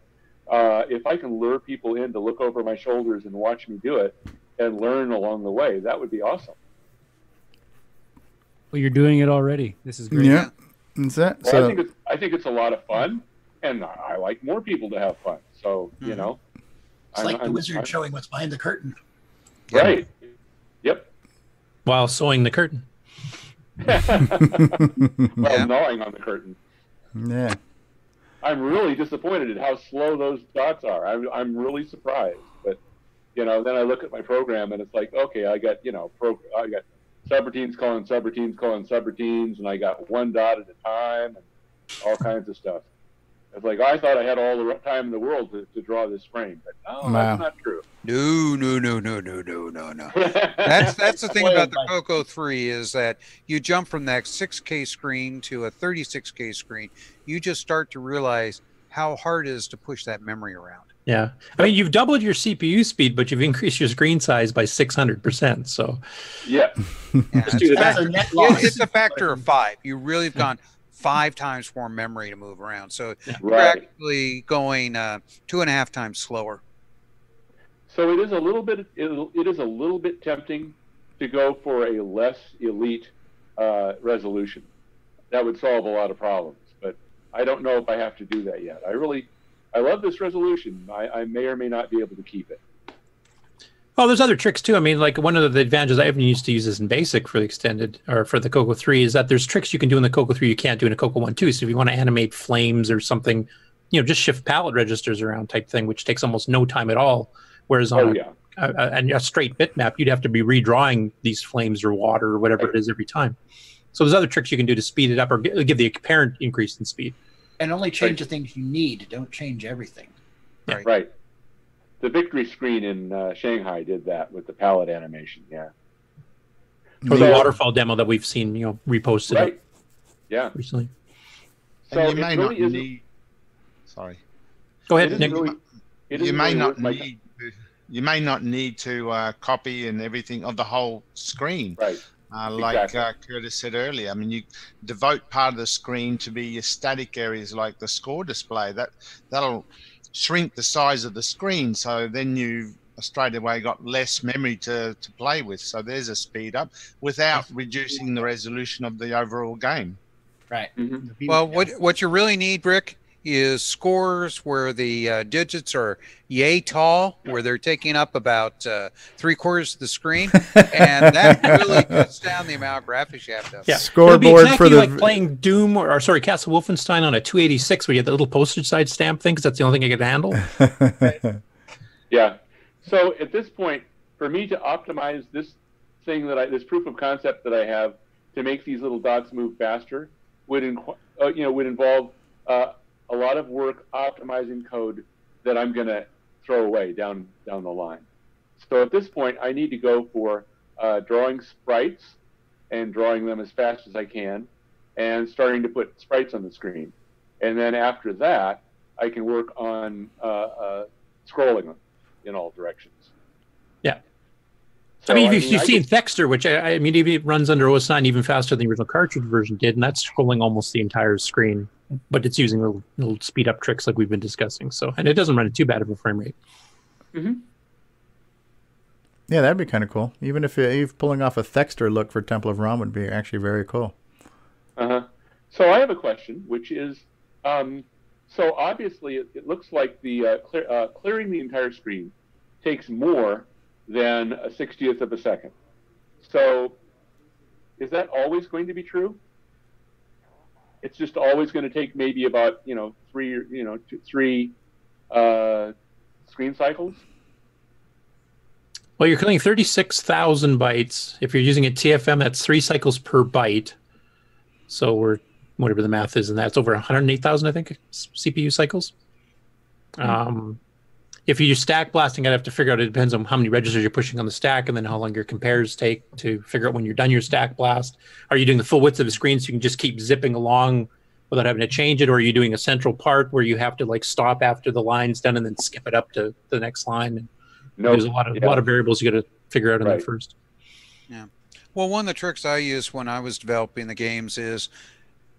Uh, if I can lure people in to look over my shoulders and watch me do it and learn along the way, that would be awesome. Well, you're doing it already. This is great. Yeah, that's it. Well, I So think it's I think it's a lot of fun, and I I like more people to have fun. So you know, It's like the wizard showing what's behind the curtain. Right. Yep. while sewing the curtain, While gnawing on the curtain. Yeah. I'm really disappointed at how slow those dots are. I'm, I'm really surprised. But, you know, then I look at my program and it's like, okay, I got, you know, pro, I got subroutines calling subroutines calling subroutines, and I got one dot at a time and all kinds of stuff. It's like, oh, I thought I had all the time in the world to, to draw this frame, but no, Wow. that's not true. No, no, no, no, no, no, no, no. That's that's the thing about the Coco 3 is that you jump from that 6K screen to a 36K screen. You just start to realize how hard it is to push that memory around. yeah. I mean, you've doubled your CPU speed, but you've increased your screen size by 600 percent. So, Yeah. just do the That's math. a net loss. It's a factor of five. You really have hmm. gone five times more memory to move around. So you're Right. actually going uh, two and a half times slower. So it is a little bit. It, it is a little bit tempting to go for a less elite uh, resolution. That would solve a lot of problems, but I don't know if I have to do that yet. I really, I love this resolution. I, I may or may not be able to keep it. Well, there's other tricks too. I mean, like one of the advantages I even used to use this in basic for the extended or for the Coco 3 is that there's tricks you can do in the Coco 3 you can't do in a Coco 1 too. So if you want to animate flames or something, you know, just shift palette registers around type thing, which takes almost no time at all. Whereas on Oh, a, yeah. a, a, and a straight bitmap, you'd have to be redrawing these flames or water or whatever it is every time. So there's other tricks you can do to speed it up or gi- give the apparent increase in speed. And only change the things you need. Don't change everything. Right. Right. The victory screen in uh, Shanghai did that with the palette animation. Yeah. Or the So- waterfall demo that we've seen, you know, reposted up Right. Yeah. recently. So and you may really not need. Sorry. Go ahead, Nick. really- you may really not worth my- need. to- You may not need to uh, copy and everything of the whole screen. Right. Uh, like Exactly. uh, Curtis said earlier, I mean, you devote part of the screen to be your static areas, like the score display. That that'll shrink the size of the screen, so then you straight away got less memory to, to play with. So there's a speed up without reducing the resolution of the overall game. Right. Mm-hmm. Well, what what you really need, Rick, is scores where the uh, digits are yay tall, where they're taking up about uh, three quarters of the screen, and that really cuts down the amount of graphics you have to. Yeah. Scoreboard It'll for the- like playing Doom or, or sorry, Castle Wolfenstein on a 286 where you have the little postage side stamp thing because that's the only thing I could handle. Yeah. So at this point, for me to optimize this thing that I, this proof of concept that I have to make these little dots move faster would, inqu- uh, you know, would involve uh, a lot of work optimizing code that I'm going to throw away down down the line. So at this point, I need to go for uh, drawing sprites and drawing them as fast as I can, and starting to put sprites on the screen. And then after that, I can work on uh, uh, scrolling them in all directions. Yeah. So, I mean, I you've, mean, you've seen could- Thexter, which I, I mean, even it runs under OS 9 even faster than the original cartridge version did, and that's scrolling almost the entire screen. But it's using little, little speed up tricks like we've been discussing. So, and it doesn't run at too bad of a frame rate. Hmm. Yeah, that'd be kind of cool. Even if, if pulling off a Thexter look for Temple of Rom would be actually very cool. Uh-huh. So I have a question, which is, um, so obviously it, it looks like the uh, clear, uh, clearing the entire screen takes more than a sixtieth of a second. So is that always going to be true? It's just always going to take maybe about you know three you know two, three uh, screen cycles. Well, you're killing 36,000 bytes. If you're using a TFM, that's three cycles per byte. So we're, whatever the math is, and that's over 108,000, I think, CPU cycles. Um, if you use stack blasting, I'd have to figure out, it depends on how many registers you're pushing on the stack and then how long your compares take to figure out when you're done your stack blast. Are you doing the full width of the screen so you can just keep zipping along without having to change it? Or are you doing a central part where you have to like stop after the line's done and then skip it up to the next line? And Nope. there's a lot of, Yeah. lot of variables you got to figure out in Right. that first. Yeah. Well, one of the tricks I used when I was developing the games is,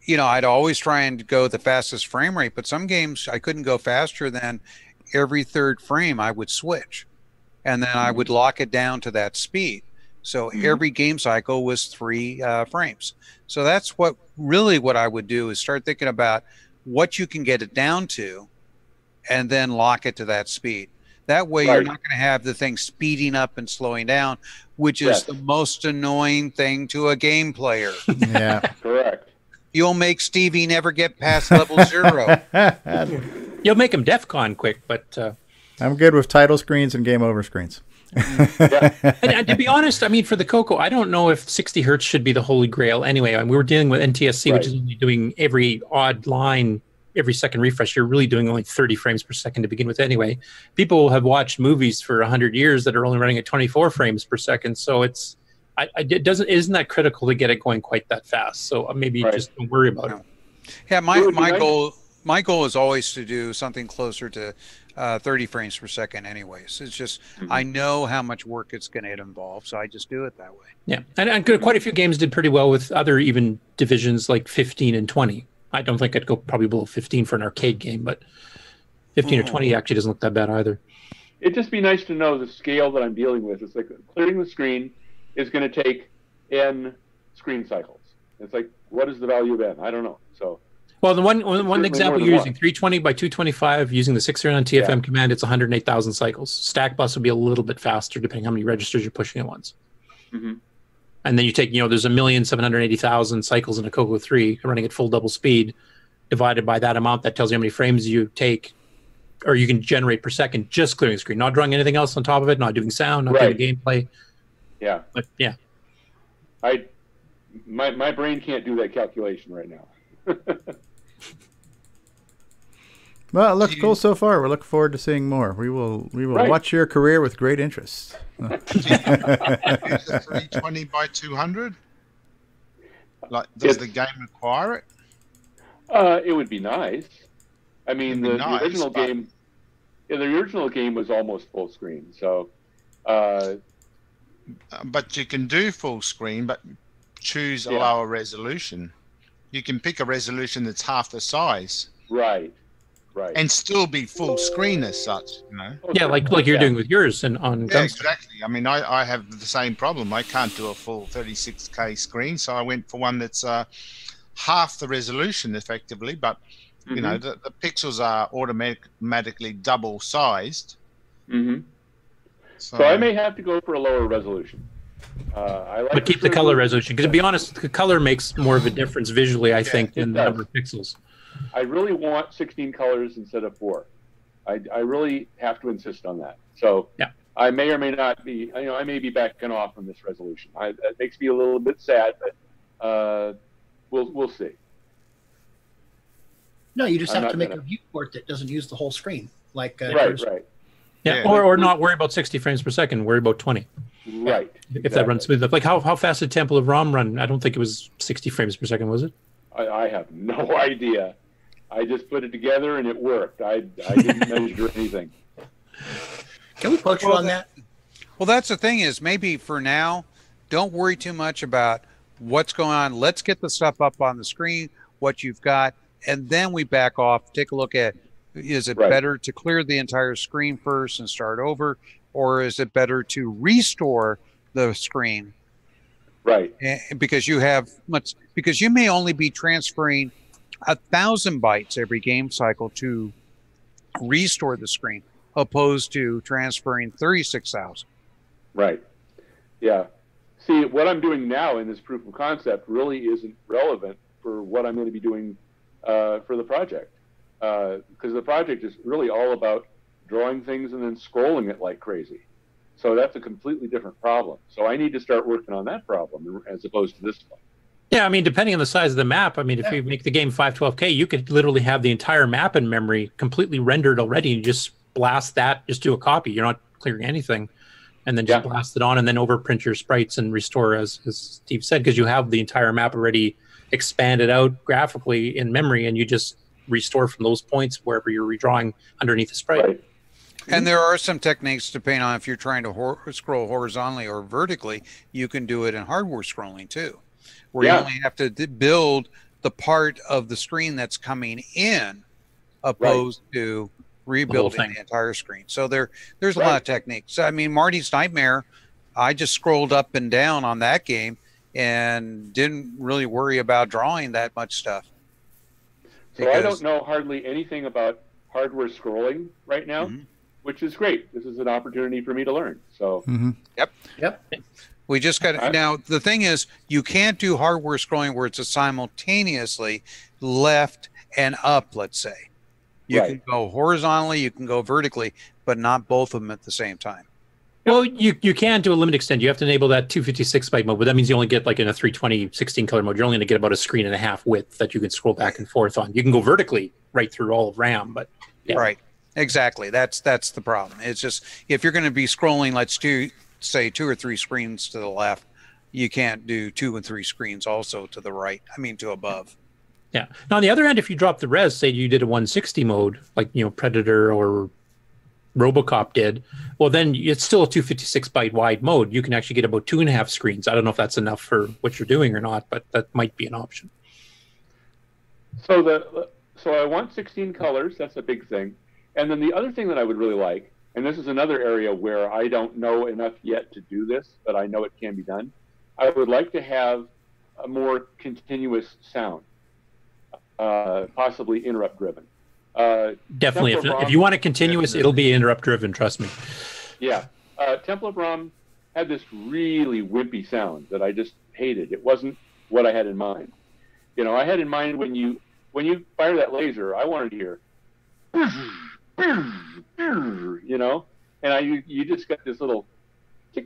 you know, I'd always try and go the fastest frame rate, but some games I couldn't go faster than every third frame I would switch. And then I would lock it down to that speed. So every game cycle was three uh, frames. So that's what really what I would do is start thinking about what you can get it down to and then lock it to that speed. That way, you're not going to have the thing speeding up and slowing down, which is Yes. the most annoying thing to a game player. Yeah. Correct. You'll make Stevie never get past level zero. You'll make him DEF CON quick, but uh, I'm good with title screens and game over screens. and, and to be honest, I mean, for the Coco, I don't know if 60 hertz should be the holy grail anyway. I mean, we were dealing with NTSC, which is only doing every odd line every second refresh. You're really doing only 30 frames per second to begin with anyway. People have watched movies for 100 years that are only running at 24 frames per second. So it's, I, I, it doesn't, isn't that critical to get it going quite that fast? So uh, maybe Right. just don't worry about it. Yeah, my It my nice- goal my goal is always to do something closer to uh, 30 frames per second. Anyways, it's just I know how much work it's going to involve, so I just do it that way. Yeah, and, and good- quite a few games did pretty well with other even divisions like 15 and 20. I don't think I'd go probably below 15 for an arcade game, but 15 or 20 actually doesn't look that bad either. It'd just be nice to know the scale that I'm dealing with. It's like clearing the screen is going to take n screen cycles. It's like, what is the value of n? I don't know. So Well, the one one, one example you're one. using 320 by 225 using the 639 TFM command, it's 108,000 cycles. Stack blast would be a little bit faster depending how many registers you're pushing at once. hmm And then you take, you know, there's a million seven hundred eighty thousand cycles in a Coco 3 running at full double speed, divided by that amount. That tells you how many frames you take or you can generate per second just clearing the screen, not drawing anything else on top of it, not doing sound, not Right. doing gameplay. Yeah. But yeah. I my my brain can't do that calculation right now. Well, it looks cool so far. We're looking forward to seeing more. We will we will Right. watch your career with great interest. Use 320 by 200? Like, does the game require it? Uh, it would be nice. I mean, the, nice, the original but- game, yeah, the original game was almost full screen. So, Uh, But you can do full screen, but choose a Yeah. lower resolution. You can pick a resolution that's half the size right, right. and still be full screen as such, you know? Yeah, like like you're doing with yours and on Yeah, Gunstar. exactly. I mean, I, I have the same problem. I can't do a full 36K screen, so I went for one that's uh, half the resolution effectively, but, you know, Mhm. the, the pixels are automatic, automatically double sized. hmm So, So I may have to go for a lower resolution. Uh, I like But keep the certain- color resolution because to be honest, the color makes more of a difference visually, I think, than the number of pixels. I really want 16 colors instead of four. I, I really have to insist on that. So Yeah. I may or may not be, you know, I may be backing off on this resolution. I, that makes me a little bit sad, but uh, we'll we'll see. No, you just I'm have to make gonna- a viewport that doesn't use the whole screen. Like uh, right, right, Yeah, Yeah. or, or not worry about 60 frames per second, worry about 20. right. If that runs smooth. Like how, how fast did Temple of ROM run? I don't think it was 60 frames per second, was it? I, I have no idea. I just put it together and it worked. I I didn't measure anything. Can we poach you on that? Well, that's the thing is maybe for now, don't worry too much about what's going on. Let's get the stuff up on the screen, what you've got, and then we back off. Take a look at is it Right. better to clear the entire screen first and start over, or is it better to restore the screen Right. Eh, because you have much because you may only be transferring a thousand bytes every game cycle to restore the screen opposed to transferring 36,000 Right. Yeah. See, what I'm doing now in this proof of concept really isn't relevant for what I'm going to be doing uh, for the project. Uh, because the project is really all about drawing things and then scrolling it like crazy. So that's a completely different problem. So I need to start working on that problem as opposed to this one. Yeah, I mean, depending on the size of the map, I mean, if you make the game 512K, you could literally have the entire map in memory completely rendered already. You just blast that, just do a copy. You're not clearing anything. And then just blast it on and then overprint your sprites and restore, as, as Steve said, because you have the entire map already expanded out graphically in memory and you just restore from those points wherever you're redrawing underneath the sprite. And there are some techniques to paint on if you're trying to hor- scroll horizontally or vertically, you can do it in hardware scrolling too, where Yeah. you only have to d- build the part of the screen that's coming in, opposed to rebuilding thing. the, entire screen. So there, there's a lot of techniques. I mean, Marty's Nightmare, I just scrolled up and down on that game and didn't really worry about drawing that much stuff. So I don't know hardly anything about hardware scrolling right now, mm-hmm. which is great. This is an opportunity for me to learn. So mm-hmm. Yep. Yep. We just got now. The thing is, you can't do hardware scrolling where it's a simultaneously left and up. Let's say you can go horizontally, you can go vertically, but not both of them at the same time. Well, you, you can to a limited extent. You have to enable that 256 byte mode, but that means you only get like in a 320 16 color mode, you're only going to get about a screen and a half width that you can scroll back and forth on. You can go vertically right through all of RAM, but yeah. Right. Exactly. That's that's the problem. It's just if you're going to be scrolling, let's do say two or three screens to the left, you can't do two and three screens also to the right. I mean to above. Yeah. Now, on the other hand, if you drop the res, say you did a 160 mode, like you know Predator or RoboCop did, well, then it's still a 256 byte wide mode. You can actually get about two and a half screens. I don't know if that's enough for what you're doing or not, but that might be an option. So the so I want 16 colors. That's a big thing. And then the other thing that I would really like, and this is another area where I don't know enough yet to do this, but I know it can be done. I would like to have a more continuous sound. uh, possibly interrupt driven. Uh, Definitely. If, if you want it continuous, it'll be interrupt driven. Trust me. Yeah. Uh, Temple of ROM had this really wimpy sound that I just hated. It wasn't what I had in mind. You know, I had in mind when you when you fire that laser, I wanted to hear, you know, and I you, you just got this little.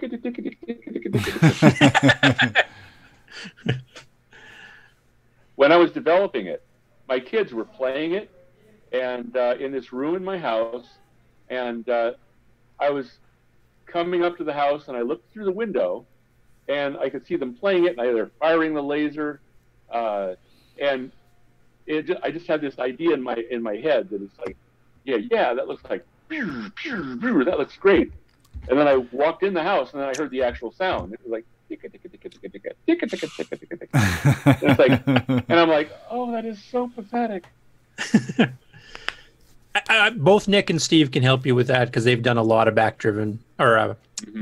when I was developing it, my kids were playing it, and uh, in this room in my house, and uh, I was coming up to the house, and I looked through the window, and I could see them playing it, and they're firing the laser, uh, and it just, I just had this idea in my in my head that it's like, yeah, yeah, that looks like, pew, pew, pew, that looks great, and then I walked in the house, and then I heard the actual sound. It was like. it's like, and I'm like, oh, that is so pathetic. I, I, both Nick and Steve can help you with that because they've done a lot of back driven or uh,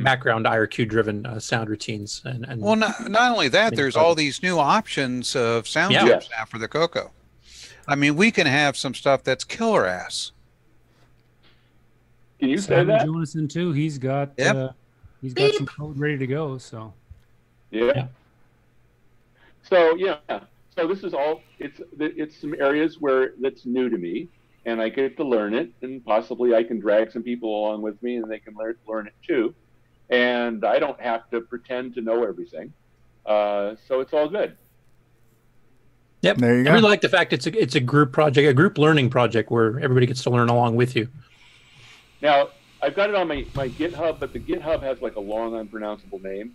background IRQ driven uh, sound routines. And, and Well, not, not only that, there's all these new options of sound Yeah. chips now for the Coco. I mean, we can have some stuff that's killer ass. Can you Sam Jonathan too. He's got Yep. uh, he's got some code ready to go. So Yeah. So yeah, so this is all. It's it's some areas where that's new to me, and I get to learn it, and possibly I can drag some people along with me, and they can learn learn it too, and I don't have to pretend to know everything. Uh, so it's all good. Yep. There you go. I really like the fact it's a it's a group project, a group learning project where everybody gets to learn along with you. Now I've got it on my my GitHub, but the GitHub has like a long unpronounceable name,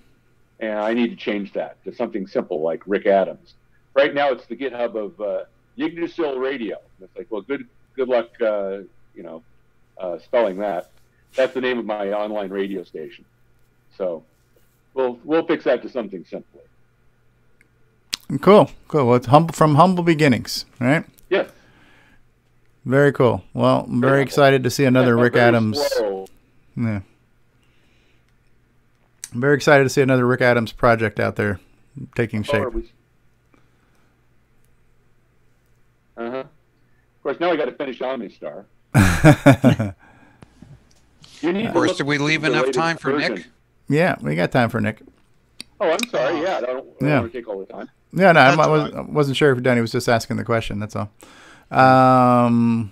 and I need to change that to something simple like Rick Adams. Right now, it's the GitHub of uh, Yggdrasil Radio. And it's like, well, good good luck, uh, you know, uh, spelling that. That's the name of my online radio station. So we'll we'll fix that to something simpler. Cool, cool. Well, it's humble from humble beginnings, right? Yes. Very cool. Well, I'm very excited to see another Yeah, Rick Adams. slow. Yeah. I'm very excited to see another Rick Adams project out there taking shape. Uh huh. Of course, now I got to finish OmniStar. You need Of to course, look did we leave enough time for version. Nick? Yeah, we got time for Nick. Oh, I'm sorry. Yeah, I don't, I don't Yeah. want to take all the time. Yeah, no, I, That's was, I wasn't sure if Danny was just asking the question. That's all. Um,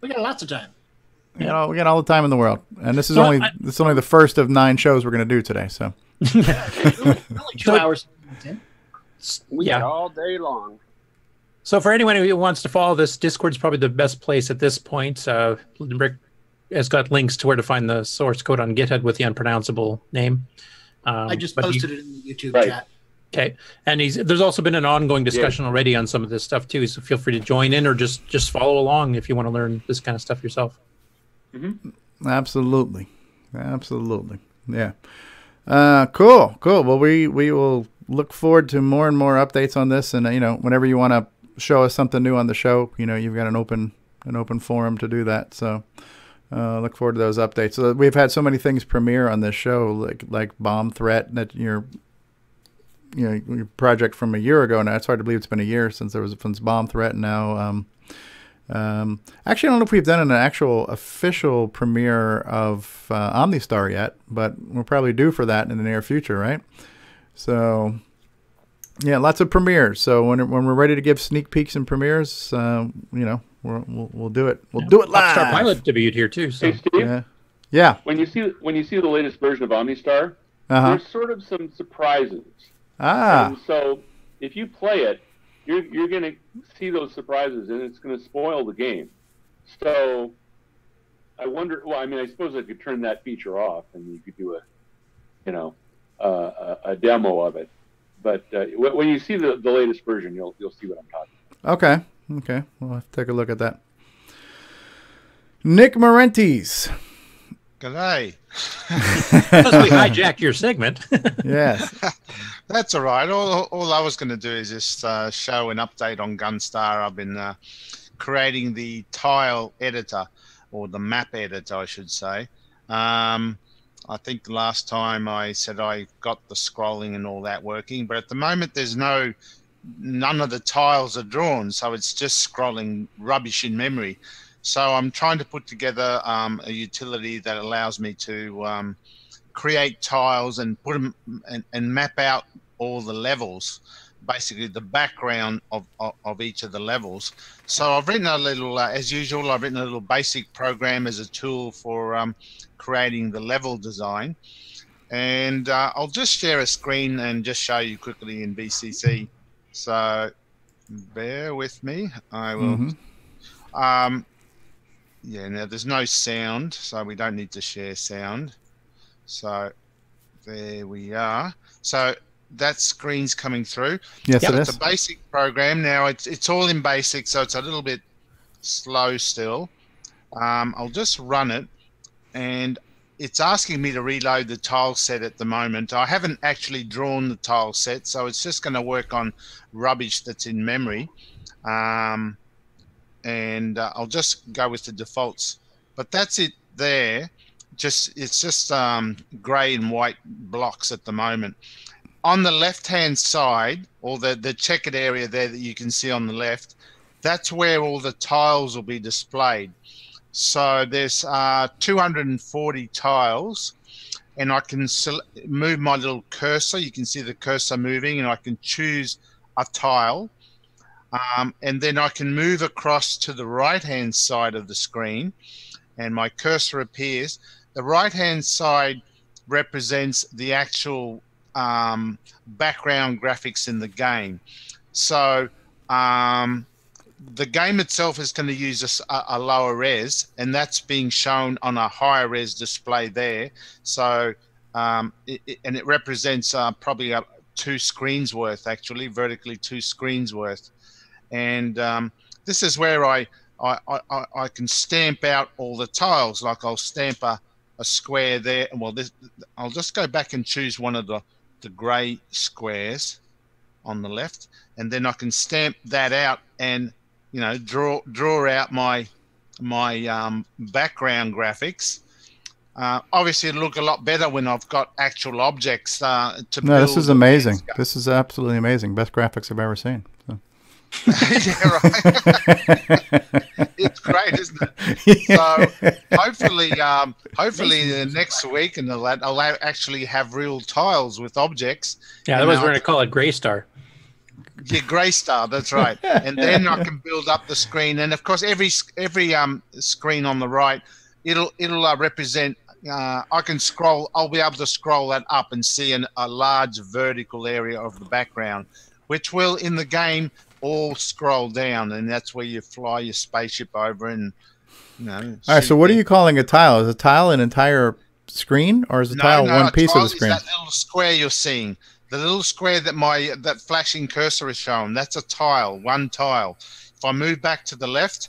We got lots of time. you know, we got all the time in the world, and this is Well, only I- this is only the first of nine shows we're going to do today. So, Only two hours. We Yeah. got all day long. So for anyone who wants to follow this, Discord's probably the best place at this point. Uh, Rick has got links to where to find the source code on GitHub with the unpronounceable name. Um, I just but he- posted it in the YouTube chat. Okay, and he's there's also been an ongoing discussion already on some of this stuff too. So feel free to join in or just just follow along if you want to learn this kind of stuff yourself. absolutely, absolutely, yeah. Uh, cool, cool. Well, we we will look forward to more and more updates on this, and uh, you know, whenever you want to show us something new on the show, you know, you've got an open an open forum to do that. So. Uh, look forward to those updates. So we've had so many things premiere on this show, like like bomb threat that your you know your project from a year ago now. It's hard to believe it's been a year since there was since bomb threat. Now, um, um, actually, I don't know if we've done an actual official premiere of uh, OmniStar yet, but we're probably due for that in the near future, right? So, yeah, lots of premieres. So when when we're ready to give sneak peeks and premieres, uh, you know, we'll, we'll we'll do it. We'll do it live. Popstar Pilot debuted here too. So Hey, Steve. Yeah. Yeah. When you see when you see the latest version of OmniStar, Uh-huh. there's sort of some surprises. Ah. And so if you play it, you're you're going to see those surprises, and it's going to spoil the game. So I wonder. Well, I mean, I suppose I could turn that feature off, and you could do a, you know, uh, a, a demo of it. But uh, when you see the, the latest version, you'll you'll see what I'm talking. about. Okay. Okay. We'll have to take a look at that. Nick Marentes. G'day. Because we hijacked your segment. yes. That's all right. All, all I was going to do is just uh, show an update on Gunstar. I've been uh, creating the tile editor, or the map editor, I should say. Um, I think last time I said I got the scrolling and all that working, but at the moment there's no none of the tiles are drawn, so it's just scrolling rubbish in memory. So I'm trying to put together um, a utility that allows me to um, create tiles and put them and, and map out all the levels, basically the background of, of, of each of the levels. So I've written a little, uh, as usual, I've written a little basic program as a tool for um, creating the level design. And uh, I'll just share a screen and just show you quickly in VCC. So bear with me. I will. Mhm. Um, yeah, now there's no sound, so we don't need to share sound. So there we are. So that screen's coming through. Yes, it it's is. a basic program. Now it's it's all in basic, so it's a little bit slow still. Um, I'll just run it, and it's asking me to reload the tile set at the moment. I haven't actually drawn the tile set, so it's just going to work on rubbish that's in memory. Um, and uh, I'll just go with the defaults. But that's it there. Just it's just um, grey and white blocks at the moment. On the left-hand side, or the the checkered area there that you can see on the left, that's where all the tiles will be displayed. So there's uh, 240 tiles, and I can move my little cursor. You can see the cursor moving, and I can choose a tile. Um, and then I can move across to the right hand side of the screen and my cursor appears. The right hand side represents the actual um, background graphics in the game. So um, the game itself is going to use a lower res, and that's being shown on a higher res display there. So um, it, it- and it represents uh, probably uh, two screens worth, actually, vertically two screens worth and um, this is where I, I, I, I can stamp out all the tiles. Like I'll stamp a, a square there. And well, this, I'll just go back and choose one of the, the grey squares on the left, and then I can stamp that out and you know draw draw out my my um, background graphics. Uh, obviously, it'll look a lot better when I've got actual objects uh, to No, this is amazing. This is absolutely amazing. Best graphics I've ever seen. So. yeah, right. it's great, isn't it? So hopefully, um, hopefully the next week, and I'll, I'll actually have real tiles with objects. Yeah, And otherwise I'll- we're going to call it Gray Star. yeah, Grey Star, that's right. And then I can build up the screen, and of course, every every um screen on the right, it'll it'll uh, represent. Uh, I can scroll. I'll be able to scroll that up and see an, a large vertical area of the background, which will in the game all scroll down, and that's where you fly your spaceship over and you know. All right. So, what are you calling a tile? Is a tile an entire screen, or is a tile one a piece of tile the is screen? That little square you're seeing, the little square that my that flashing cursor is showing, that's a tile, one tile. If I move back to the left,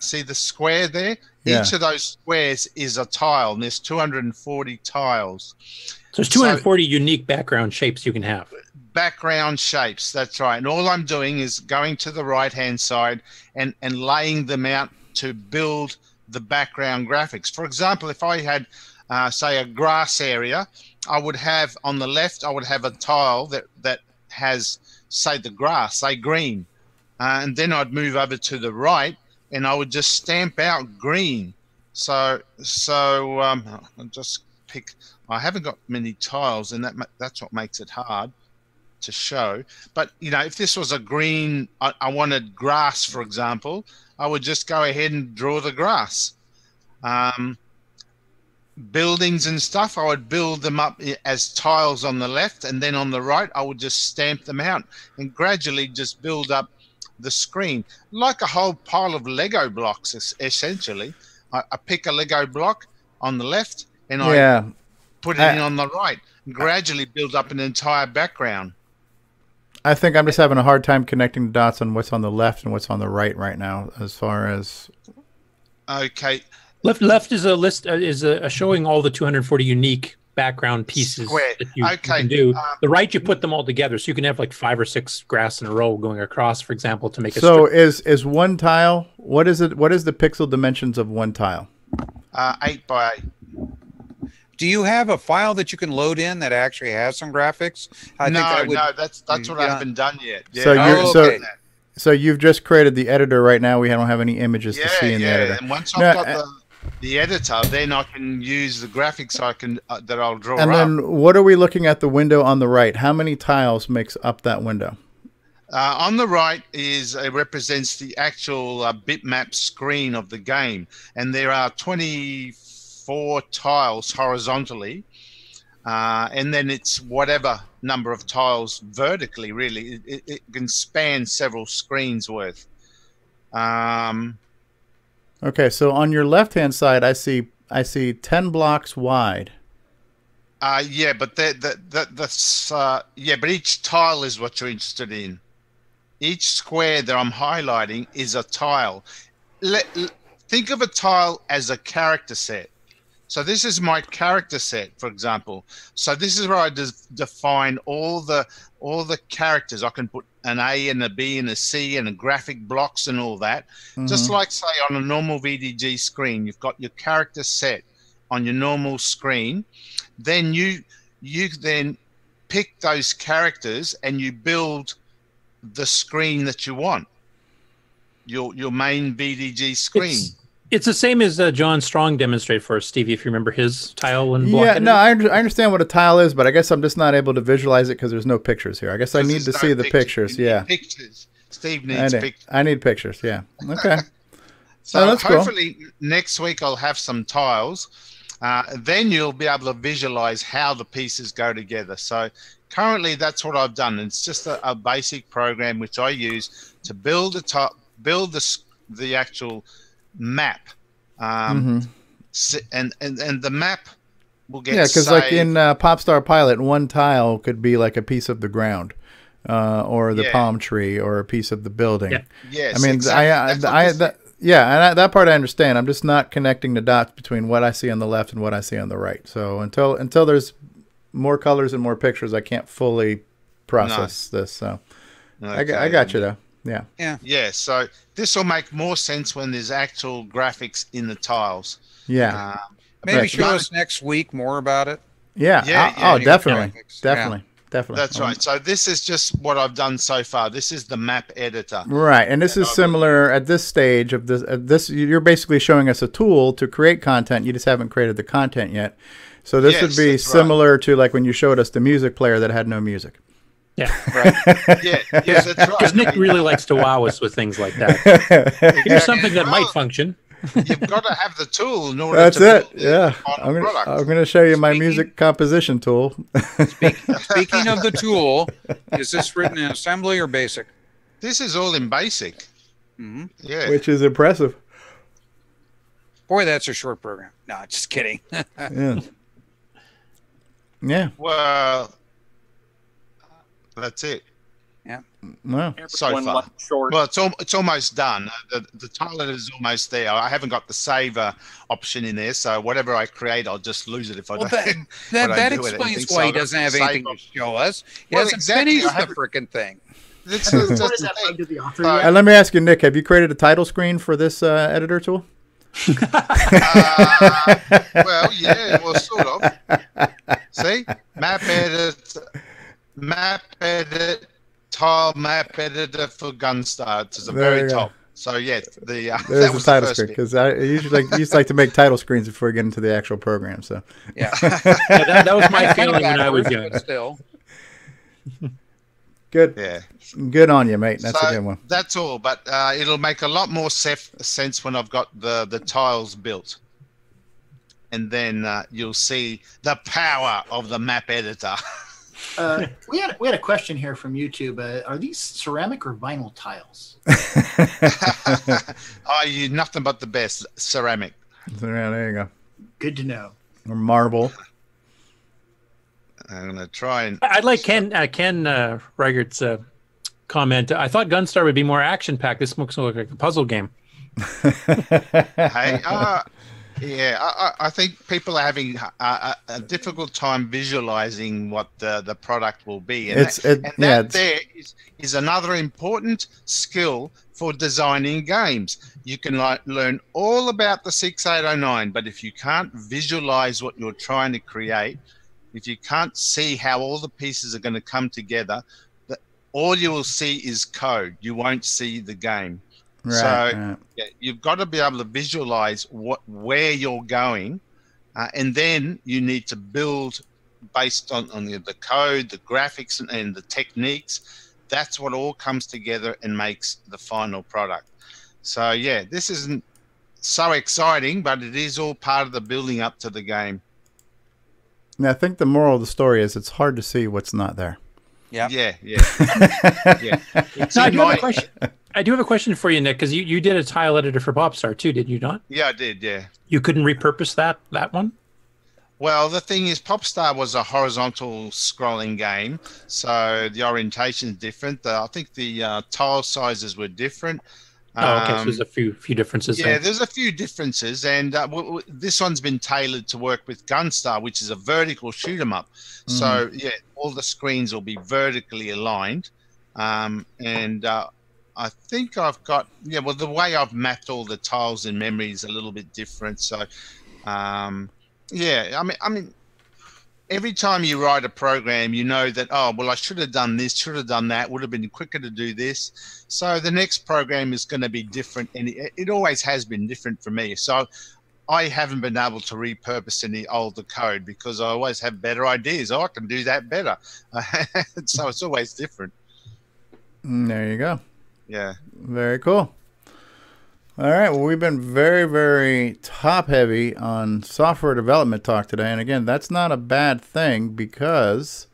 see the square there. Yeah. Each of those squares is a tile, and there's 240 tiles. So there's 240 unique background shapes you can have. Background shapes. That's right. And all I'm doing is going to the right hand side and, and laying them out to build the background graphics. For example, if I had, uh, say, a grass area, I would have on the left, I would have a tile that, that has, say, the grass, say, green. Uh, and then I'd move over to the right and I would just stamp out green. So, so um, I'll just pick. I haven't got many tiles, and that that's what makes it hard to show. But you know, if this was a green, I, I wanted grass, for example, I would just go ahead and draw the grass. Um, buildings and stuff, I would build them up as tiles on the left, and then on the right, I would just stamp them out and gradually just build up the screen like a whole pile of Lego blocks. Essentially, I, I pick a Lego block on the left, and I put it I- in on the right, and gradually build up an entire background. I think I'm just having a hard time connecting the dots on what's on the left and what's on the right right now, as far as Okay, Left left is a list uh, is a, a showing all the 240 unique background pieces Square. that you, you can do. um, the right you put them all together, so you can have like five or six grass in a row going across, for example, to make a so strip. is is one tile. What is it? What is the pixel dimensions of one tile? uh, eight by eight. Do you have a file that you can load in that actually has some graphics? I no, that would- no, that's that's what I haven't done yet. Yeah. So you're Oh, so okay. so you've just created the editor right now. We don't have any images to see in the yeah. editor. And once I've got uh, the, the editor, then I can use the graphics I can uh, that I'll draw and up. then what are we looking at the window on the right? How many tiles makes up that window? Uh, on the right is uh, represents the actual uh, bitmap screen of the game, and there are 24 tiles horizontally, uh, and then it's whatever number of tiles vertically. Really, it, it, can span several screens worth. Um, Okay, so on your left hand side, I see I see ten blocks wide. uh, yeah, but the, the, the, that's uh, yeah, but each tile is what you're interested in. Each square that I'm highlighting is a tile. Let, think of a tile as a character set. So this is my character set, for example. So this is where I des- define all the all the characters. I can put an A and a B and a C and a graphic blocks and all that. Just Mhm. like say on a normal VDG screen, you've got your character set on your normal screen. Then you you then pick those characters and you build the screen that you want. Your your main VDG screen. It's, it's the same as uh, John Strong demonstrated for us, Stevie. If you remember his tile and block. Yeah, editor. no, I, I understand what a tile is, but I guess I'm just not able to visualize it because there's no pictures here. I guess I need to there's see no the pictures. pictures. You need Yeah, Pictures. Steve I needs need, pictures. I need pictures. Yeah. Okay. So Oh, that's cool. hopefully next week I'll have some tiles. Uh, then you'll be able to visualize how the pieces go together. So currently that's what I've done. It's just a, a basic program which I use to build the top, build the the actual map. Um, Mhm. and, and and the map will get Yeah, because like in uh, Popstar Pilot, one tile could be like a piece of the ground, uh, or the Yeah. palm tree, or a piece of the building. Yeah. Yes, I mean, exactly. I, That's I, I that, yeah, and I, that part I understand. I'm just not connecting the dots between what I see on the left and what I see on the right. So until until there's more colors and more pictures, I can't fully process this. So I, I got you though. Yeah. Yeah. Yeah. So this will make more sense when there's actual graphics in the tiles. Yeah. Uh, Maybe but show not- us next week more about it. Yeah. Yeah, oh, yeah, oh, definitely, graphics. definitely, definitely. That's right. So this is just what I've done so far. This is the map editor. Right, and this is similar at this stage of this. At this, you're basically showing us a tool to create content. You just haven't created the content yet. So this would be that's right. similar to like when you showed us the music player that had no music. Yeah. Yeah, yes, that's right. Because Nick really likes to wow us with things like that. Here's something that might function. You've got to have the tool in order That's to it. build Yeah, I'm gonna. I'm gonna show you my music composition tool, Speaking of the tool, is this written in assembly or basic? This is all in basic. hmm Yeah. which is impressive. Boy, that's a short program. No, just kidding. Yeah. Yeah. Well, that's it. Yeah. Wow. So far. short. Well, it's al- it's almost done. Uh, The the title is almost there. I haven't got the save uh, option in there, so whatever I create, I'll just lose it if I Well, don't. that if that, I don't that do it, explains anything. So why he doesn't have anything to show us. He Well, hasn't exactly. I finished the haven't- freaking thing. This What is is just that plugged to the author Uh. And let me ask you, Nick, have you created a title screen for this uh, editor tool? Uh, well, yeah, well, sort of. See, map edit, map edit, tile map editor for Gunstar. It's at the There very top. So yeah, the uh, There's that the was title the screen because I usually like used to like to make title screens before I get into the actual program. So Yeah. Yeah, that, that was my feeling when I was young. Still. good, Yeah, good on you, mate. That's so a good one. That's all, but uh, it'll make a lot more sef- sense when I've got the the tiles built, and then uh, you'll see the power of the map editor. Uh, we had we had a question here from YouTube. Uh, are these ceramic or vinyl tiles? oh, you nothing but the best ceramic. Yeah, there you go. Good to know. Or marble. I'm gonna try and I'd like Ken uh, Ken uh, Reigert's uh, comment. I thought Gunstar would be more action packed. This looks like a puzzle game. hey, uh, Yeah, I, I think people are having a, a, difficult time visualizing what the, the product will be. And It's- that, it- and yeah, that there is, is another important skill for designing games. You can like, learn all about the 6809, but if you can't visualize what you're trying to create, if you can't see how all the pieces are going to come together, that all you will see is code. You won't see the game. Right, so right. yeah, you've got to be able to visualize what where you're going, uh, and then you need to build based on, on the, the code, the graphics, and, and the techniques. That's what all comes together and makes the final product. So yeah, this isn't so exciting, but it is all part of the building up to the game. And I think the moral of the story is it's hard to see what's not there. Yeah. Yeah. Yeah. yeah. So I do have a question. I do have a question for you, Nick, because you, you did a tile editor for Popstar too, did you not? Yeah, I did. Yeah. You couldn't repurpose that that one. Well, the thing is, Popstar was a horizontal scrolling game, so the orientation is different. The, I think the uh, tile sizes were different. Oh, okay. so Um, there's a few few differences. yeah, there. there's a few differences, and uh, w- w- this one's been tailored to work with Gunstar, which is a vertical shoot 'em up. So yeah, all the screens will be vertically aligned, um, and uh, I think I've got yeah. Well, the way I've mapped all the tiles in memory is a little bit different. So um, yeah, I mean, I mean, every time you write a program, you know that oh well, I should have done this, should have done that, would have been quicker to do this. So the next program is going to be different, and it, it always has been different for me. So I haven't been able to repurpose any older code because I always have better ideas. Oh, I can do that better. so it's always different. Mm, There you go. Yeah. Very cool. All right. Well, we've been very, very top heavy on software development talk today. And again, that's not a bad thing because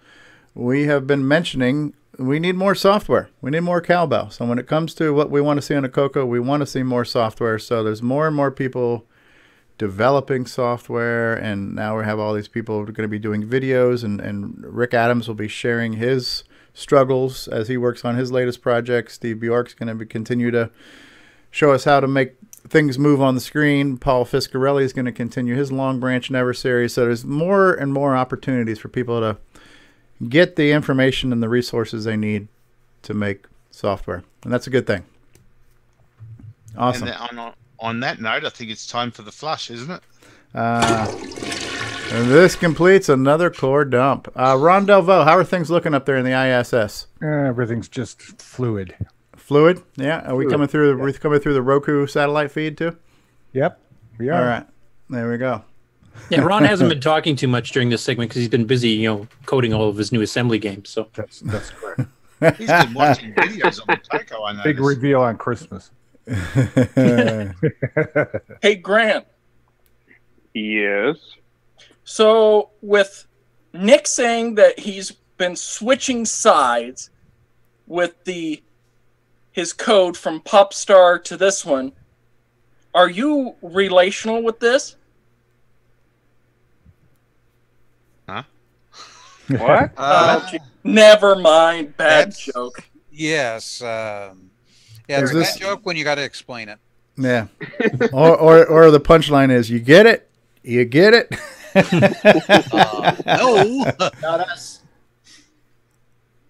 we have been mentioning we need more software. We need more cowbell. So when it comes to what we want to see on a Coco, we want to see more software. So there's more and more people developing software and now we have all these people going to be doing videos and, and rick adams will be sharing his struggles as he works on his latest project steve bjork's going to be, continue to show us how to make things move on the screen paul fiscarelli is going to continue his long branch never series so there's more and more opportunities for people to get the information and the resources they need to make software and that's a good thing awesome And on, on that note, I think it's time for the flush, isn't it? Uh, and this completes another core dump. Uh, Ron Delvaux, how are things looking up there in the ISS? Uh, everything's just fluid. Fluid? Yeah. Are we Fluid, coming through? Are we coming through the Roku satellite feed too? Yep. We are. All right. There we go. Yeah, Ron hasn't been talking too much during this segment because he's been busy, you know, coding all of his new assembly games. So that's that's correct. He's been watching videos on the Coco, I know. Big reveal on Christmas. Hey, Grant. Yes. So, with Nick saying that he's been switching sides with the his code from Popstar to this one, are you relational with this? Huh? What? Uh, oh, never mind. Bad joke. Yes. Um, yeah, Is it's a this- bad joke when you got to explain it. Yeah. or, or or the punchline is you get it, you get it. no. Not us.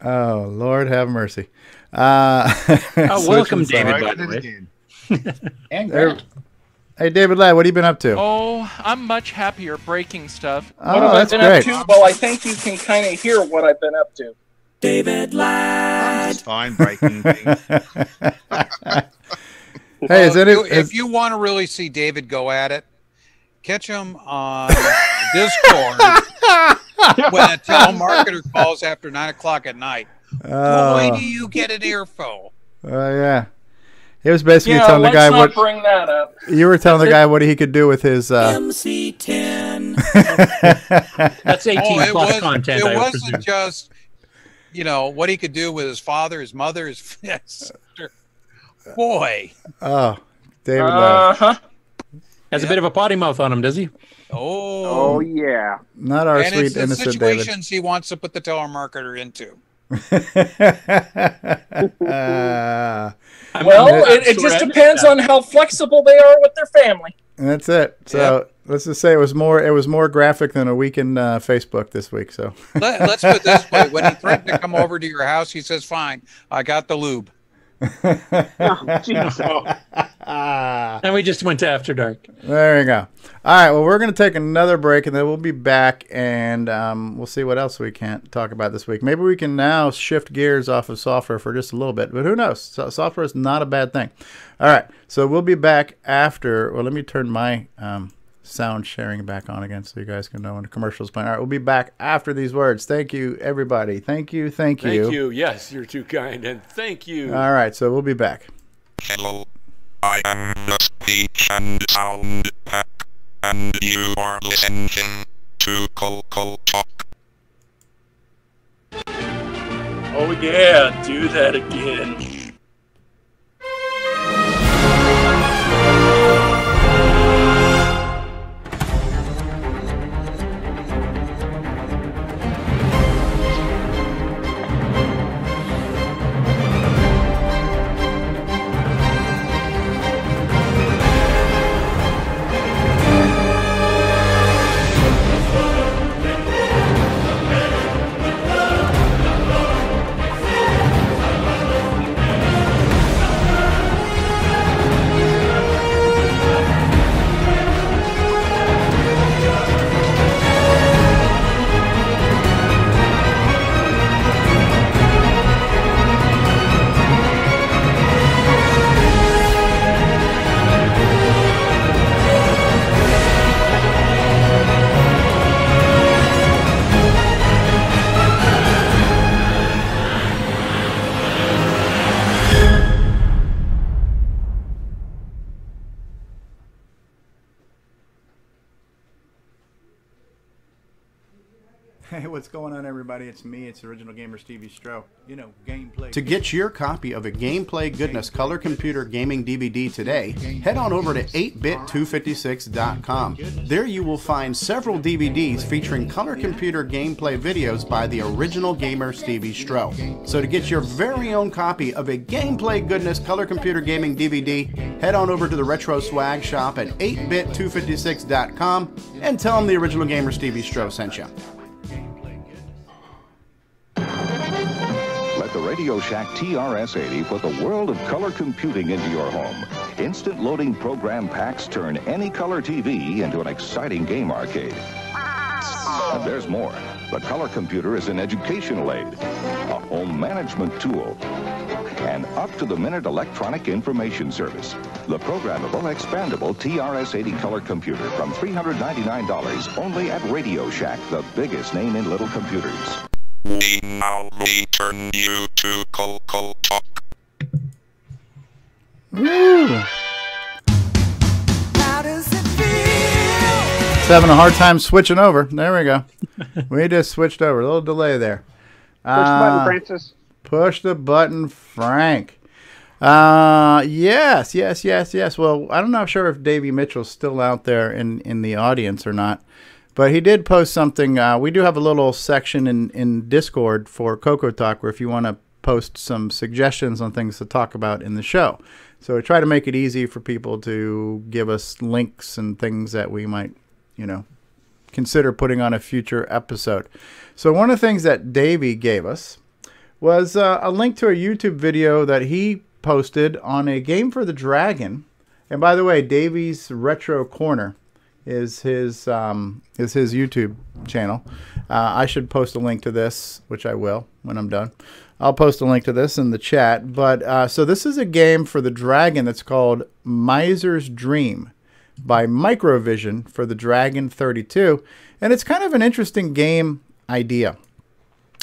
Oh Lord, have mercy. Uh, Oh, welcome, switching David, by the way. And There- Grant. Hey, David Ladd, what have you been up to? Oh, I'm much happier breaking stuff. Oh, what have that's I been great. up to? Well, I think you can kind of hear what I've been up to. David Ladd. It's fine breaking things. Hey, is Well, any if you, is- if you want to really see David go at it, catch him on Discord when a telemarketer calls after nine o'clock at night. Oh. Boy, do you get an earful. Oh yeah. It was basically Yeah, telling the guy what bring that up. you were telling the guy what he could do with his. Uh, MC10. that's 18 Oh, it plus was, content. It I wasn't presume. just, you know, what he could do with his father, his mother, his sister. Boy. oh, David Uh-huh. Has a bit of a potty mouth on him, does he? Oh. Oh yeah. Not our and sweet it's the innocent David. situations he wants to put the telemarketer into. Uh, Well, it, it just depends on how flexible they are with their family. That's it. So let's just say it was more. It was more graphic than a week in uh, Facebook this week. So Let, let's put it this way: when he threatened to come over to your house, he says, "Fine, I got the lube." and we just went to After Dark. There you go. All right. Well, we're going to take another break and then we'll be back and um, we'll see what else we can't talk about this week. Maybe we can now shift gears off of software for just a little bit, but who knows? So, software is not a bad thing. All right. So we'll be back after. Well, let me turn my um, sound sharing back on again so you guys can know when the commercials playing. All right. We'll be back after these words. Thank you, everybody. Thank you. Thank you. Thank you. Yes, you're too kind, and thank you. All right. So we'll be back. Hello. I am the speech and sound pack, and you are listening to Coco Talk. Oh yeah, do that again. Hey, what's going on, everybody? It's me. It's original gamer Stevie Strow. You know, gameplay. To get your copy of a Gameplay Goodness Color Computer Gaming DVD today, head on over to 8bit256.com. There you will find several DVDs featuring color computer gameplay videos by the original gamer Stevie Strow. So to get your very own copy of a Gameplay Goodness Color Computer Gaming DVD, head on over to the Retro Swag Shop at 8bit256.com and tell them the original gamer Stevie Strow sent you. Radio Shack TRS-80 put the world of color computing into your home. Instant loading program packs turn any color TV into an exciting game arcade. And there's more. The color computer is an educational aid, a home management tool, an up-to-the-minute electronic information service. The programmable, expandable TRS-80 color computer from $399 only at Radio Shack, the biggest name in little computers. We now return you to Coco Talk. Woo! It's having a hard time switching over. There we go. we just switched over. A little delay there. Push the button, Uh, Francis. Push the button, Frank. Uh, yes, yes, yes, yes. Well, I'm not know. I'm sure if Davey Mitchell's still out there in, in the audience or not, but he did post something. Uh, we do have a little section in, in Discord for Coco Talk where if you want to post some suggestions on things to talk about in the show. So we try to make it easy for people to give us links and things that we might, you know, consider putting on a future episode. So one of the things that Davey gave us was uh, a link to a YouTube video that he posted on a game for the dragon. And by the way, Davey's Retro Corner is his um, is his YouTube channel. Uh, I should post a link to this, which I will when I'm done. I'll post a link to this in the chat. But uh, so this is a game for the dragon that's called Miser's Dream by Microvision for the Dragon 32, and it's kind of an interesting game idea.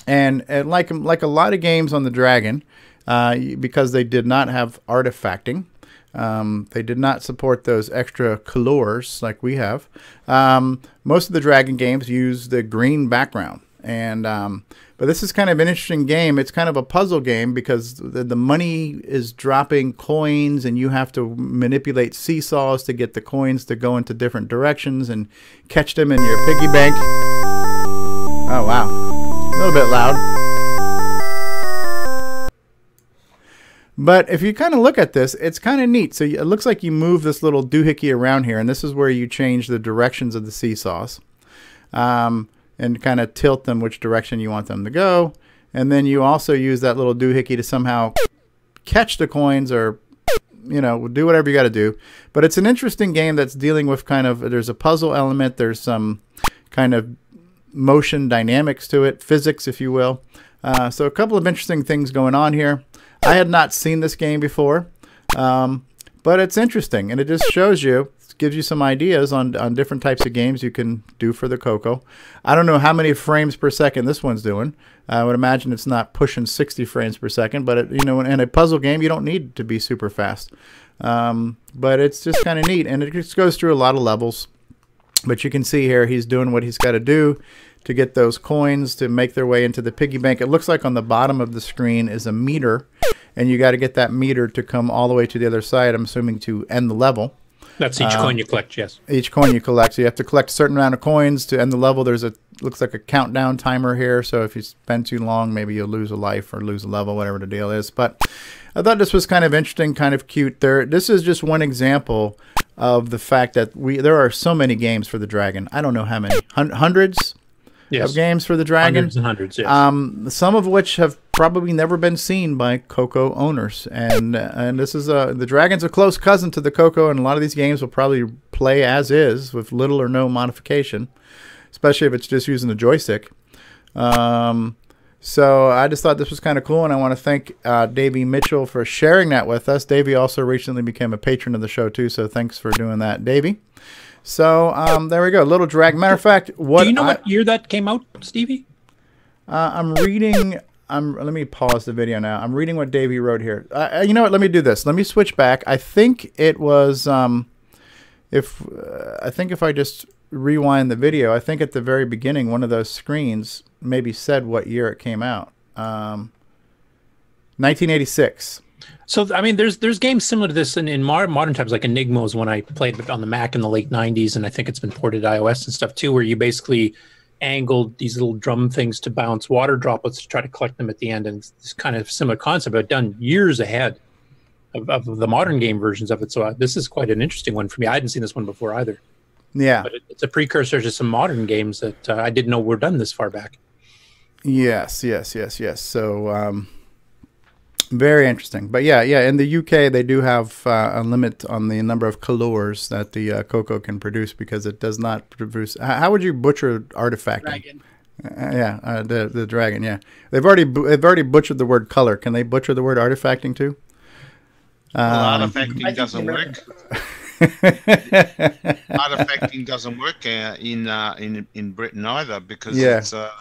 And, and like like a lot of games on the Dragon, uh, because they did not have artifacting, um, they did not support those extra colors like we have. Um, most of the Dragon games use the green background, and um, but this is kind of an interesting game. It's kind of a puzzle game because the, the money is dropping coins, and you have to manipulate seesaws to get the coins to go into different directions and catch them in your piggy bank. Oh wow, a little bit loud. But if you kind of look at this, it's kind of neat. So it looks like you move this little doohickey around here, and this is where you change the directions of the seesaws, um, and kind of tilt them which direction you want them to go. And then you also use that little doohickey to somehow catch the coins or you know do whatever you got to do but it's an interesting game that's dealing with kind of there's a puzzle element there's some kind of motion dynamics to it physics if you will uh, so a couple of interesting things going on here i had not seen this game before um, but it's interesting and it just shows you gives you some ideas on, on different types of games you can do for the coco. I don't know how many frames per second this one's doing. I would imagine it's not pushing 60 frames per second but it, you know in a puzzle game you don't need to be super fast. Um, but it's just kind of neat and it just goes through a lot of levels. But you can see here he's doing what he's got to do to get those coins to make their way into the piggy bank. It looks like on the bottom of the screen is a meter, and you got to get that meter to come all the way to the other side. I'm assuming to end the level. That's each coin you um, collect. Yes. Each coin you collect, so you have to collect a certain amount of coins to end the level. There's a looks like a countdown timer here, so if you spend too long, maybe you'll lose a life or lose a level, whatever the deal is. But I thought this was kind of interesting, kind of cute. There, this is just one example of the fact that we there are so many games for the dragon. I don't know how many Hun- hundreds Yes. of games for the dragon. Hundreds and hundreds, yes. Um, some of which have probably never been seen by Coco owners, and and this is a the dragon's a close cousin to the Coco, and a lot of these games will probably play as is with little or no modification, especially if it's just using the joystick. Um, so I just thought this was kind of cool, and I want to thank uh, Davey Mitchell for sharing that with us. Davey also recently became a patron of the show too, so thanks for doing that, Davey. So um, there we go, little drag. Matter of fact, what Do you know I- what year that came out, Stevie? uh, I'm reading. I'm. Let me pause the video now. I'm reading what Davey wrote here. Uh, uh, you know what? Let me do this. Let me switch back. I think it was. Um, if uh, I think if I just rewind the video, I think at the very beginning, one of those screens maybe said what year it came out. Um, 1986. So I mean, there's there's games similar to this in, in modern, modern times, like Enigma was when I played on the Mac in the late '90s, and I think it's been ported to iOS and stuff too, where you basically angled these little drum things to bounce water droplets to try to collect them at the end, and it's this kind of similar concept, but done years ahead of, of the modern game versions of it. So uh, this is quite an interesting one for me. I hadn't seen this one before either, Yeah. but it, it's a precursor to some modern games that uh, I didn't know were done this far back. Yes, yes, yes, yes. So, um, very interesting. But yeah, yeah. In the UK, they do have uh, a limit on the number of colors that the uh, Coco can produce because it does not produce. How, how would you butcher artifacting? Dragon. Uh, yeah, uh, the the dragon. Yeah, they've already bu- they've already butchered the word color. Can they butcher the word artifacting too? Well, Um, artifacting doesn't work. artifacting doesn't work uh, in uh, in in Britain either because Yeah. it's uh,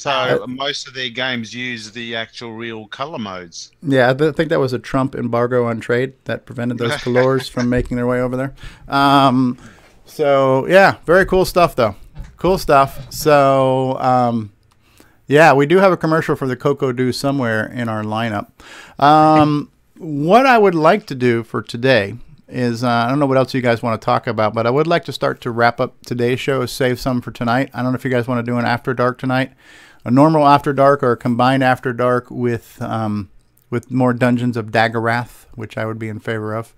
so Uh, most of their games use the actual real color modes. Yeah, I think that was a Trump embargo on trade that prevented those colors from making their way over there. Um, so yeah, very cool stuff though. Cool stuff. So um, yeah, we do have a commercial for the Coco Do somewhere in our lineup. Um, what I would like to do for today is uh, I don't know what else you guys want to talk about, but I would like to start to wrap up today's show. Save some for tonight. I don't know if you guys want to do an after dark tonight, a normal after dark or a combined after dark with um, with more Dungeons of Daggorath, which I would be in favor of.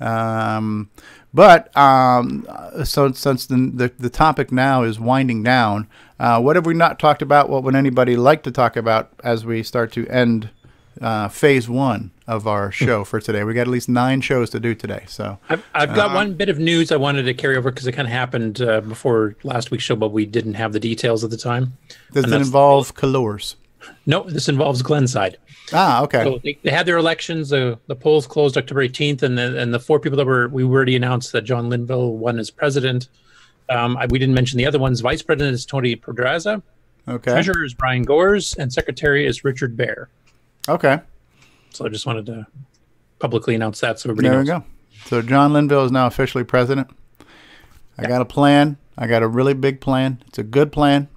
Um, but um, so since the, the the topic now is winding down, uh, what have we not talked about? What would anybody like to talk about as we start to end uh, phase one of our show for today? We got at least nine shows to do today. So I've, I've got uh, one bit of news I wanted to carry over because it kind of happened uh, before last week's show, but we didn't have the details at the time. Does it involve colors? No, this involves Glenside. Ah, okay. So they, they had their elections. Uh, the polls closed October 18th, and the, and the four people that were we already announced that John Linville won as president. Um, I, we didn't mention the other ones. Vice president is Tony Pedraza. Okay. Treasurer is Brian Gores, and secretary is Richard Bear. Okay. So I just wanted to publicly announce that so everybody There we go. So John Linville is now officially president. I got a plan. I got a really big plan. It's a good plan.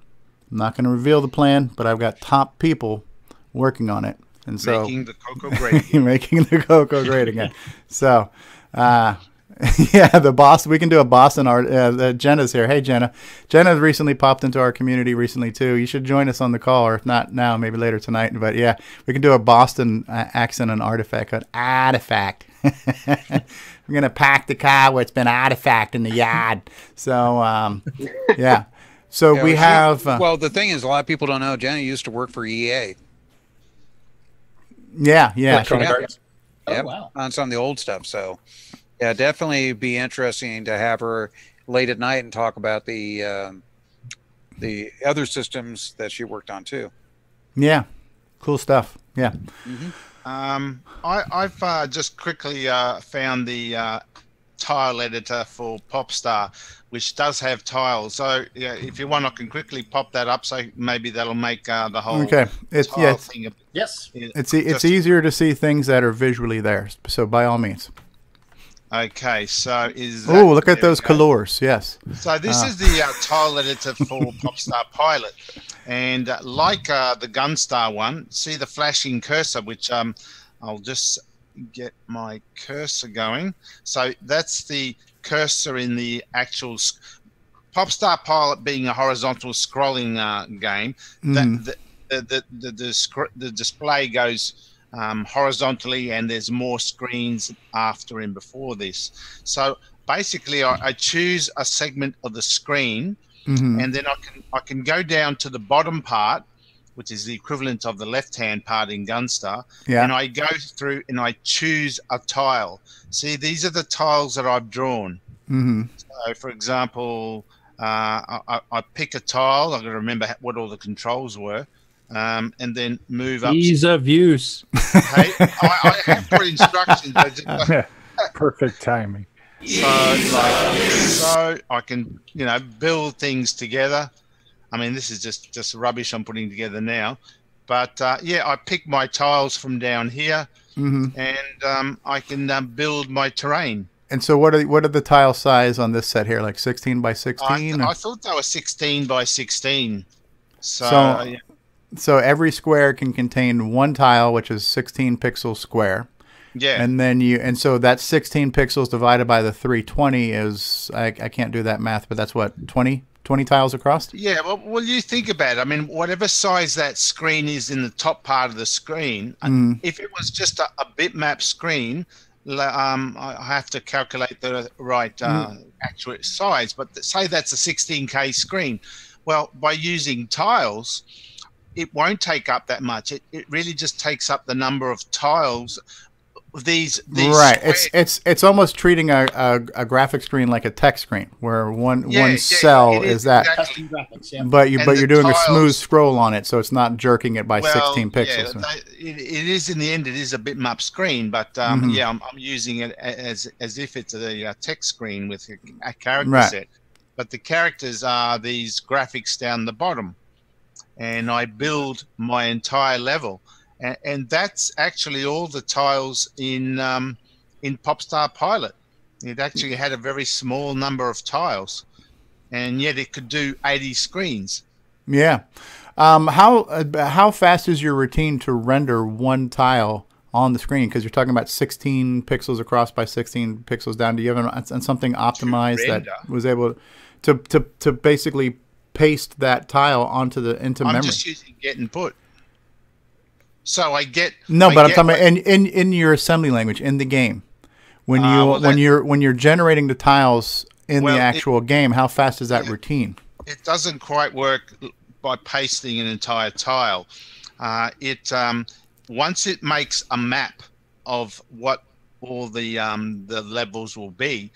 I'm not going to reveal the plan, but I've got top people working on it. And so Making the Coco great making the Coco great again. So, uh, yeah, the Boston. We can do a Boston art. Uh, uh, Jenna's here. Hey, Jenna. Jenna recently popped into our community recently too. You should join us on the call, or if not now, maybe later tonight. But yeah, we can do a Boston uh, accent and artifact. An artifact. I'm gonna pack the car where it's been artifact in the yard. So um, yeah. So Yeah, we well, she- have. Uh, well, the thing is, a lot of people don't know. Jenna used to work for EA. yeah, yeah. Electronic she- Arts. Yep, on some of the old stuff. So, yeah, definitely be interesting to have her late at night and talk about the um, the other systems that she worked on too. Yeah. Cool stuff. Yeah. Um, I, I've uh, just quickly uh, found the uh, tile editor for Popstar, which does have tiles. So yeah, if you want, I can quickly pop that up. So maybe that'll make uh, the whole Okay. It's- tile yeah, it's- thing. A, yes. It's e- it's just- easier to see things that are visually there. So by all means. Okay, so is Oh, look at those colors. Yes. So this Ah. is the uh, tile editor for Popstar Pilot, and uh, like uh, the Gunstar one, see the flashing cursor, which um, I'll just get my cursor going. So that's the cursor in the actual Popstar Pilot being a horizontal scrolling uh, game. Mhm. That the the the, the, scr- the display goes um, horizontally, and there's more screens after and before this. So basically, I, I choose a segment of the screen, Mhm. and then I can I can go down to the bottom part, which is the equivalent of the left-hand part in Gunstar, Yeah. and I go through and I choose a tile. See, these are the tiles that I've drawn. Mm-hmm. So, for example, uh, I, I- I pick a tile. I've got to remember what all the controls were, um, and then move up. Ease of use. Hey, I, I have put instructions. I just, Perfect timing. so, like, so I can, you know, build things together. I mean, this is just just rubbish I'm putting together now, but uh, yeah, I pick my tiles from down here, Mhm. and um, I can um, build my terrain. And so what are what are the tile size on this set here? Like 16 by 16? I, I thought they were 16 by 16. So, So- uh, yeah. So every square can contain one tile, which is 16 pixels square. Yeah. And then you, and so that 16 pixels divided by the 320 is, I, I can't do that math, but that's what, 20, 20 tiles across? Yeah, well, well, you think about it. I mean, whatever size that screen is in the top part of the screen, Mm. if it was just a, a bitmap screen, um, I I have to calculate the right uh, Mm. actual size. But say that's a 16k screen. Well, by using tiles, it won't take up that much. It, it really just takes up the number of tiles. These, these right. square- It's it's it's almost treating a, a, a graphic screen like a text screen, where one Yeah, one yeah, cell it is, is that, exactly. Graphics, yeah. but you and but you're doing a smooth scroll on it, so it's not jerking it by Well, 16 pixels. Yeah, it, it is in the end. It is a bitmap screen, but um, Mhm. yeah, I'm, I'm using it as as if it's a, text screen with a, a character Right. set. But the characters are these graphics down the bottom, and I build my entire level, and, and that's actually all the tiles in um, in Popstar Pilot. It actually had a very small number of tiles, and yet it could do 80 screens. Yeah. Um, how uh, how fast is your routine to render one tile on the screen? Because you're talking about 16 pixels across by 16 pixels down. Do you have an, an- something optimized that was able to, to to basically paste that tile onto the into I'm memory? just using get and put. So I get No, I but I'm talking about in, in in your assembly language in the game. When you Uh, well, when that- you're when you're generating the tiles in Well, the it- actual game, how fast is that routine? it doesn't quite work by pasting an entire tile. Uh, it um, once it makes a map of what all the um, the levels will be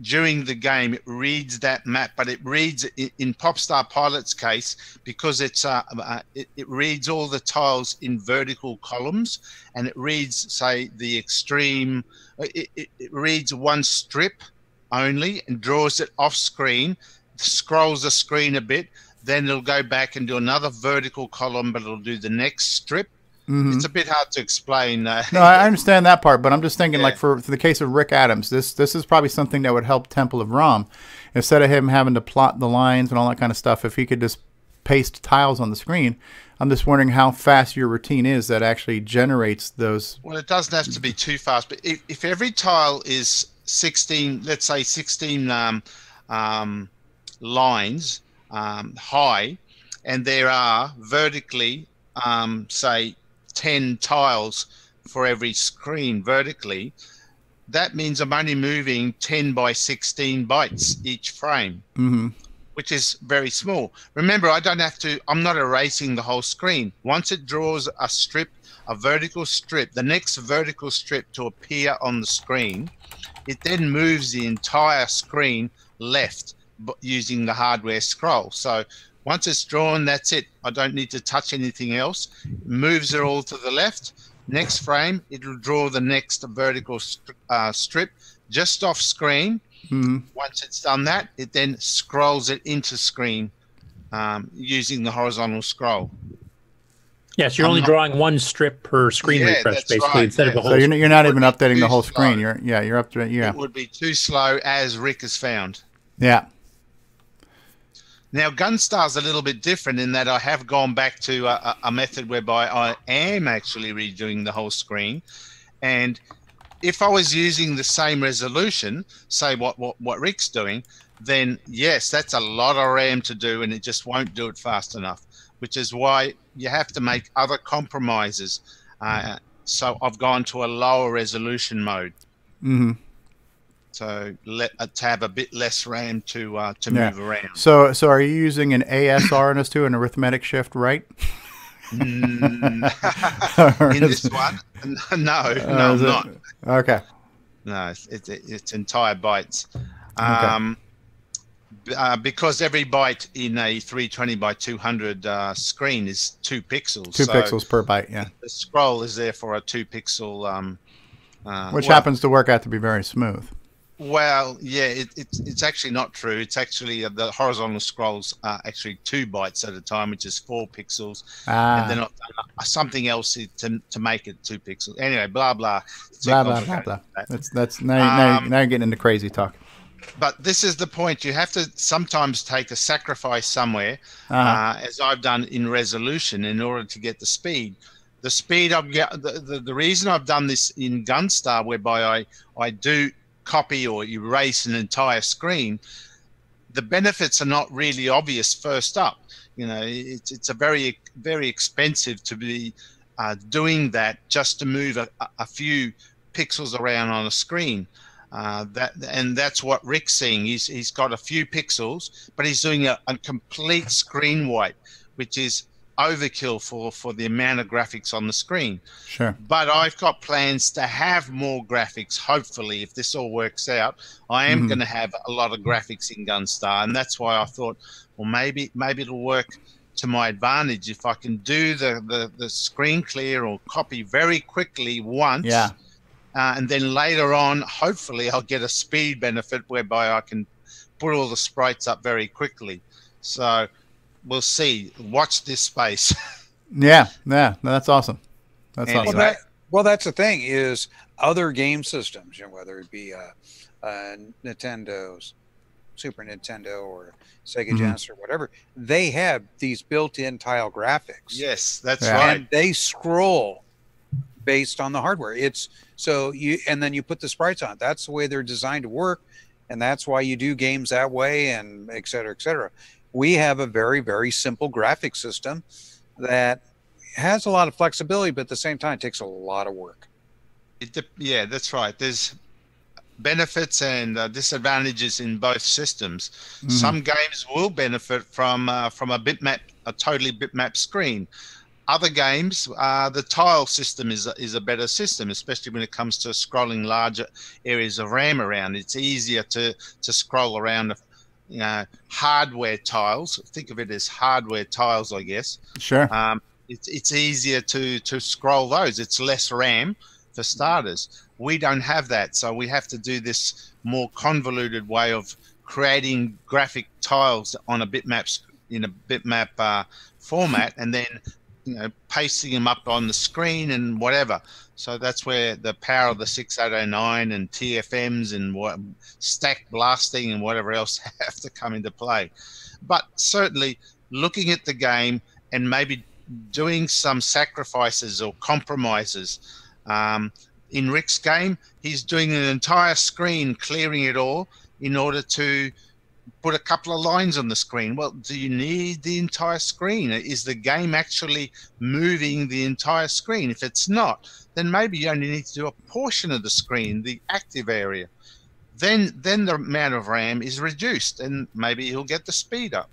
during the game. It reads that map, but it reads in Popstar Pilot's case because it's uh, uh, it, it reads all the tiles in vertical columns, and it reads say the extreme. It, it, it reads one strip only and draws it off screen scrolls the screen a bit, then it'll go back and do another vertical column, but it'll do the next strip. Mhm. It's a bit hard to explain. Uh, No, I understand that part, but I'm just thinking, like for, for the case of Rick Adams, this this is probably something that would help Temple of ROM, instead of him having to plot the lines and all that kind of stuff. If he could just paste tiles on the screen, I'm just wondering how fast your routine is that actually generates those. well, it doesn't have to be too fast, but if, if every tile is 16, let's say 16 um, um, lines um, high, and there are vertically, um, say, 10 tiles for every screen vertically, that means I'm only moving 10 by 16 bytes each frame, Mm-hmm. which is very small. Remember, I don't have to, I'm not erasing the whole screen. Once it draws a strip, a vertical strip, the next vertical strip to appear on the screen, it then moves the entire screen left using the hardware scroll. So once it's drawn, that's it. I don't need to touch anything else. Moves it all to the left. Next frame, it'll draw the next vertical stri- uh, strip just off screen. Mm-hmm. Once it's done that, it then scrolls it into screen um, using the horizontal scroll. Yes, you're I'm only not- drawing one strip per screen Yeah, refresh, basically, right, instead of yeah. a whole. So you're, you're not even updating the whole slow. screen. You're yeah, you're up to yeah, It would be too slow, as Rick has found. yeah. Now, Gunstar's a little bit different in that I have gone back to a, a- method whereby I am actually redoing the whole screen. And if I was using the same resolution, say what, what, what Rick's doing, then yes, that's a lot of RAM to do and it just won't do it fast enough, which is why you have to make other compromises. Uh, so I've gone to a lower resolution mode. Mm-hmm. So let uh, to have a bit less RAM to uh, to yeah. move around. So so are you using an ASR in this too, an arithmetic shift right? Mm. in this one, no, Uh, no, is I'm it- not. Okay. No, it's it's, it's entire bytes. Um, b- uh, because every byte in a 320 by 200 uh, screen is two pixels. Two so pixels per byte, yeah. The scroll is therefore a two pixel. Um, uh, Which well, happens to work out to be very smooth. Well, yeah, it, it's it's actually not true. It's actually uh, the horizontal scrolls are actually two bytes at a time, which is four pixels, Ah. and then I've done uh, something else to to make it two pixels. Anyway, blah blah. Blah blah blah blah. That's that's now, now, Um, now you're getting into crazy talk. But this is the point. You have to sometimes take a sacrifice somewhere, Uh-huh. uh, as I've done in resolution, in order to get the speed. The speed I've got. The, the, the reason I've done this in Gunstar, whereby I I do copy or erase an entire screen, the benefits are not really obvious first up. You know, it's it's a very very expensive to be uh, doing that just to move a, a- few pixels around on a screen. Uh, that and that's what Rick's seeing. He's he's got a few pixels, but he's doing a, a complete screen wipe, which is overkill for for the amount of graphics on the screen. Sure. But I've got plans to have more graphics. Hopefully, if this all works out, I am Mhm. going to have a lot of graphics in Gunstar, and that's why I thought, well, maybe maybe it'll work to my advantage if I can do the the, the screen clear or copy very quickly once. Yeah. Uh, and then later on, hopefully, I'll get a speed benefit whereby I can put all the sprites up very quickly. So we'll see. Watch this space. Yeah, yeah, no, that's awesome. That's Anyway. awesome. Well, that, well, that's the thing is other game systems, you know, whether it be uh, uh, Nintendo's Super Nintendo or Sega Mhm. Genesis or whatever, they have these built-in tile graphics. Yes, that's Yeah. right. And they scroll based on the hardware. It's so you and then you put the sprites on. That's the way they're designed to work, and that's why you do games that way, and et cetera, et cetera. We have a very, very simple graphic system that has a lot of flexibility, but at the same time takes a lot of work. It yeah, that's right. There's benefits and uh, disadvantages in both systems. Mhm. Some games will benefit from uh, from a bitmap, a totally bitmap screen. Other games, uh, the tile system is a, is a better system, especially when it comes to scrolling larger areas of RAM around. It's easier to to scroll around, you know, hardware tiles. Think of it as hardware tiles, I guess. Sure. Um, it's it's easier to to scroll those. It's less RAM for starters. We don't have that, so we have to do this more convoluted way of creating graphic tiles on a bitmap in a bitmap uh, format, and then you know pasting them up on the screen and whatever. So that's where the power of the 6809 and TFMs and what stack blasting and whatever else have to come into play. But certainly looking at the game and maybe doing some sacrifices or compromises um, in Rick's game, he's doing an entire screen, clearing it all in order to put a couple of lines on the screen. Well, do you need the entire screen? Is the game actually moving the entire screen? If it's not, then maybe you only need to do a portion of the screen, the active area. Then, then the amount of RAM is reduced, and maybe he'll get the speed up.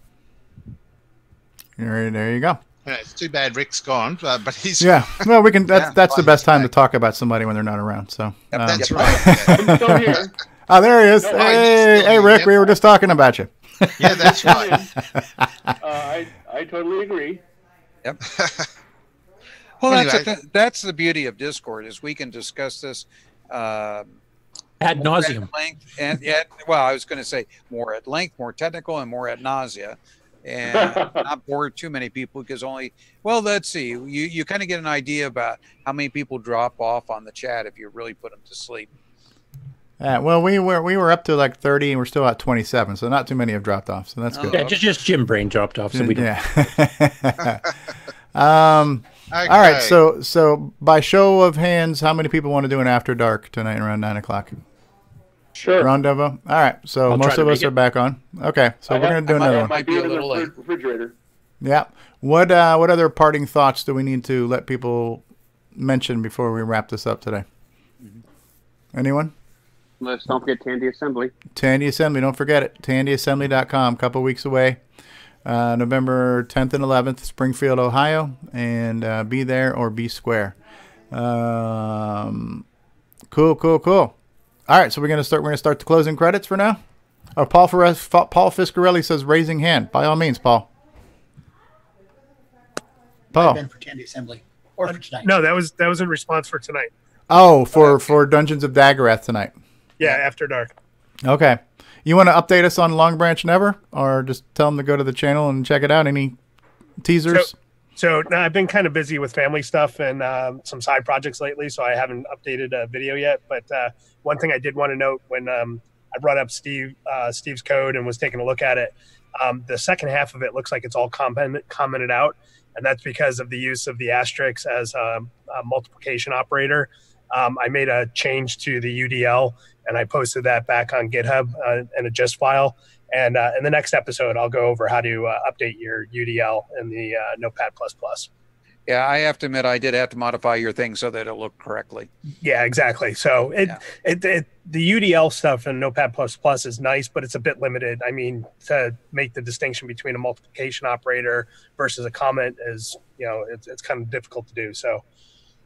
There, there you go. Yeah, it's too bad Rick's gone, but, but he's Yeah. Well, we can. That's Yeah. that's the best time to talk about somebody when they're not around. So. Yep, um, that's right. I'm still here. Oh, there he is. No, hey, hey. Rick. Yep. We were just talking about you. yeah, that's right. Uh, I I totally agree. Yep. Well, that's Anyway. the, that's the beauty of Discord is we can discuss this uh, Ad nauseum. at length and yet, well, I was going to say more at length, more technical, and more at nausea, and not bore too many people because only. Well, let's see. You you kind of get an idea about how many people drop off on the chat if you really put them to sleep. Uh, well, we were we were up to like thirty, and we're still at twenty seven. So not too many have dropped off. So that's good. Yeah, just, just Jim Brain dropped off. So we don't. Yeah. um. Okay. All right. So so by show of hands, how many people want to do an after dark tonight around nine o'clock? Sure. Rendezvous. All right. So I'll most of us it. are back on. Okay. So I we're have- gonna do I another I one. might be Be a in the little late. refrigerator. Yeah. What uh what other parting thoughts do we need to let people mention before we wrap this up today? Anyone? Let's don't forget Tandy Assembly. Tandy Assembly, don't forget it. TandyAssembly.com, couple weeks away. Uh, November 10th and 11th, Springfield, Ohio. And uh, be there or be square. Um, cool, cool, cool. All right, so we're gonna start. We're gonna start the closing credits for now. Oh, Paul Ferres, Paul Fiscarelli says raising hand. By all means, Paul. Paul. Been for Tandy Assembly or for tonight. No, that was that was in response for tonight. Oh, for for Dungeons of Daggorath tonight. Yeah, after dark. Okay. You want to update us on Long Branch Never, or just tell them to go to the channel and check it out? Any teasers? So no, I've been kind of busy with family stuff and um, some side projects lately, so I haven't updated a video yet. But uh, one thing I did want to note when um, I brought up Steve uh, Steve's code and was taking a look at it, um, the second half of it looks like it's all comment, commented out, and that's because of the use of the asterisk as a, a multiplication operator. Um, I made a change to the UDL and I posted that back on GitHub uh, in a gist file. And uh, in the next episode, I'll go over how to uh, update your UDL in the uh, Notepad++. Plus Yeah, I have to admit I did have to modify your thing so that it looked correctly. Yeah, exactly. So it, it, it the UDL stuff in Notepad++ plus is nice, but it's a bit limited. I mean, to make the distinction between a multiplication operator versus a comment is, you know, it's, it's kind of difficult to do. So,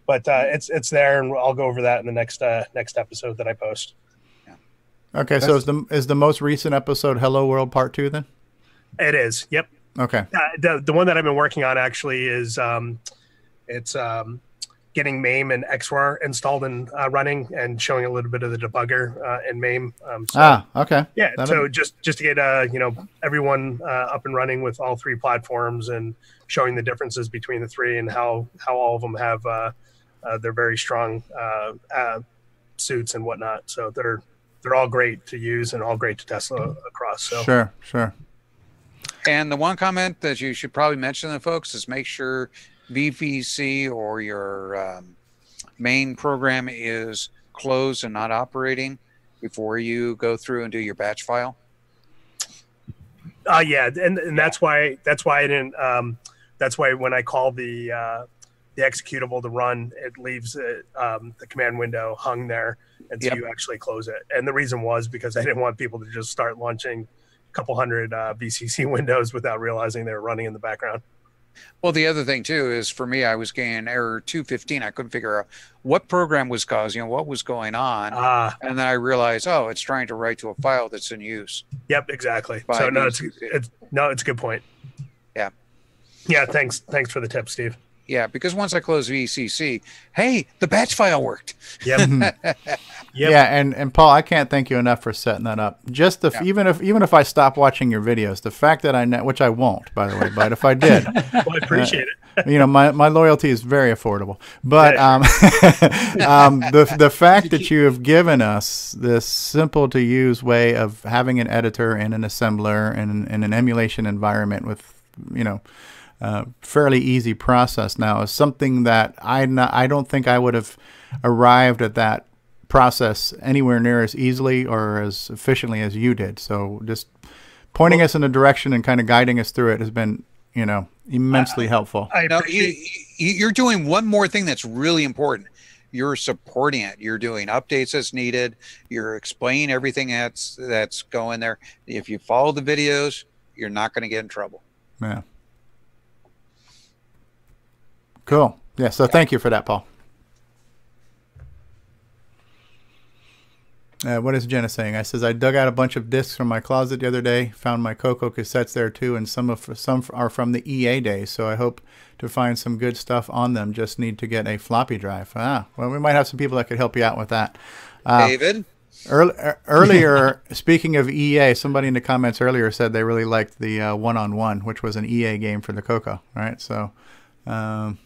but uh, it's it's there, and I'll go over that in the next uh, next episode that I post. Okay, so is the is the most recent episode Hello World Part Two then? It is. Yep. Okay. Uh, the the one that I've been working on actually is um, it's um, getting MAME and XRoar installed and uh, running and showing a little bit of the debugger uh, in MAME. Um, so, Ah, okay. Yeah. That'll- So just just to get uh, you know everyone uh, up and running with all three platforms and showing the differences between the three and how how all of them have uh, their very strong uh, uh, suits and whatnot. So they're they're all great to use and all great to test uh, across. So Sure, sure. And the one comment that you should probably mention to folks is make sure VCC or your um, main program is closed and not operating before you go through and do your batch file. Uh, yeah, and, and that's why that's why I didn't. Um, that's why when I call the uh, the executable to run, it leaves it, um, the command window hung there until Yep. you actually close it. And the reason was because I didn't want people to just start launching a couple hundred uh, VCC windows without realizing they were running in the background. Well, the other thing too is for me, I was getting error 215. I couldn't figure out what program was causing, what was going on, Ah. and then I realized, oh, it's trying to write to a file that's in use. Yep, exactly. So no, it's, it's no, it's a good point. Yeah. Yeah, thanks. Thanks for the tip, Steve. Yeah, because once I closed VCC, hey, the batch file worked. Yep. Yeah, and, and Paul, I can't thank you enough for setting that up. Just the even if even if I stop watching your videos, the fact that I know, which I won't, by the way, but if I did, well, I appreciate uh, You know, my, my loyalty is very affordable, but um, um, the the fact that you have given us this simple to use way of having an editor and an assembler and, and an emulation environment with you know uh, fairly easy process now. It's something that I not, I don't think I would have arrived at that process anywhere near as easily or as efficiently as you did. So just pointing us in a direction and kind of guiding us through it has been, you know, immensely helpful. I No, you, you- you're doing one more thing that's really important. You're supporting it. You're doing updates as needed. You're explaining everything that's that's going there. If you follow the videos, you're not going to get in trouble. Yeah. Cool. Yeah. So thank you for that, Paul. Uh, what is Jenna saying? I says I dug out a bunch of discs from my closet the other day. Found my Coco cassettes there too, and some of some are from the EA days. So I hope to find some good stuff on them. Just need to get a floppy drive. Ah, well, we might have some people that could help you out with that. Uh, David? Earl- er- earlier, speaking of EA, somebody in the comments earlier said they really liked the uh, one-on-one, which was an EA game for the Coco. Right, so. Um,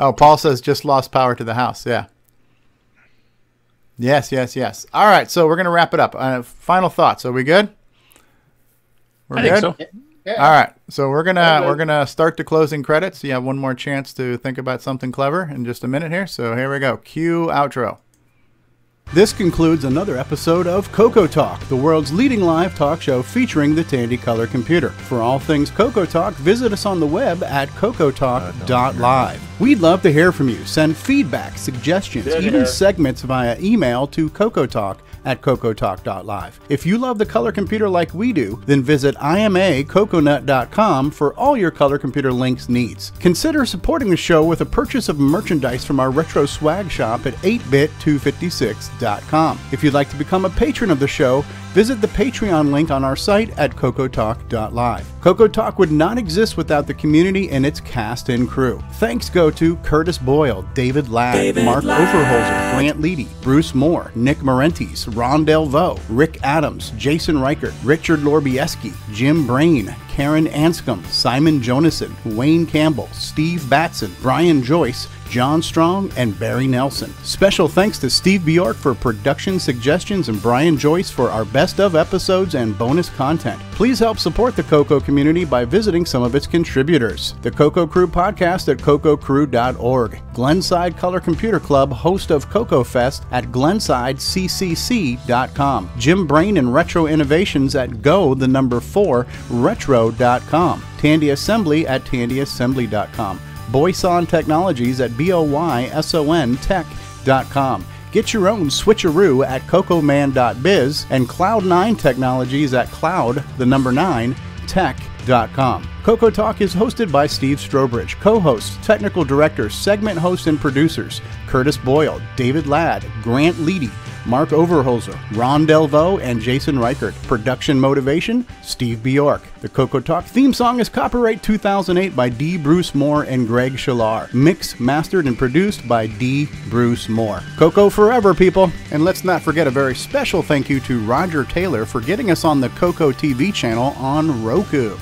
oh, Paul says just lost power to the house. Yeah. Yes, yes, yes. All right, so we're gonna wrap it up. Uh, final thoughts. Are we good? We're I think good. so. Yeah. All right, so we're gonna Okay. we're gonna start the closing credits. You have one more chance to think about something clever in just a minute here. So here we go. Cue outro. This concludes another episode of Coco Talk, the world's leading live talk show featuring the Tandy Color computer. For all things Coco Talk, visit us on the web at cocotalk.live. We'd love to hear from you. Send feedback, suggestions, even hair. segments via email to cocotalk at cocotalk.live. If you love the color computer like we do, then visit imacoconut.com for all your color computer links needs. Consider supporting the show with a purchase of merchandise from our retro swag shop at 8bit256.com. If you'd like to become a patron of the show, visit the Patreon link on our site at cocotalk.live. Coco Talk would not exist without the community and its cast and crew. Thanks go to Curtis Boyle, David Ladd, David Mark Ladd. Overholzer, Grant Leedy, Bruce Moore, Nick Marentes, Ron Delvaux, Rick Adams, Jason Reichert, Richard Lorbieski, Jim Brain, Karen Anscombe, Simon Jonason, Wayne Campbell, Steve Batson, Brian Joyce, John Strong, and Barry Nelson. Special thanks to Steve Bjork for production suggestions and Brian Joyce for our best of episodes and bonus content. Please help support the Coco community by visiting some of its contributors. The Coco Crew podcast at cococrew.org. Glenside Color Computer Club, host of Coco Fest at glensidecc.com. Jim Brain and Retro Innovations at go the number 4 retro.com. Tandy Assembly at tandyassembly.com. Boyson Technologies at B-O-Y-S-O-N tech.com. Get your own switcheroo at cocoman.biz and Cloud9 Technologies at cloud, the number 9, tech.com. Coco Talk is hosted by Steve Strobridge, co-hosts, technical director, segment hosts, and producers Curtis Boyle, David Ladd, Grant Leedy, Mark Overholzer, Ron Delvaux, and Jason Reichert. Production motivation, Steve Bjork. The Coco Talk theme song is copyright 2008 by D. Bruce Moore and Greg Shalar. Mixed, mastered, and produced by D. Bruce Moore. Coco forever, people! And let's not forget a very special thank you to Roger Taylor for getting us on the Coco TV channel on Roku.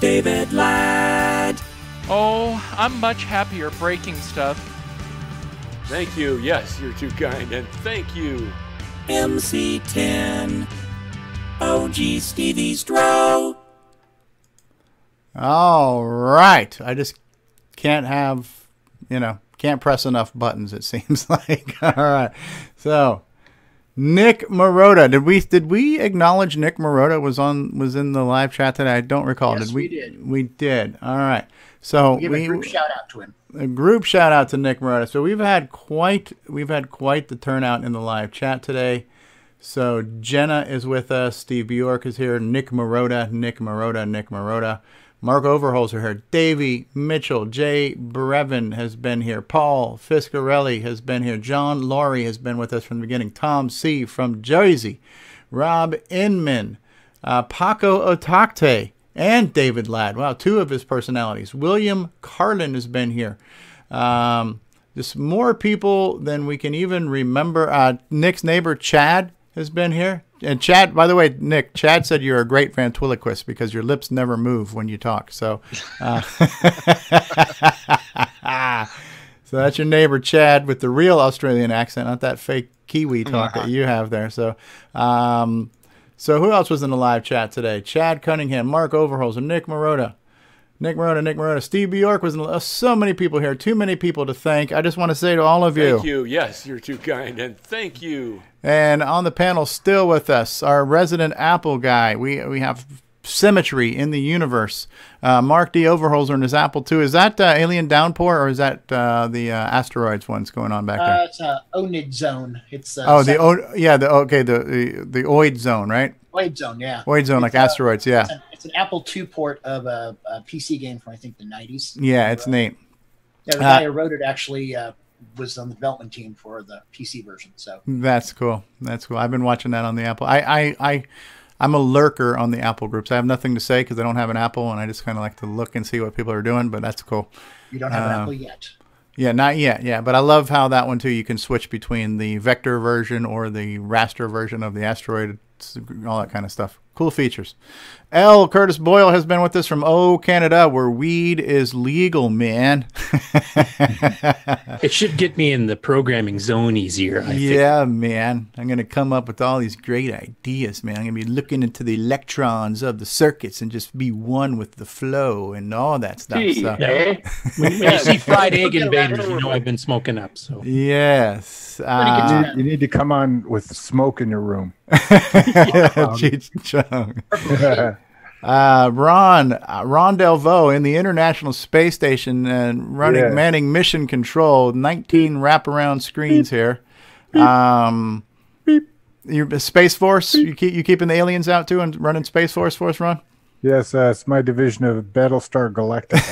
David Ladd. Oh, I'm much happier breaking stuff. Thank you. Yes, you're too kind. And thank you. MC10. OG Stevie Strow. All right. I just can't have, you know, can't press enough buttons. It seems like. All right. So, Nick Marotta. Did we did we acknowledge Nick Marotta was on was in the live chat today? I don't recall. Yes, did we did. We did. All right. So Give a group shout out to him. a group shout out to Nick Marotta. So we've had quite we've had quite the turnout in the live chat today. So Jenna is with us. Steve Bjork is here. Nick Marotta, Nick Marotta, Nick Marotta. Mark Overholzer here. Davey Mitchell, Jay Brevin has been here. Paul Fiscarelli has been here. John Laurie has been with us from the beginning. Tom C. from Jersey. Rob Inman. Uh, Paco Otakte and David Ladd. Wow, two of his personalities. William Carlin has been here. Um, just more people than we can even remember. Uh, Nick's neighbor Chad has been here. And Chad, by the way, Nick, Chad said you're a great ventriloquist because your lips never move when you talk. So, uh, so that's your neighbor Chad with the real Australian accent, not that fake Kiwi talk that you have there. So, um, So who else was in the live chat today? Chad Cunningham, Mark Overholzer, Nick Marotta. Nick Marotta, Nick Marotta, Steve Bjork was in the, uh, so many people here. Too many people to thank. I just want to say to all of you. Thank you. Yes, you're too kind, and thank you. And on the panel, still with us, our resident Apple guy. We we have symmetry in the universe. Uh, Mark D. Overholzer and his Apple II. Is that uh, Alien Downpour or is that uh, the uh, asteroids ones going on back there? Uh, it's a Onid zone. It's uh, oh, the o- yeah, the okay, the, the the Oid zone, right? Oid zone, yeah. Oid zone, like It's, uh, asteroids, yeah, It's an, it's an Apple II port of a, a PC game from I think the 90s. yeah, it's neat. Yeah, the Uh, guy who wrote it actually uh, was on the development team for the PC version. So That's cool. That's cool. I've been watching that on the Apple. I, I, I I'm a lurker on the Apple groups. I have nothing to say because I don't have an Apple, and I just kind of like to look and see what people are doing. But that's cool. you don't have an Um, Apple yet. Yeah, not yet. Yeah, but I love how that one too. You can switch between the vector version or the raster version of the asteroid, all that kind of stuff. Cool features. L. Curtis Boyle has been with us from O Canada, where weed is legal, man. It should get me in the programming zone easier. I think. yeah, man. I'm gonna come up with all these great ideas, man. I'm gonna be looking into the electrons of the circuits and just be one with the flow and all that stuff. Gee, so. yeah. When, when you see fried egg invaders, you know I've been smoking up. So Yes. you, Uh, need, you need to come on with smoke in your room. Cheech Chong. Uh, Ron uh, Ron Delvaux in the International Space Station and running Yes. manning mission control. Nineteen wraparound screens here. Um, you Space Force. You keep you keeping the aliens out too and running Space Force for us, Ron. Yes, uh, it's my division of Battlestar Galactica.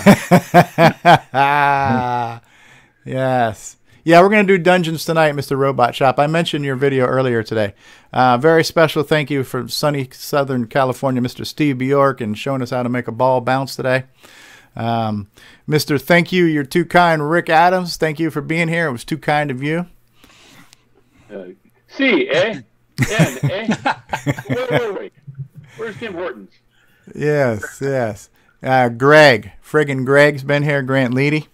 yes. Yeah, we're going to do dungeons tonight, Mr. Robot Shop. I mentioned your video earlier today. Uh, very special thank you for sunny Southern California, Mr. Steve Bjork, and showing us how to make a ball bounce today. Um, Mr. Thank you, you're too kind, Rick Adams. Thank you for being here. It was too kind of you. Uh, C, eh? N, eh? wait, wait, wait. Where's Tim Hortons? Yes, yes. Uh, Greg, friggin' Greg's been here. Grant Leedy.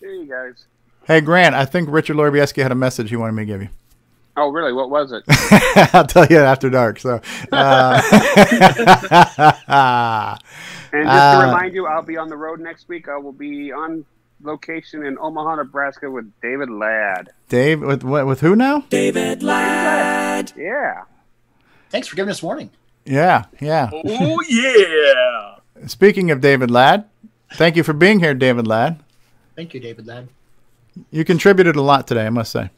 Hey, you guys. Hey, Grant, I think Richard Lorbieski had a message he wanted me to give you. Oh, really? What was it? I'll tell you after dark. So, uh, And just to uh, remind you, I'll be on the road next week. I will be on location in Omaha, Nebraska with David Ladd. Dave, with? With who now? David Ladd. Yeah. Thanks for giving us warning. Yeah, yeah. Oh yeah. Speaking of David Ladd, thank you for being here, David Ladd. Thank you, David Ladd. You contributed a lot today, I must say.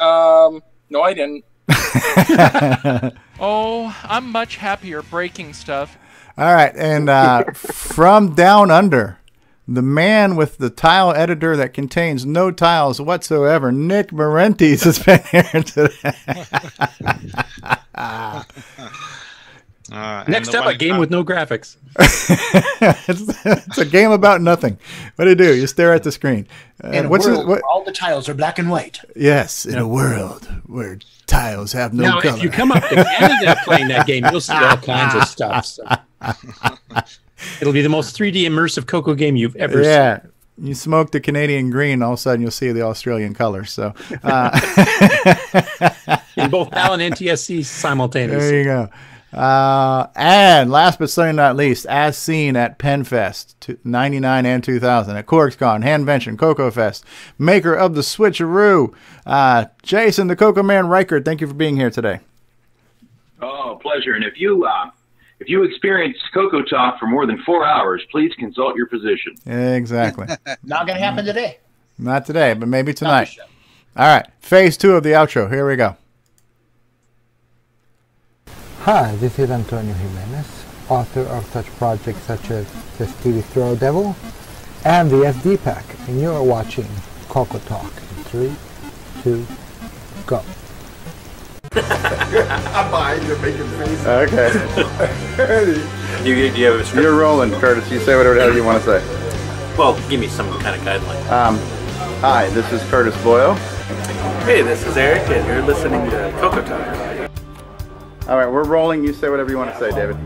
Um, no, I didn't. Oh, I'm much happier breaking stuff. All right, and uh, from down under, the man with the tile editor that contains no tiles whatsoever, Nick Marentes, has been here today. Uh, Next up, a game with no graphics. it's, it's a game about nothing. What do you do? You stare at the screen. Uh, In a what's world it, what, all the tiles are black and white. yes, in a world where tiles have no now, color. if you come up to Canada playing that game, you'll see all kinds of stuff. So. It'll be the most 3D immersive Coco game you've ever yeah. You smoke the Canadian green, all of a sudden you'll see the Australian color. So, uh, in both PAL and NTSC simultaneously. there you go. Uh, and last but certainly not least, as seen at PenFest 99 and 2000, at CorksCon, Hamvention, Coco Fest, maker of the Switcheroo, uh, Jason the Coco Man Reichert, thank you for being here today. Oh, pleasure. And if you uh, if you experience Coco Talk for more than four hours, please consult your physician. Exactly. Not going to happen today. Not today, but maybe tonight. All right, phase two of the outro. Here we go. Hi, this is Antonio Jimenez, author of such projects such as the Stevie Throw Devil and the SD Pack, and you are watching Coco Talk in three, two, go. I'm behind you making faces. Okay. do, you, do you have a script? You're rolling, Curtis. You say whatever the hell you want to say. Well, give me some kind of guideline. Um, hi, this is Curtis Boyle. Hey, this is Eric, and you're listening to Coco Talk. All right, we're rolling. You say whatever you want to say, David.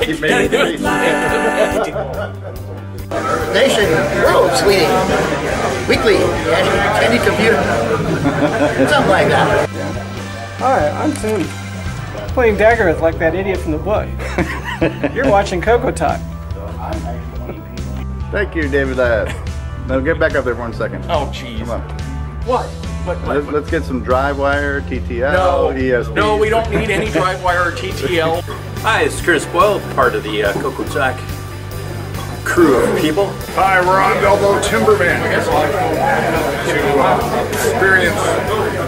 Keep making faces. Nation, world, sweetie. Weekly, yeah, Tandy Computer. Something like that. Hi, I'm Tim. Playing Dagger like that idiot from the book. You're watching Coco Talk. Thank you, David Ladd. Now get back up there for one second. Oh, jeez. Come on. What? What? what, Let's, let's get some drive wire, TTL, No, ESP. no, we don't need any drive wire or TTL. Hi, it's Chris Boyle, part of the uh, Coco Talk crew of people. Hi, we're on Elbow Timberman. To uh, experience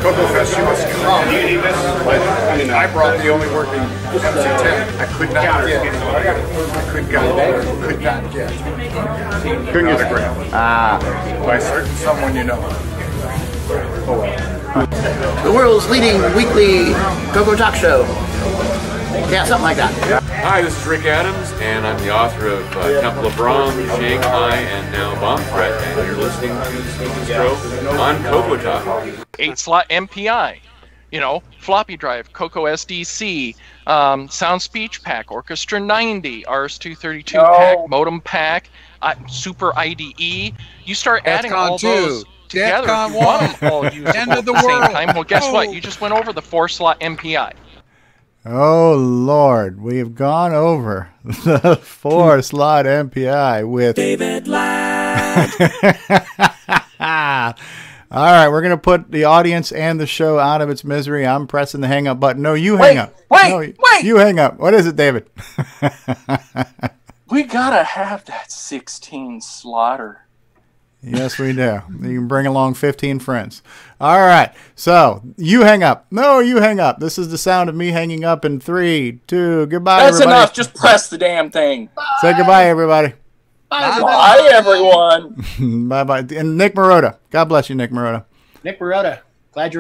Coco Fest, you must come. But I brought the only working MC10. I could not get. I could not, could not get. Couldn't get- a autograph Ah. by certain someone you know. Well. The world's leading weekly Coco Talk show. Yeah, something like that. Hi, this is Rick Adams, and I'm the author of uh, Temple of ROM, Shanghai, and now Bomb Threat, and you're listening to Stephen Strow on Coco Talk. eight slot MPI, you know, floppy drive, Coco SDC, um, Sound Speech Pack, Orchestra 90, RS232 No. pack, Modem Pack, uh, Super IDE. You start adding DEFCON all 2, those together. DEFCON if you want 1, them all usable End of at the the same world. time. Well, guess Oh. what? You just went over the four slot MPI. Oh Lord, we have gone over the four slot MPI with David All right, we're gonna put the audience and the show out of its misery. I'm pressing the hang up button. No, you hang Wait, up. wait, no, wait. You hang up. What is it, David? We gotta have that 16 slaughter. Yes, we do. You can bring along 15 friends. All right. So you hang up. No, you hang up. This is the sound of me hanging up in three, two. Goodbye, That's everybody. enough. Just press the damn thing. Say goodbye, everybody. Bye, everyone. bye bye. And Nick Marotta. God bless you, Nick Marotta. Nick Marotta, glad you're